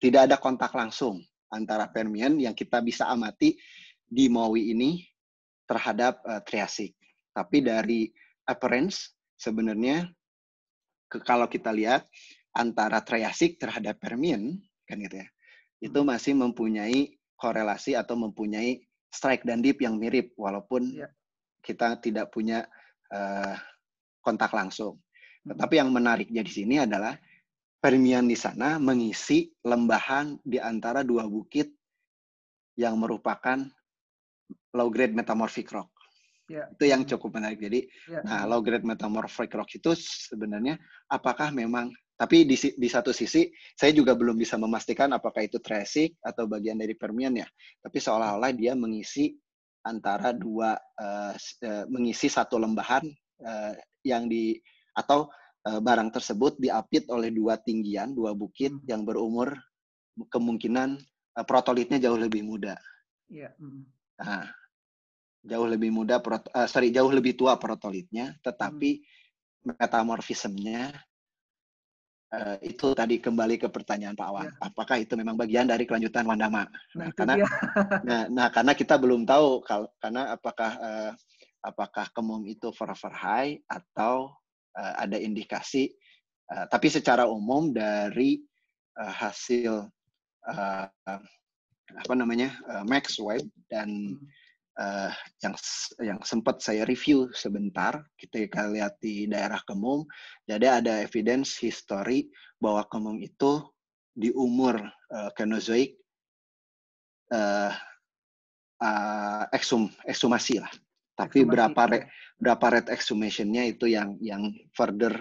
B: tidak ada kontak langsung antara Permian yang kita bisa amati di Maui ini terhadap eh, Triassic. Tapi dari appearance sebenarnya ke, kalau kita lihat antara Triassic terhadap Permian kan gitu ya. Itu
G: Hmm.
B: masih mempunyai korelasi atau mempunyai strike dan dip yang mirip walaupun
G: Iya.
B: kita tidak punya eh, kontak langsung.
G: Hmm.
B: Tetapi yang menariknya di sini adalah Permian di sana mengisi lembahan di antara dua bukit yang merupakan low grade metamorphic rock.
G: ya.
B: Itu yang cukup menarik. Jadi,
G: Ya,
B: nah low grade metamorphic rock itu sebenarnya apakah memang tapi di, di satu sisi saya juga belum bisa memastikan apakah itu Triassic atau bagian dari Permian ya. Tapi seolah-olah dia mengisi antara dua s- eh, mengisi satu lembahan eh, yang di atau barang tersebut diapit oleh dua tinggian, dua bukit
G: Hmm.
B: yang berumur kemungkinan eh, protolitnya jauh lebih muda.
G: Iya, hmm.
B: Nah, jauh lebih muda, prot- eh, sorry, jauh lebih tua protolitnya, tetapi metamorfismnya eh, itu tadi kembali ke pertanyaan Pak Wan,
G: Iya.
B: apakah itu memang bagian dari kelanjutan Wandama?
G: Nah,
B: Nah, karena nah, nah, karena kita belum tahu kal- karena apakah eh, apakah kemum itu forever high atau eh, ada indikasi. Eh, tapi secara umum dari eh, hasil eh, apa namanya eh, Max Web dan eh, yang yang sempat saya review sebentar kita lihat di daerah Kemum jadi ada evidence history bahwa Kemum itu di umur eh, Kenozoik eh, eh, eksum ekshumasi lah tapi berapa re- berapa rate exhumation-nya itu yang yang further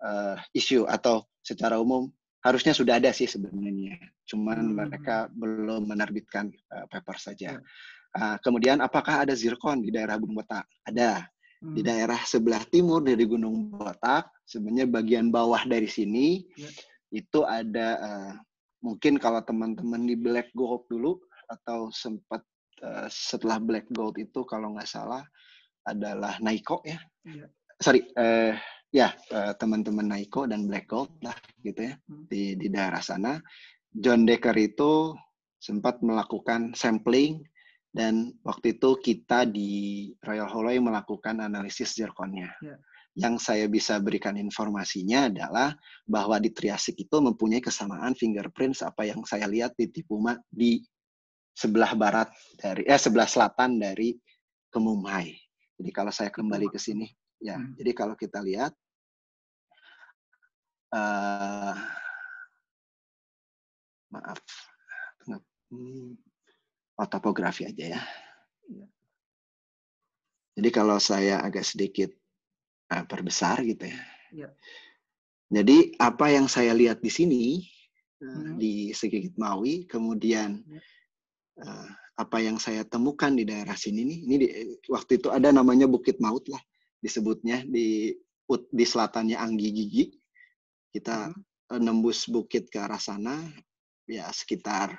B: eh, issue atau secara umum harusnya sudah ada sih sebenarnya cuman
G: Hmm.
B: mereka belum menerbitkan eh, paper saja
G: Ya.
B: Ah, kemudian apakah ada zirkon di daerah Gunung Botak? Ada. Di
G: Hmm.
B: daerah sebelah timur dari Gunung Botak, sebenarnya bagian bawah dari sini
G: Ya.
B: itu ada eh, mungkin kalau teman-teman di Black Gold dulu atau sempat eh, setelah Black Gold itu kalau nggak salah adalah Naiko ya.
G: Iya.
B: Sorry, eh, ya eh, teman-teman Naiko dan Black Gold lah gitu ya
G: Hmm.
B: di di daerah sana. John Decker itu sempat melakukan sampling dan waktu itu kita di Royal Holloway melakukan analisis zirkonnya.
G: Ya.
B: Yang saya bisa berikan informasinya adalah bahwa di Triassic itu mempunyai kesamaan fingerprints apa yang saya lihat di Tipuma di sebelah barat dari eh sebelah selatan dari Kemumhai. Jadi kalau saya kembali ke sini, ya.
G: Hmm.
B: Jadi kalau kita lihat eh maaf, Hmm, oh, topografi aja ya.
G: Iya.
B: Jadi kalau saya agak sedikit uh, perbesar gitu ya.
G: Ya.
B: Jadi apa yang saya lihat di sini uh,
G: Hmm.
B: di Segigit Maui, kemudian
G: Ya.
B: Uh, apa yang saya temukan di daerah sini nih, ini di, waktu itu ada namanya Bukit Maut lah disebutnya di di selatannya Anggi Gigi. Kita
G: Hmm.
B: uh, nembus bukit ke arah sana ya sekitar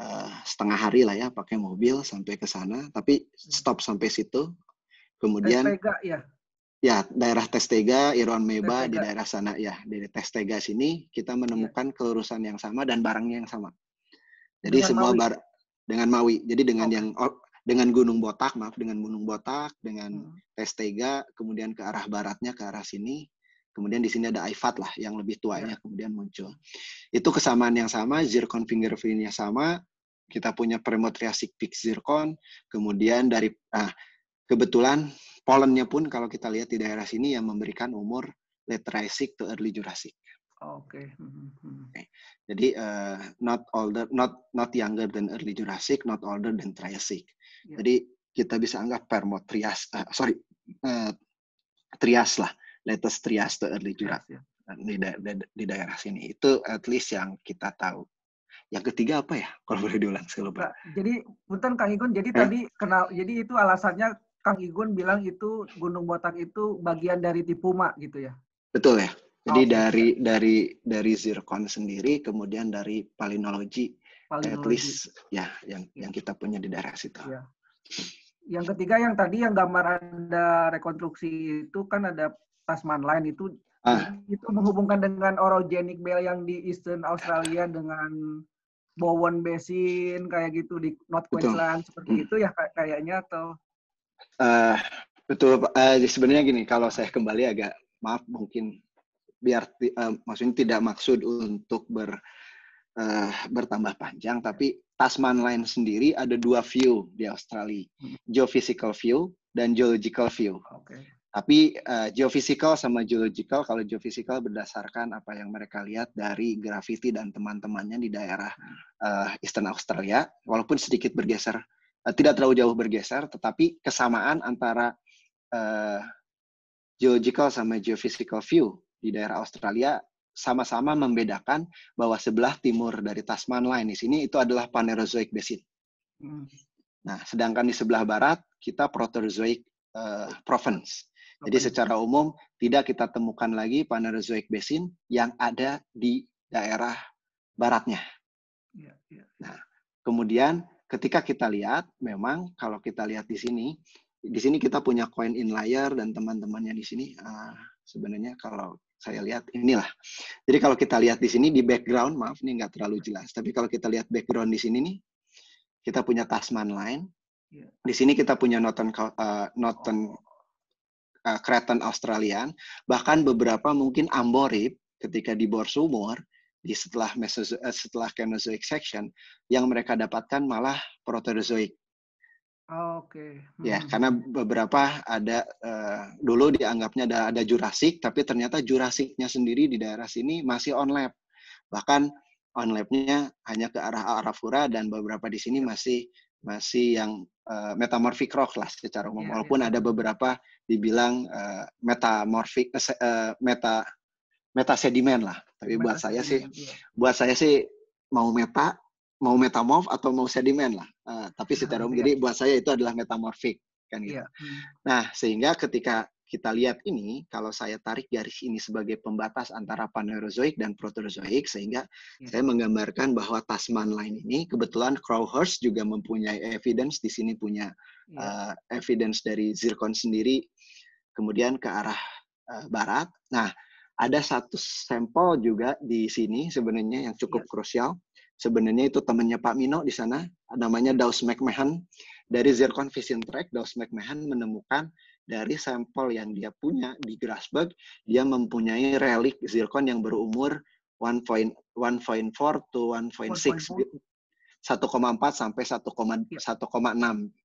B: uh, setengah hari lah ya pakai mobil sampai ke sana, tapi stop sampai situ. Kemudian
G: Testega ya.
B: Ya, daerah Testega, Irwan Meba di
G: Testega.
B: daerah sana ya, di Testega sini kita menemukan kelurusan yang sama dan barangnya yang sama. Jadi
G: Dengan
B: semua bar dengan Maui. Jadi dengan
G: Oke.
B: yang dengan Gunung Botak, maaf, dengan Gunung Botak, dengan
G: Hmm.
B: Testega, kemudian ke arah baratnya ke arah sini. Kemudian di sini ada Aifat lah yang lebih tuanya
G: Ya.
B: kemudian muncul. Itu kesamaan yang sama, zircon fingerprint-nya sama. Kita punya Premotriassic peak zircon, kemudian dari ah, kebetulan pollennya pun kalau kita lihat di daerah sini yang memberikan umur late Triassic to early Jurassic.
G: Oke. Hmm, hmm.
B: Jadi eh, not older, not not younger than early Jurassic, not older than Triassic.
G: Ya.
B: Jadi kita bisa anggap Permotrias, eh, sorry, eh, Trias lah, latest Trias to early Jurassic
G: Ya.
B: di, da- da- di daerah sini. Itu at least yang kita tahu. Yang ketiga apa ya? Kalau boleh diulang, saya lupa.
G: Jadi punten Kang Igun, jadi
B: Eh?
G: tadi kenal jadi itu alasannya Kang Igun bilang itu Gunung Botak itu bagian dari Tipuma gitu ya.
B: Betul ya. Jadi
G: Oke.
B: dari dari dari zircon sendiri, kemudian dari palinologi, at
G: Palinologi.
B: least ya yang yang kita punya di daerah situ.
G: Iya. Yang ketiga yang tadi yang gambar ada rekonstruksi itu kan ada Tasman Line itu
B: Ah.
G: itu menghubungkan dengan orogenic belt yang di Eastern Australia dengan Bowen Basin kayak gitu di North
B: Betul.
G: Queensland seperti
B: Hmm.
G: itu ya kay- kayaknya atau
B: Eh, betul. Eh, sebenarnya gini, kalau saya kembali agak maaf mungkin biar eh, maksudnya tidak maksud untuk ber eh, bertambah panjang, tapi Tasman Line sendiri ada dua view di Australia,
G: Hmm.
B: geophysical view dan geological view.
G: oke.
B: Tapi eh, geophysical sama geological, kalau geophysical berdasarkan apa yang mereka lihat dari gravity dan teman-temannya di daerah eh, Eastern Australia, walaupun sedikit bergeser, eh, tidak terlalu jauh bergeser, tetapi kesamaan antara eh, geological sama geophysical view di daerah Australia sama-sama membedakan bahwa sebelah timur dari Tasman Line di sini itu adalah Phanerozoic Basin.
G: Hmm.
B: Nah, sedangkan di sebelah barat kita Proterozoic eh, Province. Jadi secara umum tidak kita temukan lagi Phanerozoic Basin yang ada di daerah baratnya.
G: Iya, iya.
B: Kemudian ketika kita lihat, memang kalau kita lihat di sini, di sini kita punya coin inlier dan teman-temannya di sini. ah, sebenarnya kalau saya lihat inilah. Jadi kalau kita lihat di sini di background, maaf ini nggak terlalu jelas. Tapi kalau kita lihat background di sini nih, kita punya Tasman Line.
G: Iya.
B: Di sini kita punya Northern uh, Northern uh, Australian, bahkan beberapa mungkin Amborib ketika di bor sumur di setelah Mesozo eh, setelah Cenozoic section yang mereka dapatkan malah Proterozoic
G: Oke.
B: ya
G: Hmm.
B: karena beberapa ada eh, dulu dianggapnya ada ada Jurassic tapi ternyata Jurassicnya sendiri di daerah sini masih on lap bahkan on lapnya hanya ke arah Arafura dan beberapa di sini masih masih yang eh, metamorphic rock lah secara umum
G: Iya,
B: walaupun ada beberapa dibilang eh, metamorphic eh, meta meta sedimen lah tapi buat
G: Meta
B: saya sih
G: iya.
B: buat saya sih mau meta mau metamorph atau mau sedimen lah Eh, tapi secara umum
G: Iya.
B: jadi buat saya itu adalah metamorphic kan gitu.
G: Hmm.
B: Nah, sehingga ketika kita lihat ini, kalau saya tarik garis ini sebagai pembatas antara Phanerozoic dan Proterozoic, sehingga
G: Iya.
B: saya menggambarkan bahwa Tasman Line ini, kebetulan Crowhurst juga mempunyai evidence, di sini punya
G: Iya.
B: uh, evidence dari zircon sendiri, kemudian ke arah uh, barat. Nah, ada satu sampel juga di sini sebenarnya yang cukup
G: Iya.
B: krusial. Sebenarnya itu temannya Pak Mino di sana, namanya Daus McMahon. Dari Zircon Vision Track, Daus McMahon menemukan dari sampel yang dia punya di Grasberg, dia mempunyai relik zircon yang berumur 1.4 to 1.6 1,4 sampai 1,1,6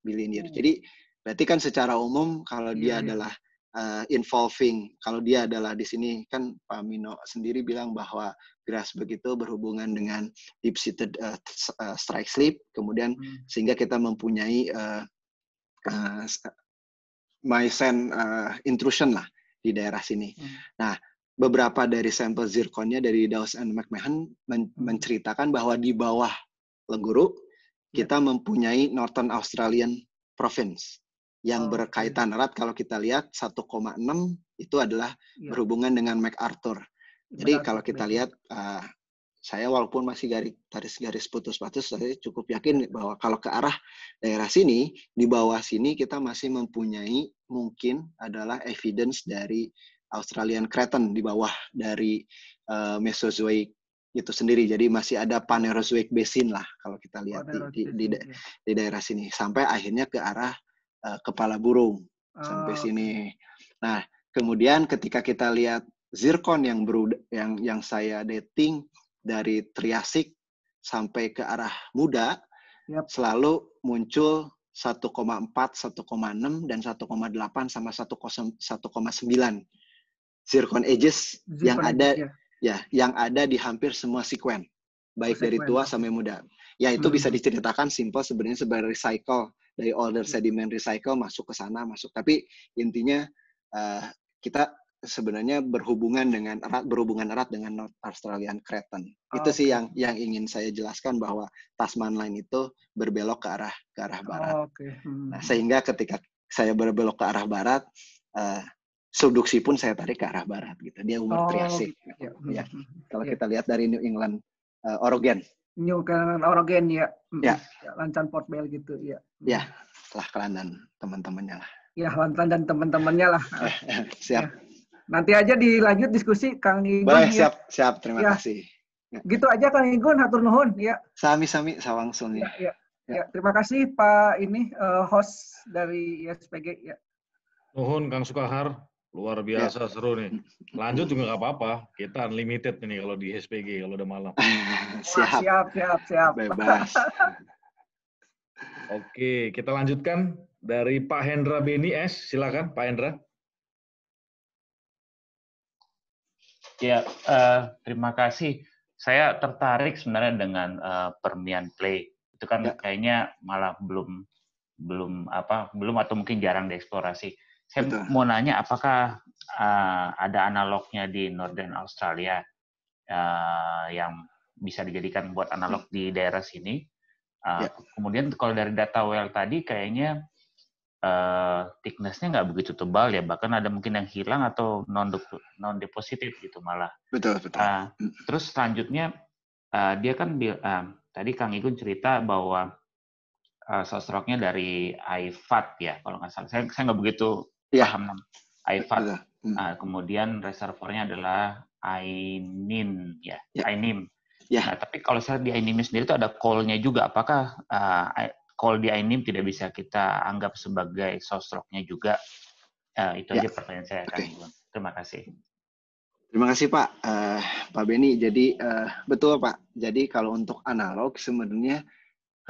B: billion year.
G: Hmm.
B: Jadi berarti kan secara umum kalau dia
G: iya.
B: adalah uh, involving, kalau dia adalah di sini kan Pak Mino sendiri bilang bahwa Grasberg itu berhubungan dengan deep seated uh, uh, strike slip, kemudian
G: Hmm.
B: sehingga kita mempunyai uh, uh, Miocene uh, intrusion lah di daerah sini. Hmm. Nah, beberapa dari sampel zirconnya dari Dawes and McMahon men hmm. menceritakan bahwa di bawah Lengguru ya. kita mempunyai Northern Australian Province yang oh, berkaitan erat kalau kita lihat 1,6 itu adalah ya. berhubungan dengan MacArthur. Jadi Benar, kalau kita lihat uh, saya walaupun masih garis garis garis putus-putus saya cukup yakin bahwa kalau ke arah daerah sini di bawah sini kita masih mempunyai mungkin adalah evidence dari Australian Cretan di bawah dari uh, Mesozoic itu sendiri. Jadi masih ada Phanerozoic basin lah kalau kita lihat di, di, di, da di daerah sini. Sampai akhirnya ke arah uh, kepala burung oh. sampai sini nah kemudian ketika kita lihat zircon yang beru yang yang saya dating dari Triasik sampai ke arah muda yep. selalu muncul 1,4, 1,6 dan 1,8 sama 1,9 zircon edges zircon yang ada ya. ya yang ada di hampir semua sekuen baik dari tua sampai muda. Ya itu hmm. bisa diceritakan simple sebenarnya sebagai recycle dari older hmm. sediment recycle masuk ke sana masuk. Tapi intinya uh, kita sebenarnya berhubungan dengan erat berhubungan erat dengan North Australian Cretan. Oh, itu sih yang yang ingin saya jelaskan bahwa Tasman Line itu berbelok ke arah ke arah barat. Oh, okay. hmm. Nah, sehingga ketika saya berbelok ke arah barat, uh, subduksi pun saya tarik ke arah barat gitu. Dia umur oh, Triasik. Gitu. Ya. ya. Kalau ya. kita lihat dari New England uh, Oregon.
G: New England Oregon ya. Ya. ya Lancan Port Bell gitu ya.
B: Ya, lah kelandan teman-temannya lah.
G: Ya, Lantan dan teman-temannya lah.
B: Siap. Ya.
G: Nanti aja dilanjut diskusi Kang Igun.
B: Boleh, ya. siap, siap. Terima ya. kasih.
G: Ya. Gitu aja Kang Igun, hatur nuhun ya.
B: Sami-sami sawangsun
G: ya. Ya, ya. ya. Terima kasih Pak ini uh, host dari ISPG ya.
A: Nuhun Kang Sukahar, luar biasa ya. seru nih. Lanjut juga nggak apa-apa, kita unlimited ini kalau di SPG kalau udah malam.
G: siap. siap, siap, siap.
B: Bebas.
A: Oke, kita lanjutkan dari Pak Hendra Beni S. Silakan Pak Hendra.
H: Ya, uh, terima kasih. Saya tertarik sebenarnya dengan uh, Permian Play. Itu kan ya. kayaknya malah belum belum apa belum atau mungkin jarang dieksplorasi. Saya Betul. mau nanya apakah uh, ada analognya di Northern Australia uh, yang bisa dijadikan buat analog hmm. di daerah sini. Uh, ya. Kemudian kalau dari data well tadi kayaknya uh, thickness-nya nggak begitu tebal ya, bahkan ada mungkin yang hilang atau non non depositif gitu malah.
B: Betul betul. Uh,
H: terus selanjutnya uh, dia kan uh, tadi Kang Igun cerita bahwa uh, sostroknya dari IFAT ya kalau nggak salah. Saya saya nggak begitu ya. paham IFAT. Uh, kemudian reservornya adalah AINIM ya, ya. AINIM. Ya. Nah, tapi kalau saya di AINIM sendiri itu ada call-nya juga. Apakah uh, call di INIM tidak bisa kita anggap sebagai sostroknya juga. Uh, itu ya. aja pertanyaan saya. Okay. Terima kasih.
B: Terima kasih Pak, uh, Pak Beni. Jadi uh, betul Pak. Jadi kalau untuk analog sebenarnya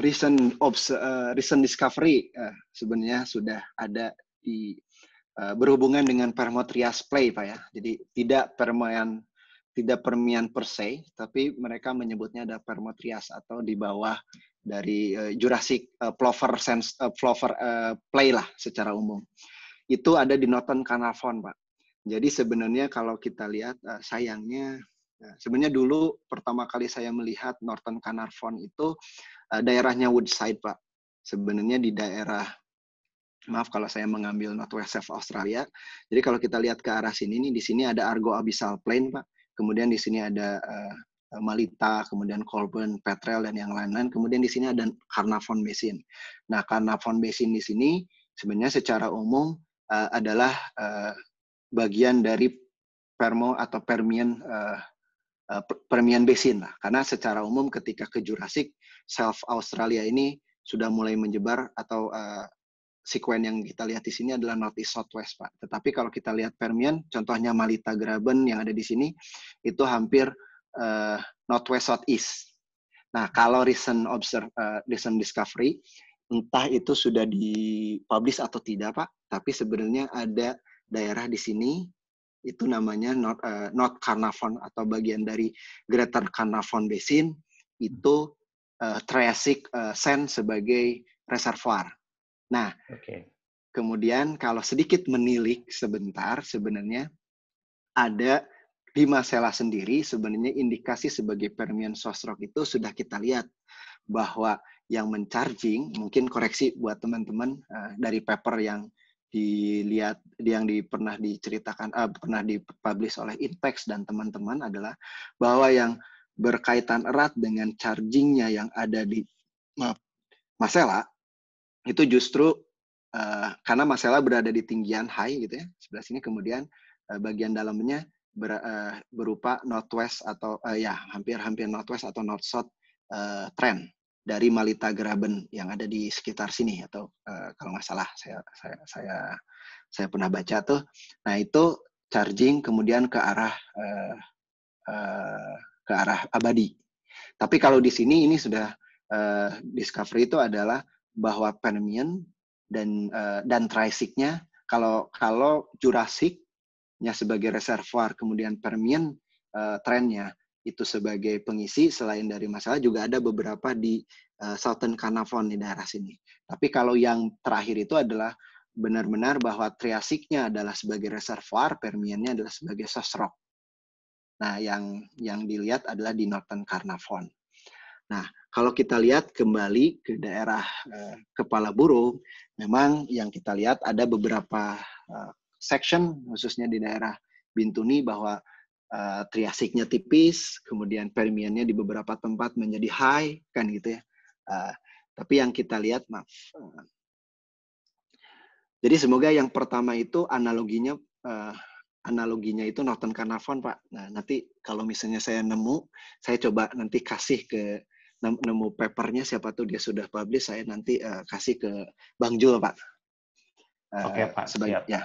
B: recent obs uh, recent discovery uh, sebenarnya sudah ada di uh, berhubungan dengan Permotrias play Pak ya. Jadi tidak permian tidak permian per se, tapi mereka menyebutnya ada Permotrias atau di bawah dari uh, Jurassic uh, Plover sense uh, Plover uh, play lah secara umum. Itu ada di Northern Carnarvon, Pak. Jadi sebenarnya kalau kita lihat uh, sayangnya sebenarnya dulu pertama kali saya melihat Northern Carnarvon itu uh, daerahnya Woodside, Pak. Sebenarnya di daerah maaf kalau saya mengambil Northwest of Australia. Jadi kalau kita lihat ke arah sini nih di sini ada Argo Abyssal Plain, Pak. Kemudian di sini ada uh, Malita, kemudian Colburn, Petrel, dan yang lain-lain. Kemudian di sini ada Carnarvon Basin. Nah, Carnarvon Basin di sini sebenarnya secara umum uh, adalah uh, bagian dari Permo atau Permian uh, uh, Permian Basin lah. Karena secara umum ketika ke Jurassic, South Australia ini sudah mulai menyebar atau uh, sekuen yang kita lihat di sini adalah northeast southwest pak. Tetapi kalau kita lihat Permian, contohnya Malita Graben yang ada di sini itu hampir uh, northwest southeast. Nah, kalau recent observe uh, recent discovery entah itu sudah dipublish atau tidak, Pak, tapi sebenarnya ada daerah di sini itu namanya North, uh, North Carnarvon atau bagian dari Greater Carnarvon Basin itu uh, Triassic uh, sand sebagai reservoir. Nah, okay. kemudian kalau sedikit menilik sebentar, sebenarnya ada di Masela sendiri sebenarnya indikasi sebagai Permian Sosrok itu sudah kita lihat bahwa yang mencharging mungkin koreksi buat teman-teman uh, dari paper yang dilihat yang di pernah diceritakan uh, pernah dipublish oleh Inpex dan teman-teman adalah bahwa yang berkaitan erat dengan chargingnya yang ada di maaf, Masela itu justru uh, karena Masela berada di tinggian high gitu ya sebelah sini kemudian uh, bagian dalamnya ber, uh, berupa northwest atau uh, ya hampir-hampir northwest atau north south uh, trend dari Malita Graben yang ada di sekitar sini atau uh, kalau nggak salah saya saya saya saya pernah baca tuh. Nah itu charging kemudian ke arah uh, uh, ke arah abadi. Tapi kalau di sini ini sudah uh, discovery itu adalah bahwa Permian dan uh, dan Triassic-nya kalau kalau Jurassic sebagai reservoir, kemudian Permian uh, trennya itu sebagai pengisi selain dari masalah juga ada beberapa di uh, Southern Carnarvon di daerah sini. Tapi kalau yang terakhir itu adalah benar-benar bahwa Triasiknya adalah sebagai reservoir, Permiannya adalah sebagai source rock. Nah, yang yang dilihat adalah di Northern Carnarvon. Nah, kalau kita lihat kembali ke daerah uh, kepala burung, memang yang kita lihat ada beberapa uh, section khususnya di daerah Bintuni bahwa uh, triasiknya tipis, kemudian permiannya di beberapa tempat menjadi high kan gitu ya. Uh, tapi yang kita lihat maaf. Uh, jadi semoga yang pertama itu analoginya uh, analoginya itu Northern Carnarvon Pak. Nah, nanti kalau misalnya saya nemu, saya coba nanti kasih ke nemu papernya siapa tuh dia sudah publish saya nanti uh, kasih ke Bang Jul Pak.
H: Uh, Oke Pak.
B: Sebagai, siap. ya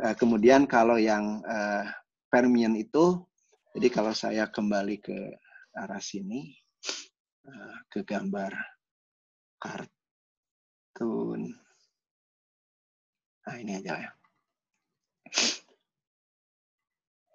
B: Uh, kemudian kalau yang uh, Permian itu, jadi kalau saya kembali ke arah sini, uh, ke gambar kartun. Nah ini aja ya.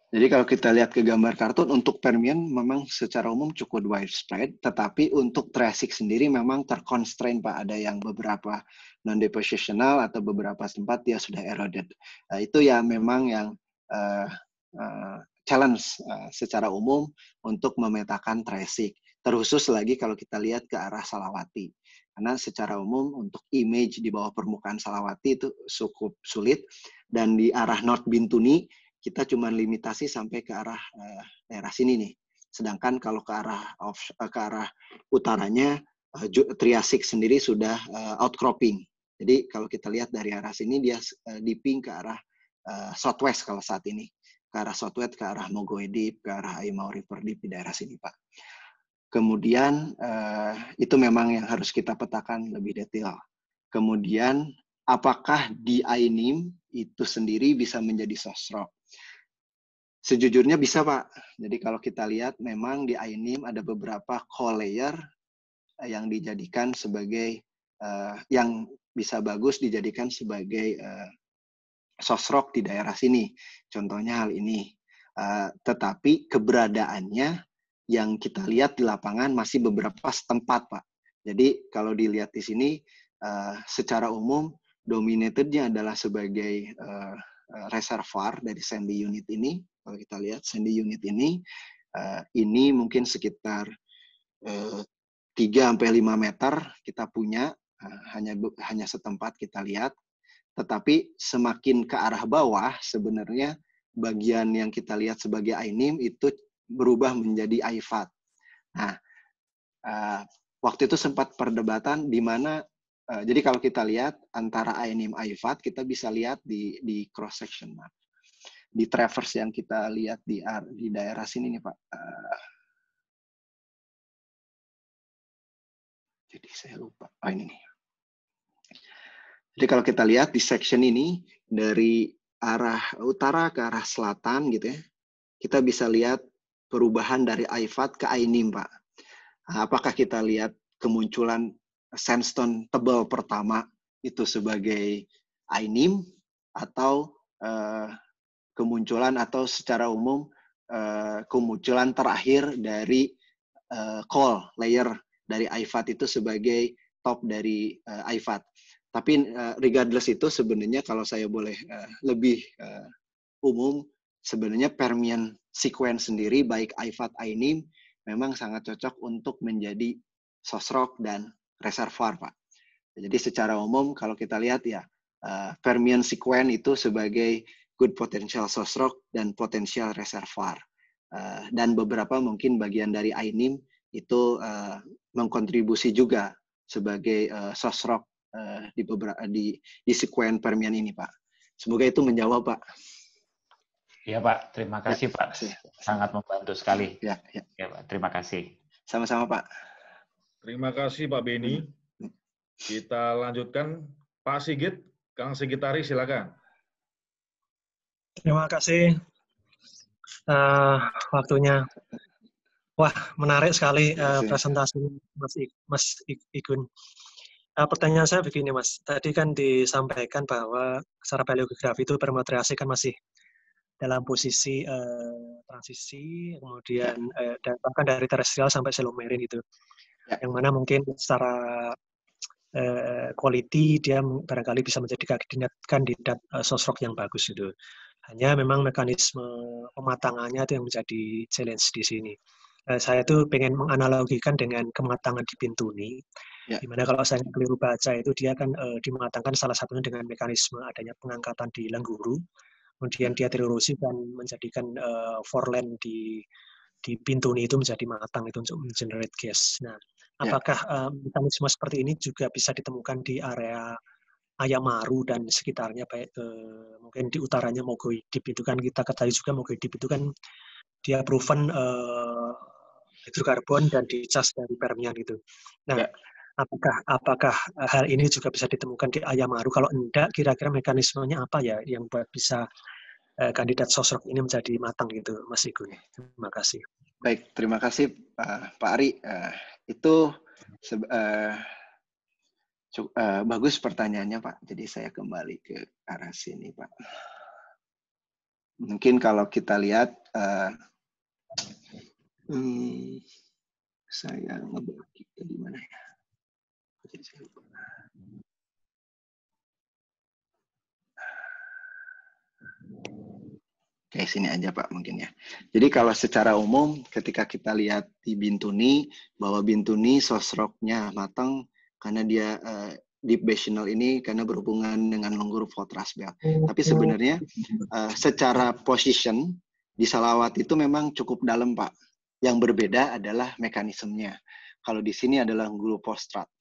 B: Jadi kalau kita lihat ke gambar kartun, untuk Permian memang secara umum cukup widespread, tetapi untuk Triassic sendiri memang terconstrain Pak. Ada yang beberapa non-depositional atau beberapa tempat dia sudah eroded. Nah, itu ya memang yang uh, uh, challenge uh, secara umum untuk memetakan Triassic. Terkhusus lagi kalau kita lihat ke arah Salawati. Karena secara umum untuk image di bawah permukaan Salawati itu cukup sulit. Dan di arah North Bintuni, kita cuma limitasi sampai ke arah uh, daerah sini nih. Sedangkan kalau ke arah off, uh, ke arah utaranya uh, Triassic sendiri sudah outcropping. Jadi kalau kita lihat dari arah sini dia uh, dipping ke arah southwest kalau saat ini. Ke arah southwest, ke arah Mogoe Deep, ke arah Aimau River Deep di daerah sini, Pak. Kemudian itu memang yang harus kita petakan lebih detail. Kemudian apakah di INIM itu sendiri bisa menjadi sosro? Sejujurnya bisa Pak. Jadi kalau kita lihat memang di INIM ada beberapa core layer eh, yang dijadikan sebagai uh, yang bisa bagus dijadikan sebagai uh, sosrok di daerah sini. Contohnya hal ini. Uh, tetapi keberadaannya yang kita lihat di lapangan masih beberapa setempat Pak. Jadi kalau dilihat di sini uh, secara umum dominatednya adalah sebagai uh, reservoir dari sandy unit ini kalau kita lihat sandy unit ini, uh, ini mungkin sekitar uh, 3 sampai 5 meter kita punya uh, hanya hanya setempat kita lihat. Tetapi semakin ke arah bawah sebenarnya bagian yang kita lihat sebagai ainim itu berubah menjadi aifat. Nah, uh, waktu itu sempat perdebatan di mana jadi kalau kita lihat antara ainim aifat kita bisa lihat di di cross section map di traverse yang kita lihat di di daerah sini nih Pak. Uh, jadi saya lupa. Oh ini nih. Jadi kalau kita lihat di section ini dari arah utara ke arah selatan gitu ya, kita bisa lihat perubahan dari Aifat ke Ainim Pak. Nah, apakah kita lihat kemunculan sandstone tebal pertama itu sebagai Ainim atau uh, kemunculan atau secara umum uh, kemunculan terakhir dari uh, call layer dari IFAT itu sebagai top dari uh, IFAT. tapi regardless itu sebenarnya kalau saya boleh lebih umum, sebenarnya Permian sequence sendiri baik IFAT, INIM memang sangat cocok untuk menjadi sosrok dan reservoir, Pak. Jadi secara umum kalau kita lihat ya Permian sequence itu sebagai good potential sosrok dan potensial reservoir. Uh, dan beberapa mungkin bagian dari INIM itu uh, mengkontribusi juga sebagai uh, sosrok uh, di beberapa di di sekuen Permian ini, Pak. Semoga itu menjawab, Pak.
H: Iya, Pak. Terima kasih, ya, Pak. Kasih. Sangat membantu sekali.
B: Ya, ya.
H: ya Pak. Terima kasih.
B: Sama-sama, Pak.
A: Terima kasih, Pak Beni. Kita lanjutkan. Pak Sigit, Kang Sigitari, silakan.
I: Terima kasih uh, waktunya. Wah, menarik sekali uh, presentasi Mas, I, Mas Igun. Uh, pertanyaan saya begini, Mas. Tadi kan disampaikan bahwa secara paleografi itu permatriasi kan masih dalam posisi uh, transisi, kemudian uh, dan bahkan dari terestrial sampai selomerin itu. Ya. Yang mana mungkin secara uh, quality dia barangkali bisa menjadi kandidat, kandidat uh, sosok yang bagus itu. Hanya memang mekanisme pematangannya itu yang menjadi challenge di sini. Eh, saya tuh pengen menganalogikan dengan kematangan di Bintuni. Ya. Di mana kalau saya keliru baca itu dia kan uh, dimatangkan salah satunya dengan mekanisme adanya pengangkatan di Lengguru, kemudian dia terurusi dan menjadikan uh, forland di di Bintuni itu menjadi matang itu untuk generate gas. Nah, ya. apakah uh, mekanisme seperti ini juga bisa ditemukan di area Ayamaru dan sekitarnya baik uh, mungkin di utaranya Mogoidip itu kan kita ketahui juga Mogoidip itu kan dia proven uh, hidrokarbon dan dicas dari Permian itu. Nah, ya. apakah apakah hal ini juga bisa ditemukan di Ayamaru? Kalau enggak, kira-kira mekanismenya apa ya yang buat bisa uh, kandidat sosok ini menjadi matang gitu, Mas Igun? Terima kasih.
B: Baik, terima kasih Pak, Pak Ari. Uh, itu uh, cuk, uh, bagus pertanyaannya Pak. Jadi saya kembali ke arah sini Pak. Mungkin kalau kita lihat uh, Hmm, saya ngebagi ke di mana ya? Jadi saya. Oke, sini aja Pak mungkin ya. Jadi kalau secara umum ketika kita lihat di Bintuni, bahwa Bintuni sosroknya matang karena dia uh, deep basinal ini karena berhubungan dengan lengguru Fortress Belt. Tapi sebenarnya uh, secara position di Salawat itu memang cukup dalam Pak. Yang berbeda adalah mekanismenya. Kalau di sini adalah gulu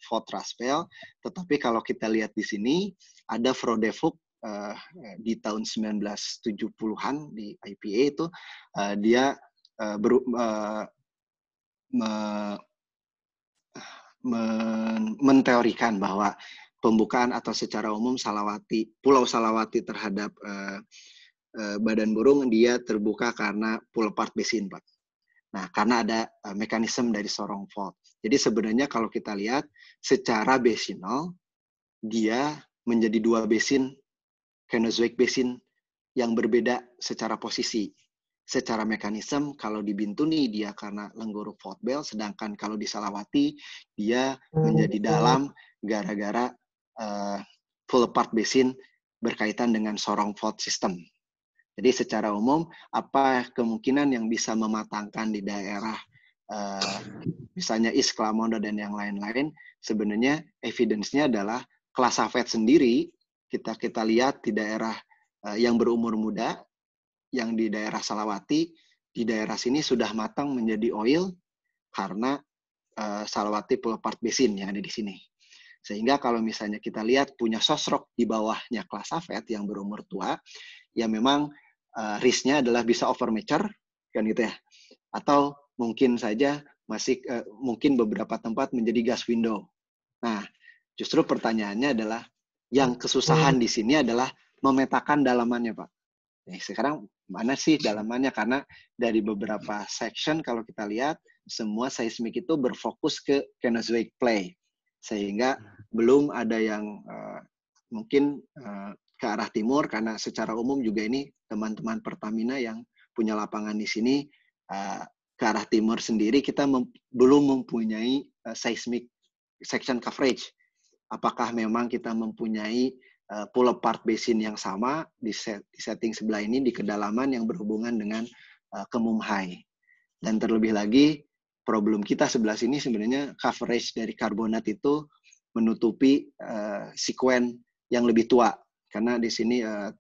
B: Fotraspel, tetapi kalau kita lihat di sini ada Frodefuk uh, di tahun 1970-an di IPA itu uh, dia uh, ber, uh, me, me, menteorikan bahwa pembukaan atau secara umum Salawati Pulau Salawati terhadap uh, uh, badan burung dia terbuka karena pulau part basin, Pak. Nah, karena ada uh, mekanisme dari sorong fault. Jadi sebenarnya kalau kita lihat secara basinal, dia menjadi dua basin, Kenozoic basin yang berbeda secara posisi. Secara mekanisme, kalau di Bintuni dia karena lengguru fault belt, sedangkan kalau di Salawati dia menjadi dalam gara-gara uh, full apart basin berkaitan dengan sorong fault system. Jadi secara umum apa kemungkinan yang bisa mematangkan di daerah uh, misalnya East Clamondo dan yang lain-lain sebenarnya evidence-nya adalah kelas afet sendiri kita kita lihat di daerah uh, yang berumur muda yang di daerah Salawati di daerah sini sudah matang menjadi oil karena uh, Salawati Part Basin yang ada di sini. Sehingga kalau misalnya kita lihat punya sosrok di bawahnya kelas afet yang berumur tua, ya memang uh, risknya adalah bisa over mature kan gitu ya atau mungkin saja masih uh, mungkin beberapa tempat menjadi gas window. Nah, justru pertanyaannya adalah yang kesusahan di sini adalah memetakan dalamannya, Pak. Nih, sekarang mana sih dalamannya? Karena dari beberapa section kalau kita lihat semua seismik itu berfokus ke Cenozoic play, sehingga belum ada yang uh, mungkin uh, ke arah timur karena secara umum juga ini teman-teman Pertamina yang punya lapangan di sini uh, ke arah timur sendiri kita mem belum mempunyai uh, seismic section coverage. apakah memang kita mempunyai uh, pull apart basin yang sama di, set, di setting sebelah ini di kedalaman yang berhubungan dengan uh, kemum high. Dan terlebih lagi problem kita sebelah sini sebenarnya coverage dari karbonat itu menutupi uh, sekuen yang lebih tua karena di sini uh,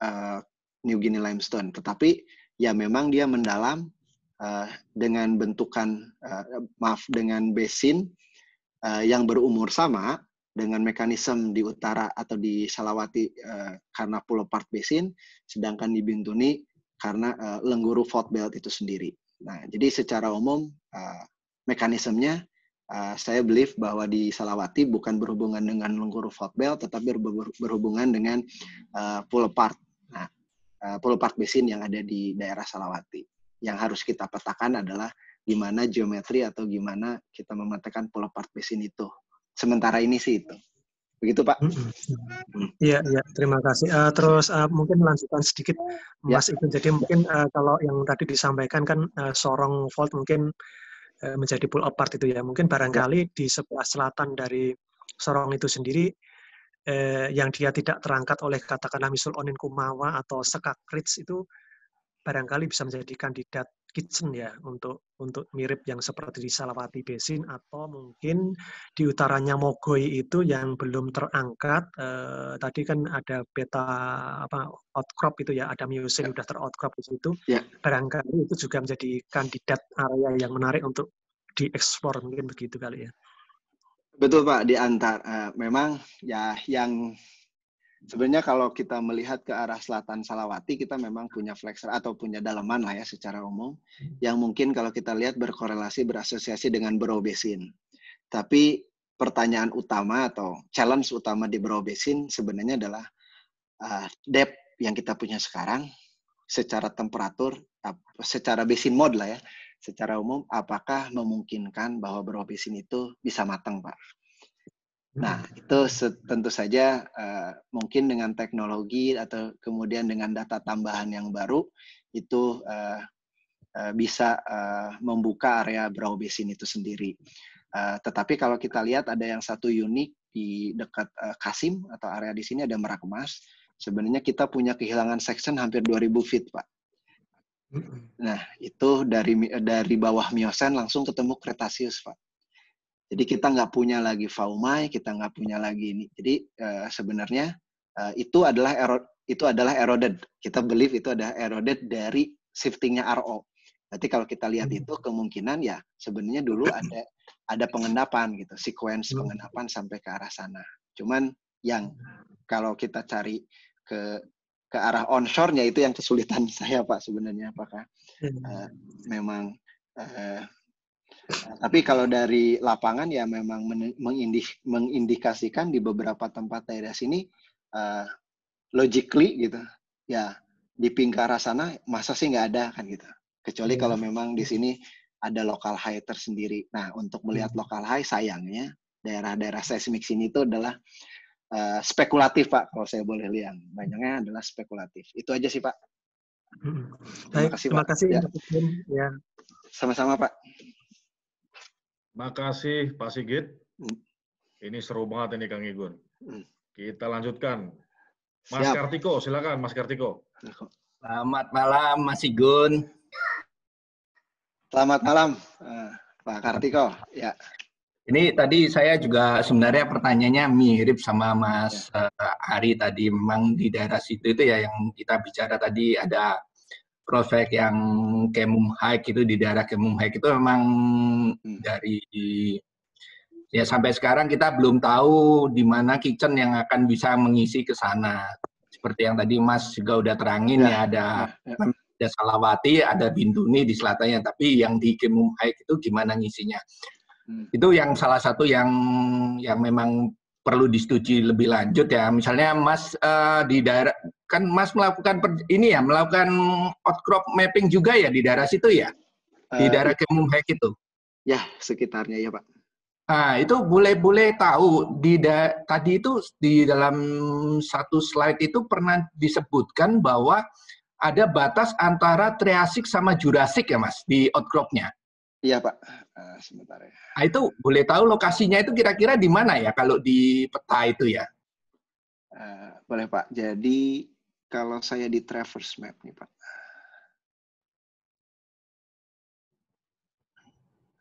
B: uh, New Guinea limestone. Tetapi ya memang dia mendalam uh, dengan bentukan uh, maaf dengan basin uh, yang berumur sama dengan mekanisme di utara atau di Salawati uh, karena pulau part basin, sedangkan di Bintuni karena uh, lengguru fault belt itu sendiri. Nah, jadi secara umum uh, mekanismenya uh, saya believe bahwa di Salawati bukan berhubungan dengan lengguru fault belt, tetapi berhubungan dengan uh, pulau part. Nah, uh, pulau part basin yang ada di daerah Salawati. Yang harus kita petakan adalah gimana geometri atau gimana kita memetakan pulau part basin itu sementara ini sih itu. Begitu Pak.
I: Iya, iya. Terima kasih. Uh, terus uh, mungkin melanjutkan sedikit ya. Mas ya. Itu. Jadi mungkin uh, kalau yang tadi disampaikan kan uh, sorong fault mungkin uh, menjadi pull apart itu ya. Mungkin barangkali ya. di sebelah selatan dari sorong itu sendiri eh, yang dia tidak terangkat oleh katakanlah misul onin kumawa atau sekak itu barangkali bisa menjadi kandidat kitchen ya untuk untuk mirip yang seperti di Salawati Basin atau mungkin di utaranya Mogoi itu yang belum terangkat eh, tadi kan ada beta apa outcrop itu ya ada musim ya. udah teroutcrop di situ ya. barangkali itu juga menjadi kandidat area yang menarik untuk dieksplor mungkin begitu kali ya
B: betul Pak di antar uh, memang ya yang Sebenarnya kalau kita melihat ke arah selatan Salawati, kita memang punya flexor atau punya dalaman lah ya secara umum, yang mungkin kalau kita lihat berkorelasi, berasosiasi dengan Brow Basin. Tapi pertanyaan utama atau challenge utama di Brow Basin sebenarnya adalah uh, depth yang kita punya sekarang secara temperatur, secara basin mode lah ya, secara umum apakah memungkinkan bahwa Brow Basin itu bisa matang Pak? Nah, itu tentu saja uh, mungkin dengan teknologi atau kemudian dengan data tambahan yang baru itu uh, uh, bisa uh, membuka area brow basin itu sendiri. Uh, tetapi kalau kita lihat ada yang satu unik di dekat uh, Kasim atau area di sini ada Merak Emas. Sebenarnya kita punya kehilangan section hampir 2000 feet, Pak. Nah, itu dari dari bawah Miosen langsung ketemu Kretasius, Pak. Jadi kita nggak punya lagi faumai, kita nggak punya lagi ini. Jadi uh, sebenarnya uh, itu adalah erod itu adalah eroded. Kita believe itu adalah eroded dari shiftingnya RO. Berarti kalau kita lihat hmm. itu kemungkinan ya sebenarnya dulu ada ada pengendapan gitu, sequence hmm. pengendapan sampai ke arah sana. Cuman yang kalau kita cari ke ke arah onshore-nya itu yang kesulitan saya Pak sebenarnya apakah uh, memang uh, tapi kalau dari lapangan ya memang mengindik, mengindikasikan di beberapa tempat daerah sini uh, logically gitu ya di pinggara sana masa sih nggak ada kan gitu kecuali kalau hmm. memang di sini ada lokal high tersendiri. Nah untuk melihat hmm. lokal high sayangnya daerah-daerah seismik sini itu adalah uh, spekulatif pak kalau saya boleh lihat banyaknya adalah spekulatif itu aja sih pak.
I: Terima kasih terima kasih ya. ya.
B: Sama-sama pak.
A: Makasih Pak Sigit. Hmm. Ini seru banget ini Kang Igun. Hmm. Kita lanjutkan. Mas Siap. Kartiko, silakan Mas Kartiko.
J: Selamat malam Mas Igun.
B: Selamat malam uh, Pak Kartiko. Ya.
J: Ini tadi saya juga sebenarnya pertanyaannya mirip sama Mas ya. uh, Ari tadi. Memang di daerah situ itu ya yang kita bicara tadi ada prospek yang Kemum Hike itu di daerah Kemum Hike itu memang hmm. dari ya sampai sekarang kita belum tahu di mana kitchen yang akan bisa mengisi ke sana. Seperti yang tadi Mas juga udah terangin ya, ya ada ya, ya. ada Salawati, ada Bintuni di selatannya, tapi yang di Kemum Hike itu gimana ngisinya? Hmm. Itu yang salah satu yang yang memang perlu disetujui lebih lanjut ya. Misalnya Mas uh, di daerah kan Mas melakukan per, ini ya melakukan outcrop mapping juga ya di daerah situ ya di uh, daerah Kemunghek itu.
B: Ya sekitarnya ya Pak.
J: Nah itu boleh-boleh tahu di da, tadi itu di dalam satu slide itu pernah disebutkan bahwa ada batas antara Triasik sama Jurassic ya Mas di outcropnya.
B: Iya Pak, uh, sebentar ya.
J: Nah, itu boleh tahu lokasinya itu kira-kira di mana ya kalau di peta itu ya?
B: Uh, boleh Pak. Jadi kalau saya di Traverse Map nih Pak.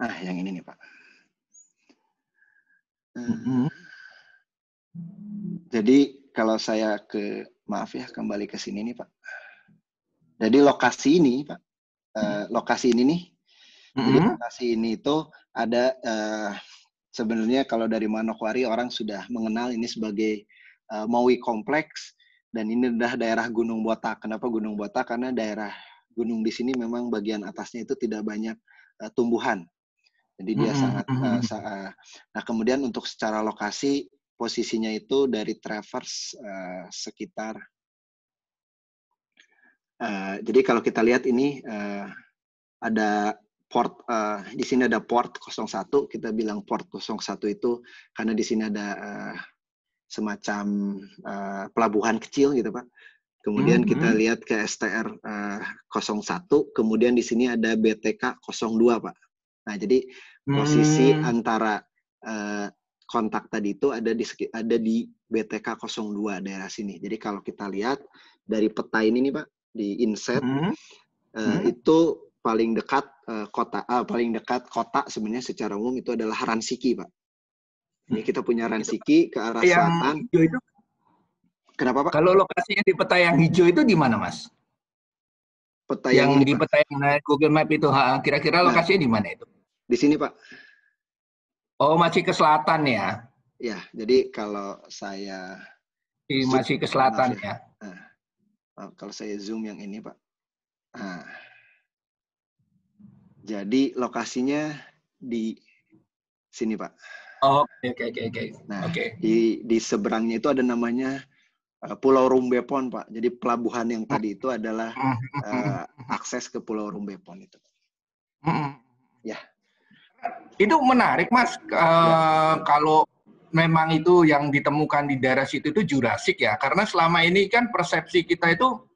B: Nah, yang ini nih Pak. Uh, mm -hmm. Jadi kalau saya ke maaf ya kembali ke sini nih Pak. Jadi lokasi ini Pak, uh, lokasi ini nih Mm-hmm. Jadi lokasi ini itu ada uh, sebenarnya kalau dari Manokwari orang sudah mengenal ini sebagai uh, Maui Kompleks dan ini adalah daerah Gunung Botak. Kenapa Gunung Botak? Karena daerah gunung di sini memang bagian atasnya itu tidak banyak uh, tumbuhan. Jadi dia mm-hmm. sangat uh, sa- nah kemudian untuk secara lokasi posisinya itu dari Traverse uh, sekitar uh, jadi kalau kita lihat ini uh, ada port uh, di sini ada port 01 kita bilang port 01 itu karena di sini ada uh, semacam uh, pelabuhan kecil gitu Pak. Kemudian mm -hmm. kita lihat ke STR uh, 01, kemudian di sini ada BTK 02 Pak. Nah, jadi posisi mm. antara uh, kontak tadi itu ada di ada di BTK 02 daerah sini. Jadi kalau kita lihat dari peta ini nih Pak, di inset mm -hmm. uh, mm. itu paling dekat uh, kota uh, paling dekat kota sebenarnya secara umum itu adalah Ransiki, Pak. Ini kita punya Ransiki ke arah yang selatan. Hijau itu
J: Kenapa, Pak? Kalau lokasinya di peta yang hijau itu di mana, Mas? Peta yang, yang di peta yang Google Map itu, kira-kira nah, lokasinya di mana itu?
B: Di sini, Pak.
J: Oh, masih ke selatan ya?
B: Ya, jadi kalau saya
J: di, masih ke selatan ya. ya.
B: Nah, kalau saya zoom yang ini, Pak. Nah, jadi lokasinya di sini, Pak.
J: Oh, oke oke oke.
B: Nah, okay. di di seberangnya itu ada namanya uh, Pulau Rumbepon, Pak. Jadi pelabuhan yang tadi itu adalah uh, akses ke Pulau Rumbepon itu.
J: Hmm. Ya. Itu menarik, Mas. Uh, ya. Kalau memang itu yang ditemukan di daerah situ itu Jurassic ya, karena selama ini kan persepsi kita itu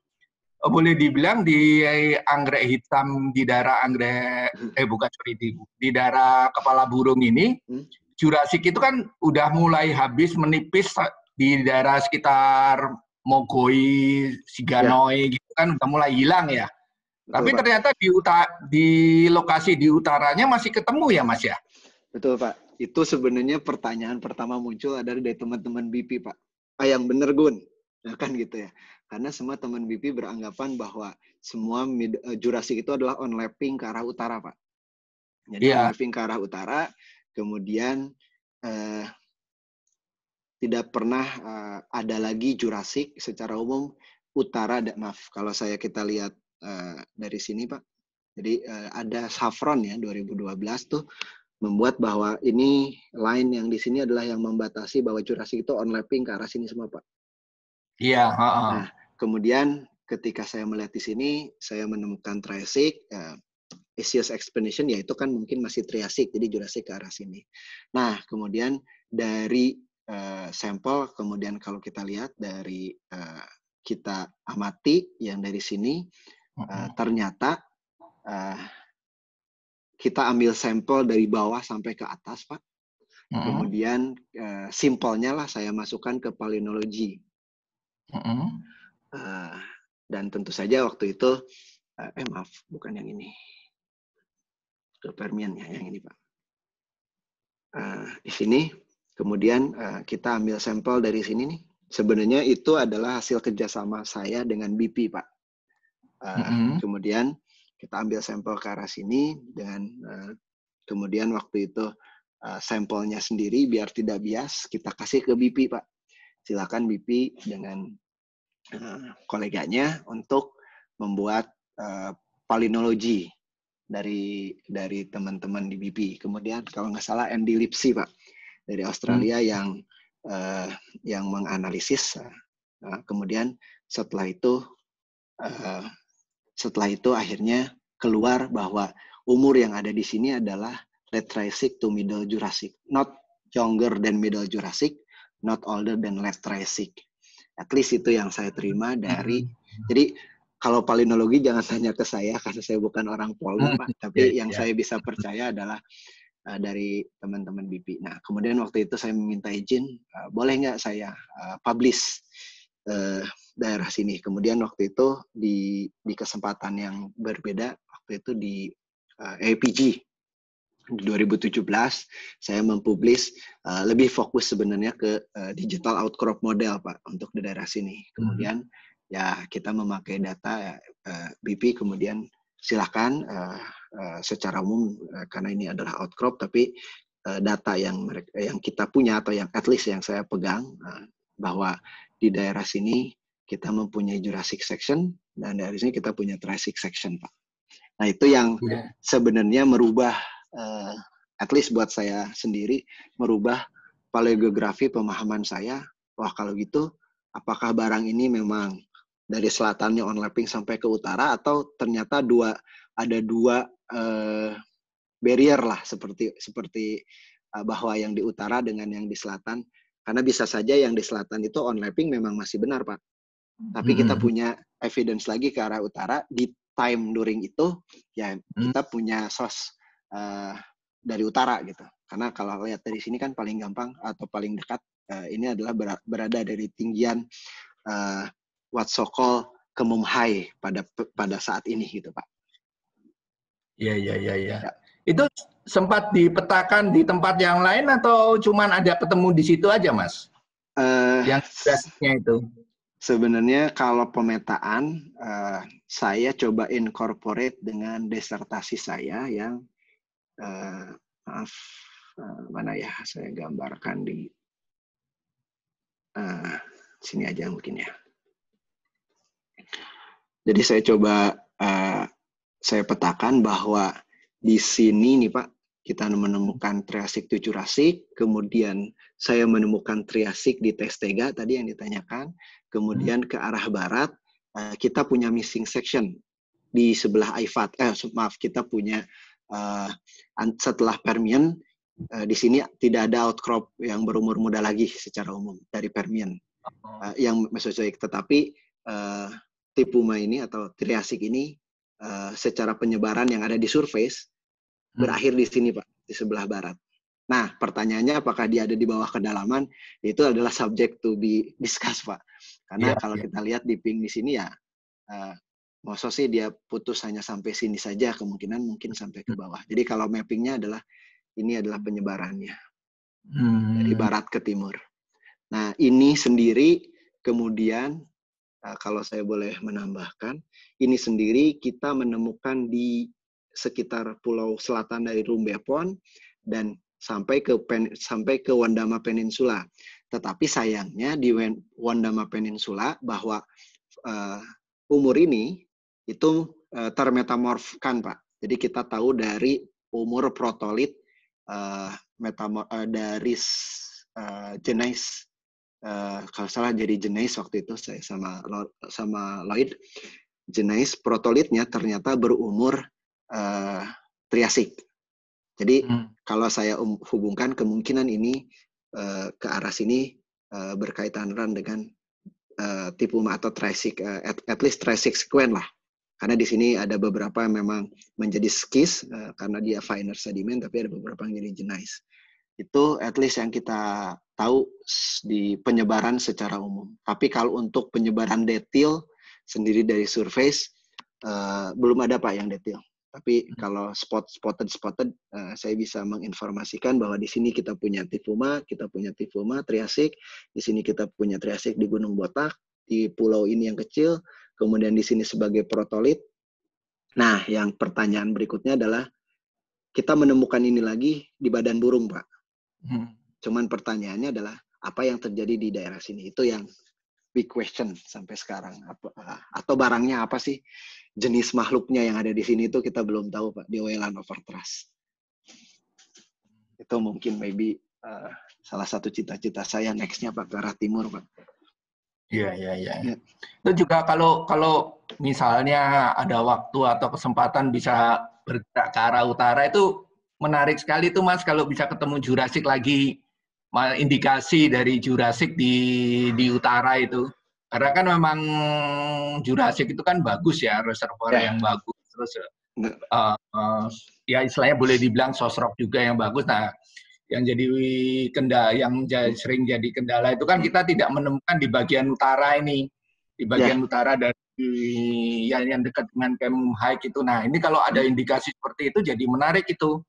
J: boleh dibilang di anggrek hitam di daerah anggrek eh bukan sorry di, di daerah kepala burung ini hmm. Jurassic itu kan udah mulai habis menipis di daerah sekitar Mogoi, Siganoi ya. gitu kan udah mulai hilang ya. Betul, Tapi Pak. ternyata di uta di lokasi di utaranya masih ketemu ya Mas ya.
B: Betul Pak. Itu sebenarnya pertanyaan pertama muncul adalah dari teman-teman BP Pak. Ah yang bener Gun, ya kan gitu ya. Karena semua teman BP beranggapan bahwa semua mid, uh, Jurassic itu adalah onlapping ke arah utara, Pak. Jadi yeah. onlapping ke arah utara, kemudian uh, tidak pernah uh, ada lagi Jurassic secara umum utara. Maaf, kalau saya kita lihat uh, dari sini, Pak. Jadi uh, ada Saffron ya 2012 tuh membuat bahwa ini line yang di sini adalah yang membatasi bahwa Jurassic itu onlapping ke arah sini semua, Pak.
J: Iya. Uh -uh.
B: Nah, kemudian ketika saya melihat di sini, saya menemukan Triassic, uh, Asia's Expedition, ya itu kan mungkin masih Triassic, jadi Jurassic ke arah sini. Nah, kemudian dari uh, sampel, kemudian kalau kita lihat dari uh, kita amati yang dari sini, uh, ternyata uh, kita ambil sampel dari bawah sampai ke atas, Pak. Kemudian uh, simpelnya lah saya masukkan ke palinologi. Uh, dan tentu saja waktu itu, uh, eh maaf, bukan yang ini. Ke Permian ya, yang ini Pak. Uh, di sini, kemudian uh, kita ambil sampel dari sini nih. Sebenarnya itu adalah hasil kerjasama saya dengan BP Pak. Uh, mm -hmm. Kemudian kita ambil sampel ke arah sini dengan uh, kemudian waktu itu uh, sampelnya sendiri biar tidak bias kita kasih ke BP Pak silakan BP dengan uh, koleganya untuk membuat uh, palinologi dari dari teman-teman di BP. Kemudian kalau nggak salah Andy Lipsy pak dari Australia hmm. yang uh, yang menganalisis. Uh, kemudian setelah itu uh, setelah itu akhirnya keluar bahwa umur yang ada di sini adalah late Triassic to middle Jurassic, not younger than middle Jurassic, not older than late Triassic. At least itu yang saya terima dari hmm. jadi kalau palinologi jangan tanya ke saya karena saya bukan orang Polri Pak, tapi
J: yeah,
B: yang
J: yeah.
B: saya bisa percaya adalah uh, dari teman-teman BP. Nah, kemudian waktu itu saya meminta izin, uh, boleh nggak saya uh, publish uh, daerah sini. Kemudian waktu itu di di kesempatan yang berbeda, waktu itu di uh, APG di 2017 saya mempublish uh, lebih fokus sebenarnya ke uh, digital outcrop model Pak untuk di daerah sini. Kemudian ya kita memakai data uh, BP kemudian silakan uh, uh, secara umum uh, karena ini adalah outcrop tapi uh, data yang mereka yang kita punya atau yang at least yang saya pegang uh, bahwa di daerah sini kita mempunyai Jurassic section dan dari sini kita punya Triassic section Pak. Nah itu yang
J: Yeah.
B: sebenarnya merubah uh, at least buat saya sendiri merubah paleogeografi pemahaman saya. Wah kalau gitu apakah barang ini memang dari selatannya onlapping sampai ke utara atau ternyata dua ada dua uh, barrier lah seperti seperti uh, bahwa yang di utara dengan yang di selatan. Karena bisa saja yang di selatan itu onlapping memang masih benar pak. Tapi kita
J: Hmm.
B: punya evidence lagi ke arah utara di time during itu ya kita punya source uh, dari utara gitu. Karena kalau lihat dari sini kan paling gampang atau paling dekat uh, ini adalah bera- berada dari tinggian uh, what so called Kemum High pada pada saat ini gitu pak
J: Iya, iya, iya, iya. Itu sempat dipetakan di tempat yang lain atau cuman ada ketemu di situ aja, Mas?
B: Eh,
J: Yang basicnya itu.
B: Sebenarnya kalau pemetaan eh, saya coba incorporate dengan disertasi saya yang eh, maaf eh, mana ya saya gambarkan di eh, sini aja mungkin ya. Jadi saya coba eh, saya petakan bahwa di sini nih Pak kita menemukan Triasik to Jurassic, kemudian saya menemukan Triasik di Testega tadi yang ditanyakan, kemudian ke arah barat eh, kita punya missing section di sebelah Aifat, eh maaf kita punya an- setelah Permian eh, di sini tidak ada outcrop yang berumur muda lagi secara umum dari Permian. Eh, yang Mesozoik, tetapi eh, Tipuma ini atau Triasik ini eh, secara penyebaran yang ada di surface berakhir di sini Pak, di sebelah barat. Nah, pertanyaannya apakah dia ada di bawah kedalaman? Itu adalah subject to be discussed, Pak. Karena
J: Iya,
B: kalau
J: iya.
B: kita lihat di ping di sini ya, eh maksud sih dia putus hanya sampai sini saja, kemungkinan mungkin sampai ke bawah. Jadi kalau mappingnya adalah ini adalah penyebarannya dari
J: Hmm.
B: barat ke timur. Nah, ini sendiri kemudian kalau saya boleh menambahkan, ini sendiri kita menemukan di sekitar pulau selatan dari Rumbepon dan sampai ke pen, sampai ke Wandama Peninsula. Tetapi sayangnya di Wandama Peninsula bahwa eh, umur ini itu eh, termetamorfkan, Pak. Jadi kita tahu dari umur protolit metamor eh, dari eh, jenis eh, kalau salah jadi jenis waktu itu saya sama sama Lloyd jenis protolitnya ternyata berumur eh, Triasik. Jadi
J: Hmm.
B: kalau saya um- hubungkan kemungkinan ini eh, ke arah sini eh, berkaitan erat dengan eh, tipuma atau Triasik, eh, at, at least Triasik sequence lah. Karena di sini ada beberapa yang memang menjadi skis eh, karena dia finer sedimen, tapi ada beberapa yang jadi jenis. Itu at least yang kita tahu di penyebaran secara umum. Tapi kalau untuk penyebaran detail sendiri dari surface eh, belum ada pak yang detail. Tapi kalau spot spotted spotted eh, saya bisa menginformasikan bahwa di sini kita punya tifuma, kita punya tifuma triasik, di sini kita punya triasik di Gunung Botak, di pulau ini yang kecil, kemudian di sini sebagai protolit. Nah, yang pertanyaan berikutnya adalah kita menemukan ini lagi di badan burung, Pak.
J: Hmm.
B: Cuman pertanyaannya adalah apa yang terjadi di daerah sini? Itu yang big question sampai sekarang. Apa, atau barangnya apa sih? Jenis makhluknya yang ada di sini itu kita belum tahu Pak di Wayland Over Trust. Itu mungkin maybe uh, salah satu cita-cita saya nextnya Pak ke arah timur Pak.
J: Iya, iya, iya.
B: Ya.
J: Itu juga kalau kalau misalnya ada waktu atau kesempatan bisa bergerak ke arah utara itu menarik sekali tuh Mas kalau bisa ketemu Jurassic lagi indikasi dari Jurassic di di utara itu. Karena kan memang Jurassic itu kan bagus ya, reservoir
B: Ya.
J: yang bagus. Terus uh, uh, ya istilahnya boleh dibilang sosrok juga yang bagus. Nah, yang jadi kendala, yang sering jadi kendala itu kan kita tidak menemukan di bagian utara ini, di bagian utara dari yang, yang dekat dengan Kemum itu. Nah, ini kalau ada indikasi seperti itu jadi menarik itu.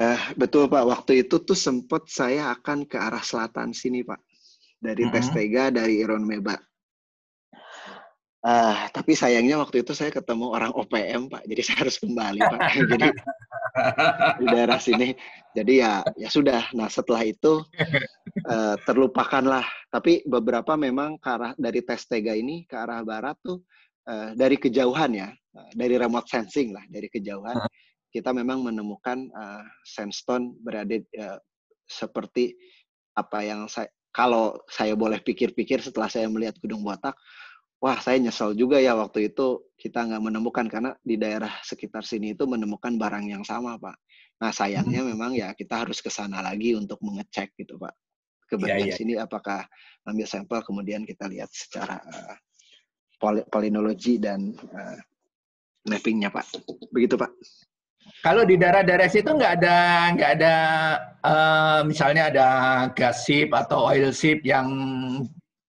B: Eh, betul Pak, waktu itu tuh sempat saya akan ke arah selatan sini Pak. Dari
J: Mhm.
B: Testega, dari Iron Meba. Ah, tapi sayangnya waktu itu saya ketemu orang OPM Pak, jadi saya harus kembali Pak. jadi di daerah sini. Jadi ya ya sudah. Nah setelah itu eh, terlupakanlah. Tapi beberapa memang ke arah dari Testega ini ke arah barat tuh eh, dari kejauhan ya, dari remote sensing lah, dari kejauhan kita memang menemukan eh, sandstone berada eh, seperti apa yang saya kalau saya boleh pikir-pikir setelah saya melihat Gunung Botak, wah saya nyesel juga ya waktu itu kita nggak menemukan karena di daerah sekitar sini itu menemukan barang yang sama Pak. Nah sayangnya memang ya kita harus ke sana lagi untuk mengecek gitu Pak. Ke bagian
J: iya.
B: sini apakah ambil sampel kemudian kita lihat secara poli- polinologi dan eh, mappingnya Pak. Begitu Pak.
J: Kalau di daerah-daerah situ nggak ada nggak ada eh, misalnya ada gas ship atau oil ship yang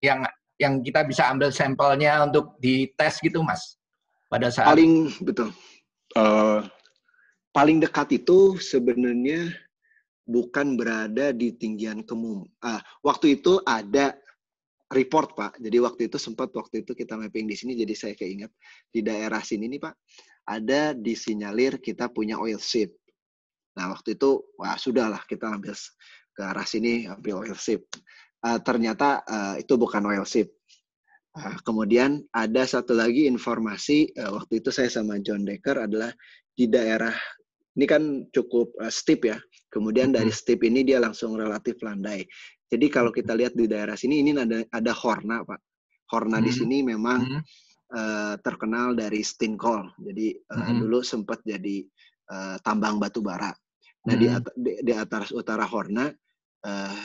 J: yang yang kita bisa ambil sampelnya untuk dites gitu mas pada saat
B: paling betul. Eh, paling dekat itu sebenarnya bukan berada di tinggian kemum ah waktu itu ada report pak. Jadi waktu itu sempat waktu itu kita mapping di sini jadi saya keinget di daerah sini nih pak ada disinyalir kita punya oil ship nah waktu itu wah sudahlah kita ambil ke arah sini ambil oil ship Ah, ternyata ah, itu bukan oil ship Ah, kemudian ada satu lagi informasi eh, waktu itu saya sama John Decker adalah di daerah ini kan cukup eh, steep ya. Kemudian dari steep ini dia langsung relatif landai. Jadi kalau kita lihat di daerah sini ini ada ada horna pak. Horna di
J: Mhm.
B: sini memang eh, terkenal dari Steenkool. Jadi eh,
J: Mhm.
B: dulu sempat jadi eh, tambang batu bara. Nah di, at- di, di atas utara Horna eh,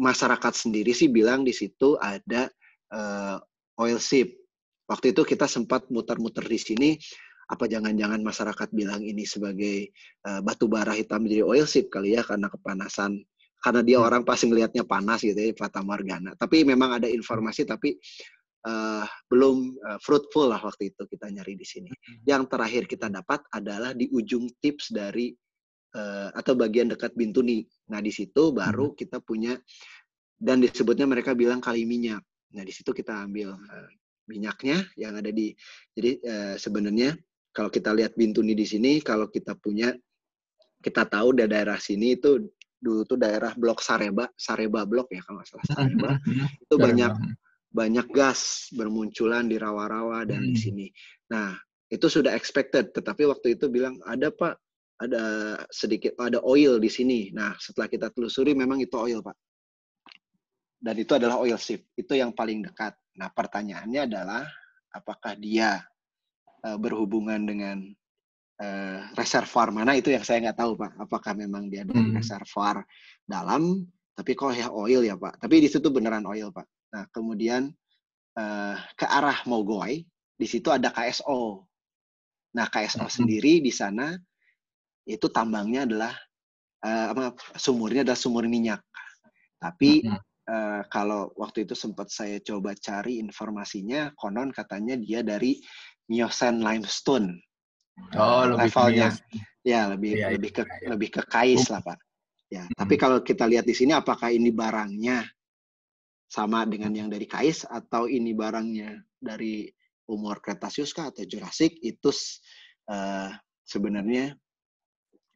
B: masyarakat sendiri sih bilang di situ ada eh, oil ship. Waktu itu kita sempat muter-muter di sini. Apa jangan-jangan masyarakat bilang ini sebagai eh, batu bara hitam jadi oil ship kali ya karena kepanasan. Karena dia orang pasti ngelihatnya panas gitu ya, Fata Morgana. Tapi memang ada informasi tapi eh, belum eh, fruitful lah waktu itu kita nyari di sini. Yang terakhir kita dapat adalah di ujung tips dari eh, atau bagian dekat Bintuni. Nah di situ baru kita punya dan disebutnya mereka bilang kali minyak. Nah di situ kita ambil eh, minyaknya yang ada di. Jadi eh, sebenarnya kalau kita lihat Bintuni di sini, kalau kita punya kita tahu da- daerah sini itu dulu tuh daerah blok Sareba, Sareba blok ya kalau nggak salah Sareba itu banyak banyak gas bermunculan di rawa-rawa dan di sini. Nah, itu sudah expected, tetapi waktu itu bilang ada Pak, ada sedikit ada oil di sini. Nah, setelah kita telusuri memang itu oil, Pak. Dan itu adalah oil ship, itu yang paling dekat. Nah, pertanyaannya adalah apakah dia eh, berhubungan dengan eh, reservoir mana itu yang saya nggak tahu Pak. Apakah memang dia dari
J: Hmm.
B: reservoir dalam, tapi kok ya oil ya Pak. Tapi di situ beneran oil Pak. Nah kemudian eh, ke arah Mogoy, di situ ada KSO. Nah KSO sendiri di sana itu tambangnya adalah eh, apa sumurnya adalah sumur minyak. Tapi eh, kalau waktu itu sempat saya coba cari informasinya, konon katanya dia dari Miocene limestone.
J: Oh,
B: Eh,
J: lebih
B: levelnya. Ya, lebih
J: Iya,
B: lebih ke
J: iya.
B: lebih ke kais lah, Pak. Ya, tapi kalau kita lihat di sini apakah ini barangnya sama dengan yang dari kais atau ini barangnya dari umur Kretasius kah atau Jurassic itu eh, sebenarnya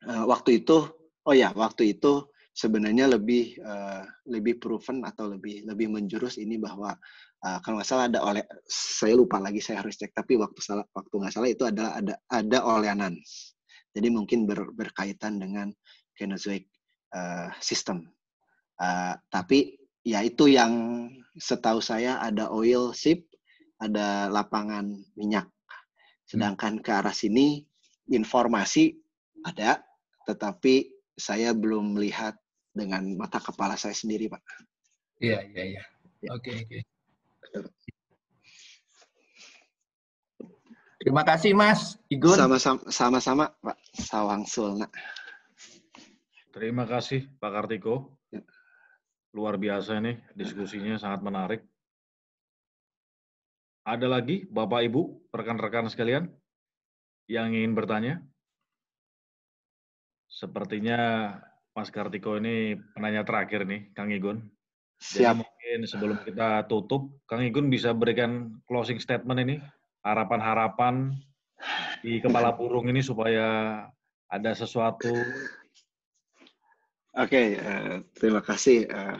B: eh, waktu itu oh ya, waktu itu sebenarnya lebih eh, lebih proven atau lebih lebih menjurus ini bahwa eh, kalau nggak salah ada oleh saya lupa lagi saya harus cek tapi waktu salah waktu nggak salah itu adalah ada ada oleanan. Jadi mungkin ber- berkaitan dengan Kenozoic eh, system Eh, tapi ya itu yang setahu saya ada oil ship ada lapangan minyak sedangkan ke arah sini informasi ada tetapi saya belum melihat dengan mata kepala saya sendiri, Pak.
J: Iya, iya, iya. Oke, oke. Terima kasih Mas Igun.
B: Sama-sama, sama-sama Pak Sawang Sulna.
A: Terima kasih Pak Kartiko. Luar biasa ini diskusinya sangat menarik. Ada lagi Bapak Ibu, rekan-rekan sekalian yang ingin bertanya? Sepertinya Mas Kartiko ini penanya terakhir nih, Kang Igun. Jadi
B: Siap.
A: mungkin sebelum kita tutup, Kang Igun bisa berikan closing statement ini, harapan-harapan di kepala burung ini supaya ada sesuatu.
B: Oke, eh, terima kasih eh,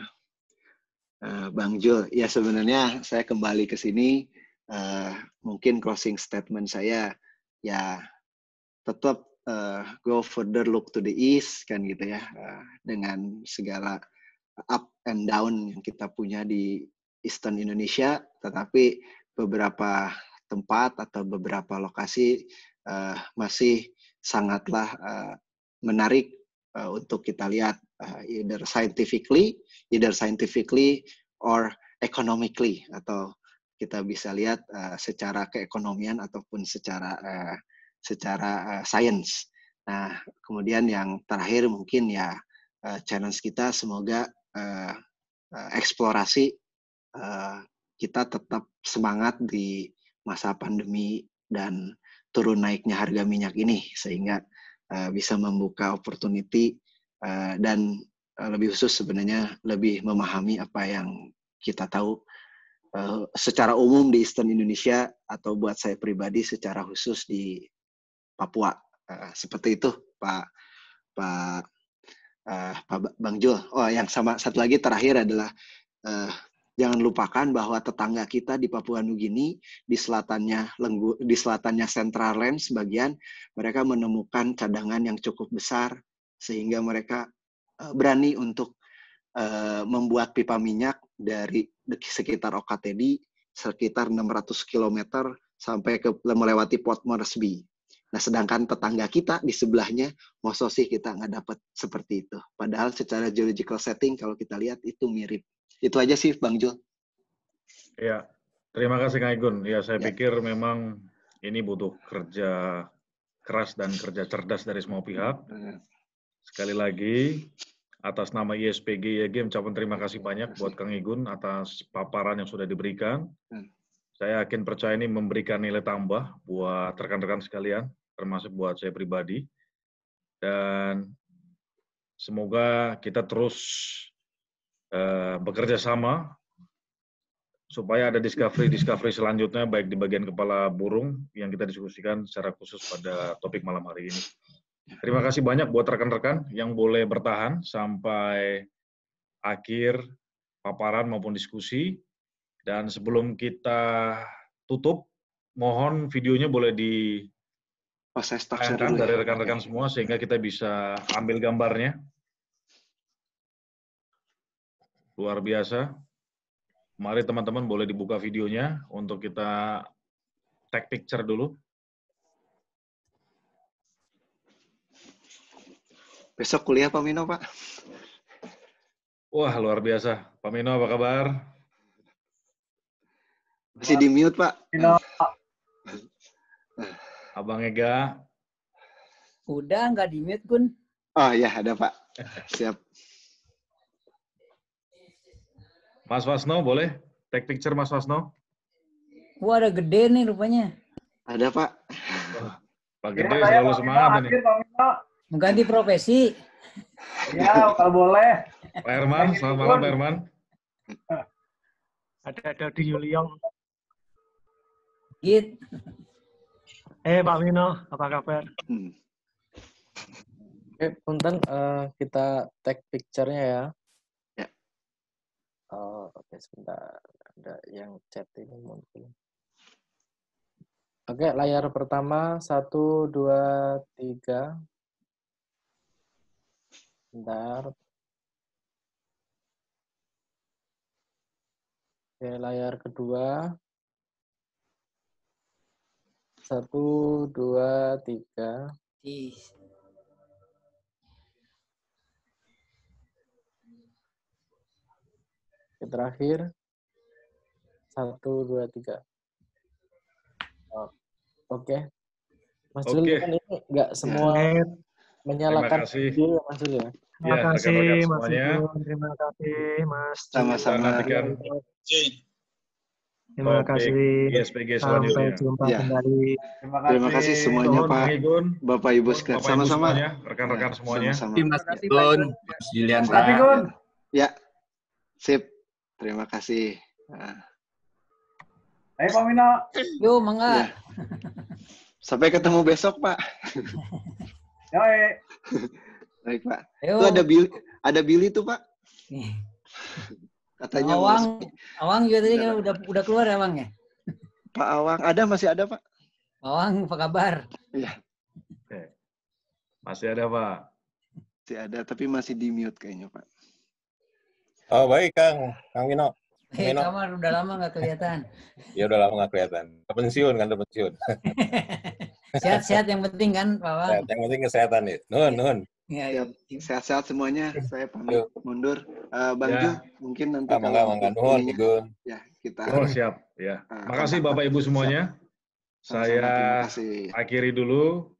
B: eh, Bang Jul. Ya sebenarnya saya kembali ke sini, eh, mungkin closing statement saya ya tetap eh, go further look to the east kan gitu ya, eh, dengan segala up and down yang kita punya di Eastern Indonesia, tetapi beberapa tempat atau beberapa lokasi eh, masih sangatlah eh, menarik eh, untuk kita lihat uh, either scientifically, either scientifically or economically atau kita bisa lihat uh, secara keekonomian ataupun secara uh, secara uh, science. Nah, kemudian yang terakhir mungkin ya uh, challenge kita semoga uh, uh, eksplorasi uh, kita tetap semangat di masa pandemi dan turun naiknya harga minyak ini sehingga uh, bisa membuka opportunity uh, dan uh, lebih khusus sebenarnya lebih memahami apa yang kita tahu uh, secara umum di Eastern Indonesia atau buat saya pribadi secara khusus di Papua uh, seperti itu Pak Pak uh, Pak Bang Jul. Oh yang sama satu lagi terakhir adalah uh, jangan lupakan bahwa tetangga kita di Papua Nugini di selatannya Lenggu, di selatannya Central Land sebagian mereka menemukan cadangan yang cukup besar sehingga mereka uh, berani untuk uh, membuat pipa minyak dari sekitar OKTD sekitar 600 km sampai ke melewati Port Moresby. Nah, sedangkan tetangga kita di sebelahnya, masa sih kita nggak dapat seperti itu. Padahal secara geological setting kalau kita lihat itu mirip. Itu aja sih, Bang Jul.
A: Ya, terima kasih Kang Igun. Ya, saya
B: Ya.
A: pikir memang ini butuh kerja keras dan kerja cerdas dari semua pihak. Sekali lagi, atas nama ISPG YG ucapkan terima kasih banyak buat Kang Igun atas paparan yang sudah diberikan.
B: Hmm.
A: Saya yakin percaya ini memberikan nilai tambah buat rekan-rekan sekalian, termasuk buat saya pribadi. Dan semoga kita terus eh, bekerja sama supaya ada discovery-discovery selanjutnya baik di bagian kepala burung yang kita diskusikan secara khusus pada topik malam hari ini. Terima kasih banyak buat rekan-rekan yang boleh bertahan sampai akhir paparan maupun diskusi. Dan sebelum kita tutup, mohon videonya boleh di
B: saya
A: dari
B: ya.
A: rekan-rekan semua sehingga kita bisa ambil gambarnya. Luar biasa. Mari teman-teman boleh dibuka videonya untuk kita take picture dulu.
B: Besok kuliah Pak Mino, Pak.
A: Wah, luar biasa. Pak Mino, apa kabar?
B: Masih di mute, Pak.
A: Abang Ega,
K: Udah nggak di mute, Gun.
B: Oh iya, ada Pak. Siap.
A: Mas Wasno, boleh? Take picture Mas Wasno.
K: Wah, ada gede nih rupanya.
B: Ada, Pak.
A: Pak Gede selalu semangat ini.
K: Mengganti profesi.
G: Ya, kalau boleh.
A: Pak Herman, selamat malam Pak Herman.
I: Ada ada di Yuliong.
K: Git.
I: Eh Pak Mino, apa kabar?
B: Hmm.
L: Oke, punten eh, kita take picture-nya ya.
B: Ya.
L: Oh, oke sebentar. Ada yang chat ini muncul. Oke, layar pertama satu dua tiga. Bentar. Oke, layar kedua. Satu, dua, tiga. Oke, terakhir. Satu, dua, tiga. Oh, Oke. Mas
A: Oke.
L: Jul kan ini nggak semua menyalakan
A: kasih.
L: video ya Mas Jul ya.
I: Terima
A: Ya,
I: kasih Mas
A: semuanya.
I: Igun, terima kasih Mas.
B: Sama-sama.
I: Terima
A: topik
I: kasih. Sampai jumpa
B: Ya.
I: kembali.
B: Terima kasih semuanya
A: Nuhun,
B: Pak,
A: Igun.
B: Bapak Ibu sekalian. Sama-sama.
A: rekan-rekan
B: Ya,
A: semuanya.
B: Sama-sama.
J: Terima kasih
G: kasih, Pak
J: Gun. Mas Julian.
G: Gun,
B: Ya, sip. Terima kasih. Nah,
G: ayo Pak Mino.
K: Yo, mangga.
B: ya. Sampai ketemu besok, Pak.
G: Yoi.
B: Baik, Pak.
K: Ayo.
B: Itu ada Billy, ada Billy tuh, Pak. Katanya
K: Awang, Awang juga tadi kan udah udah keluar ya, Bang ya?
B: Pak Awang ada masih ada, Pak?
K: Awang, apa kabar?
B: Iya,
A: Oke. Masih ada, Pak.
B: masih ada tapi masih di mute kayaknya, Pak.
C: Oh baik Kang, Kang Mino.
K: Eh,
C: Mino.
K: kamar udah lama nggak kelihatan.
C: Ya udah lama nggak kelihatan. Pensiun kan, udah pensiun.
K: Sehat-sehat yang penting kan, Pak Awang?
C: Sehat, Yang penting kesehatan nih. Nun, nun.
K: Ya,
B: Siap. Sehat-sehat semuanya. Saya pamit mundur. Eh, Bang
A: Ya.
B: Ju, mungkin nanti
C: Ah,
B: kalau
C: mangga. Nuhun,
B: ya kita
A: Oh, siap. Ya.
B: Ah,
A: Makasih Bapak
B: Pak.
A: Ibu semuanya.
B: Sama-sama,
A: Saya akhiri dulu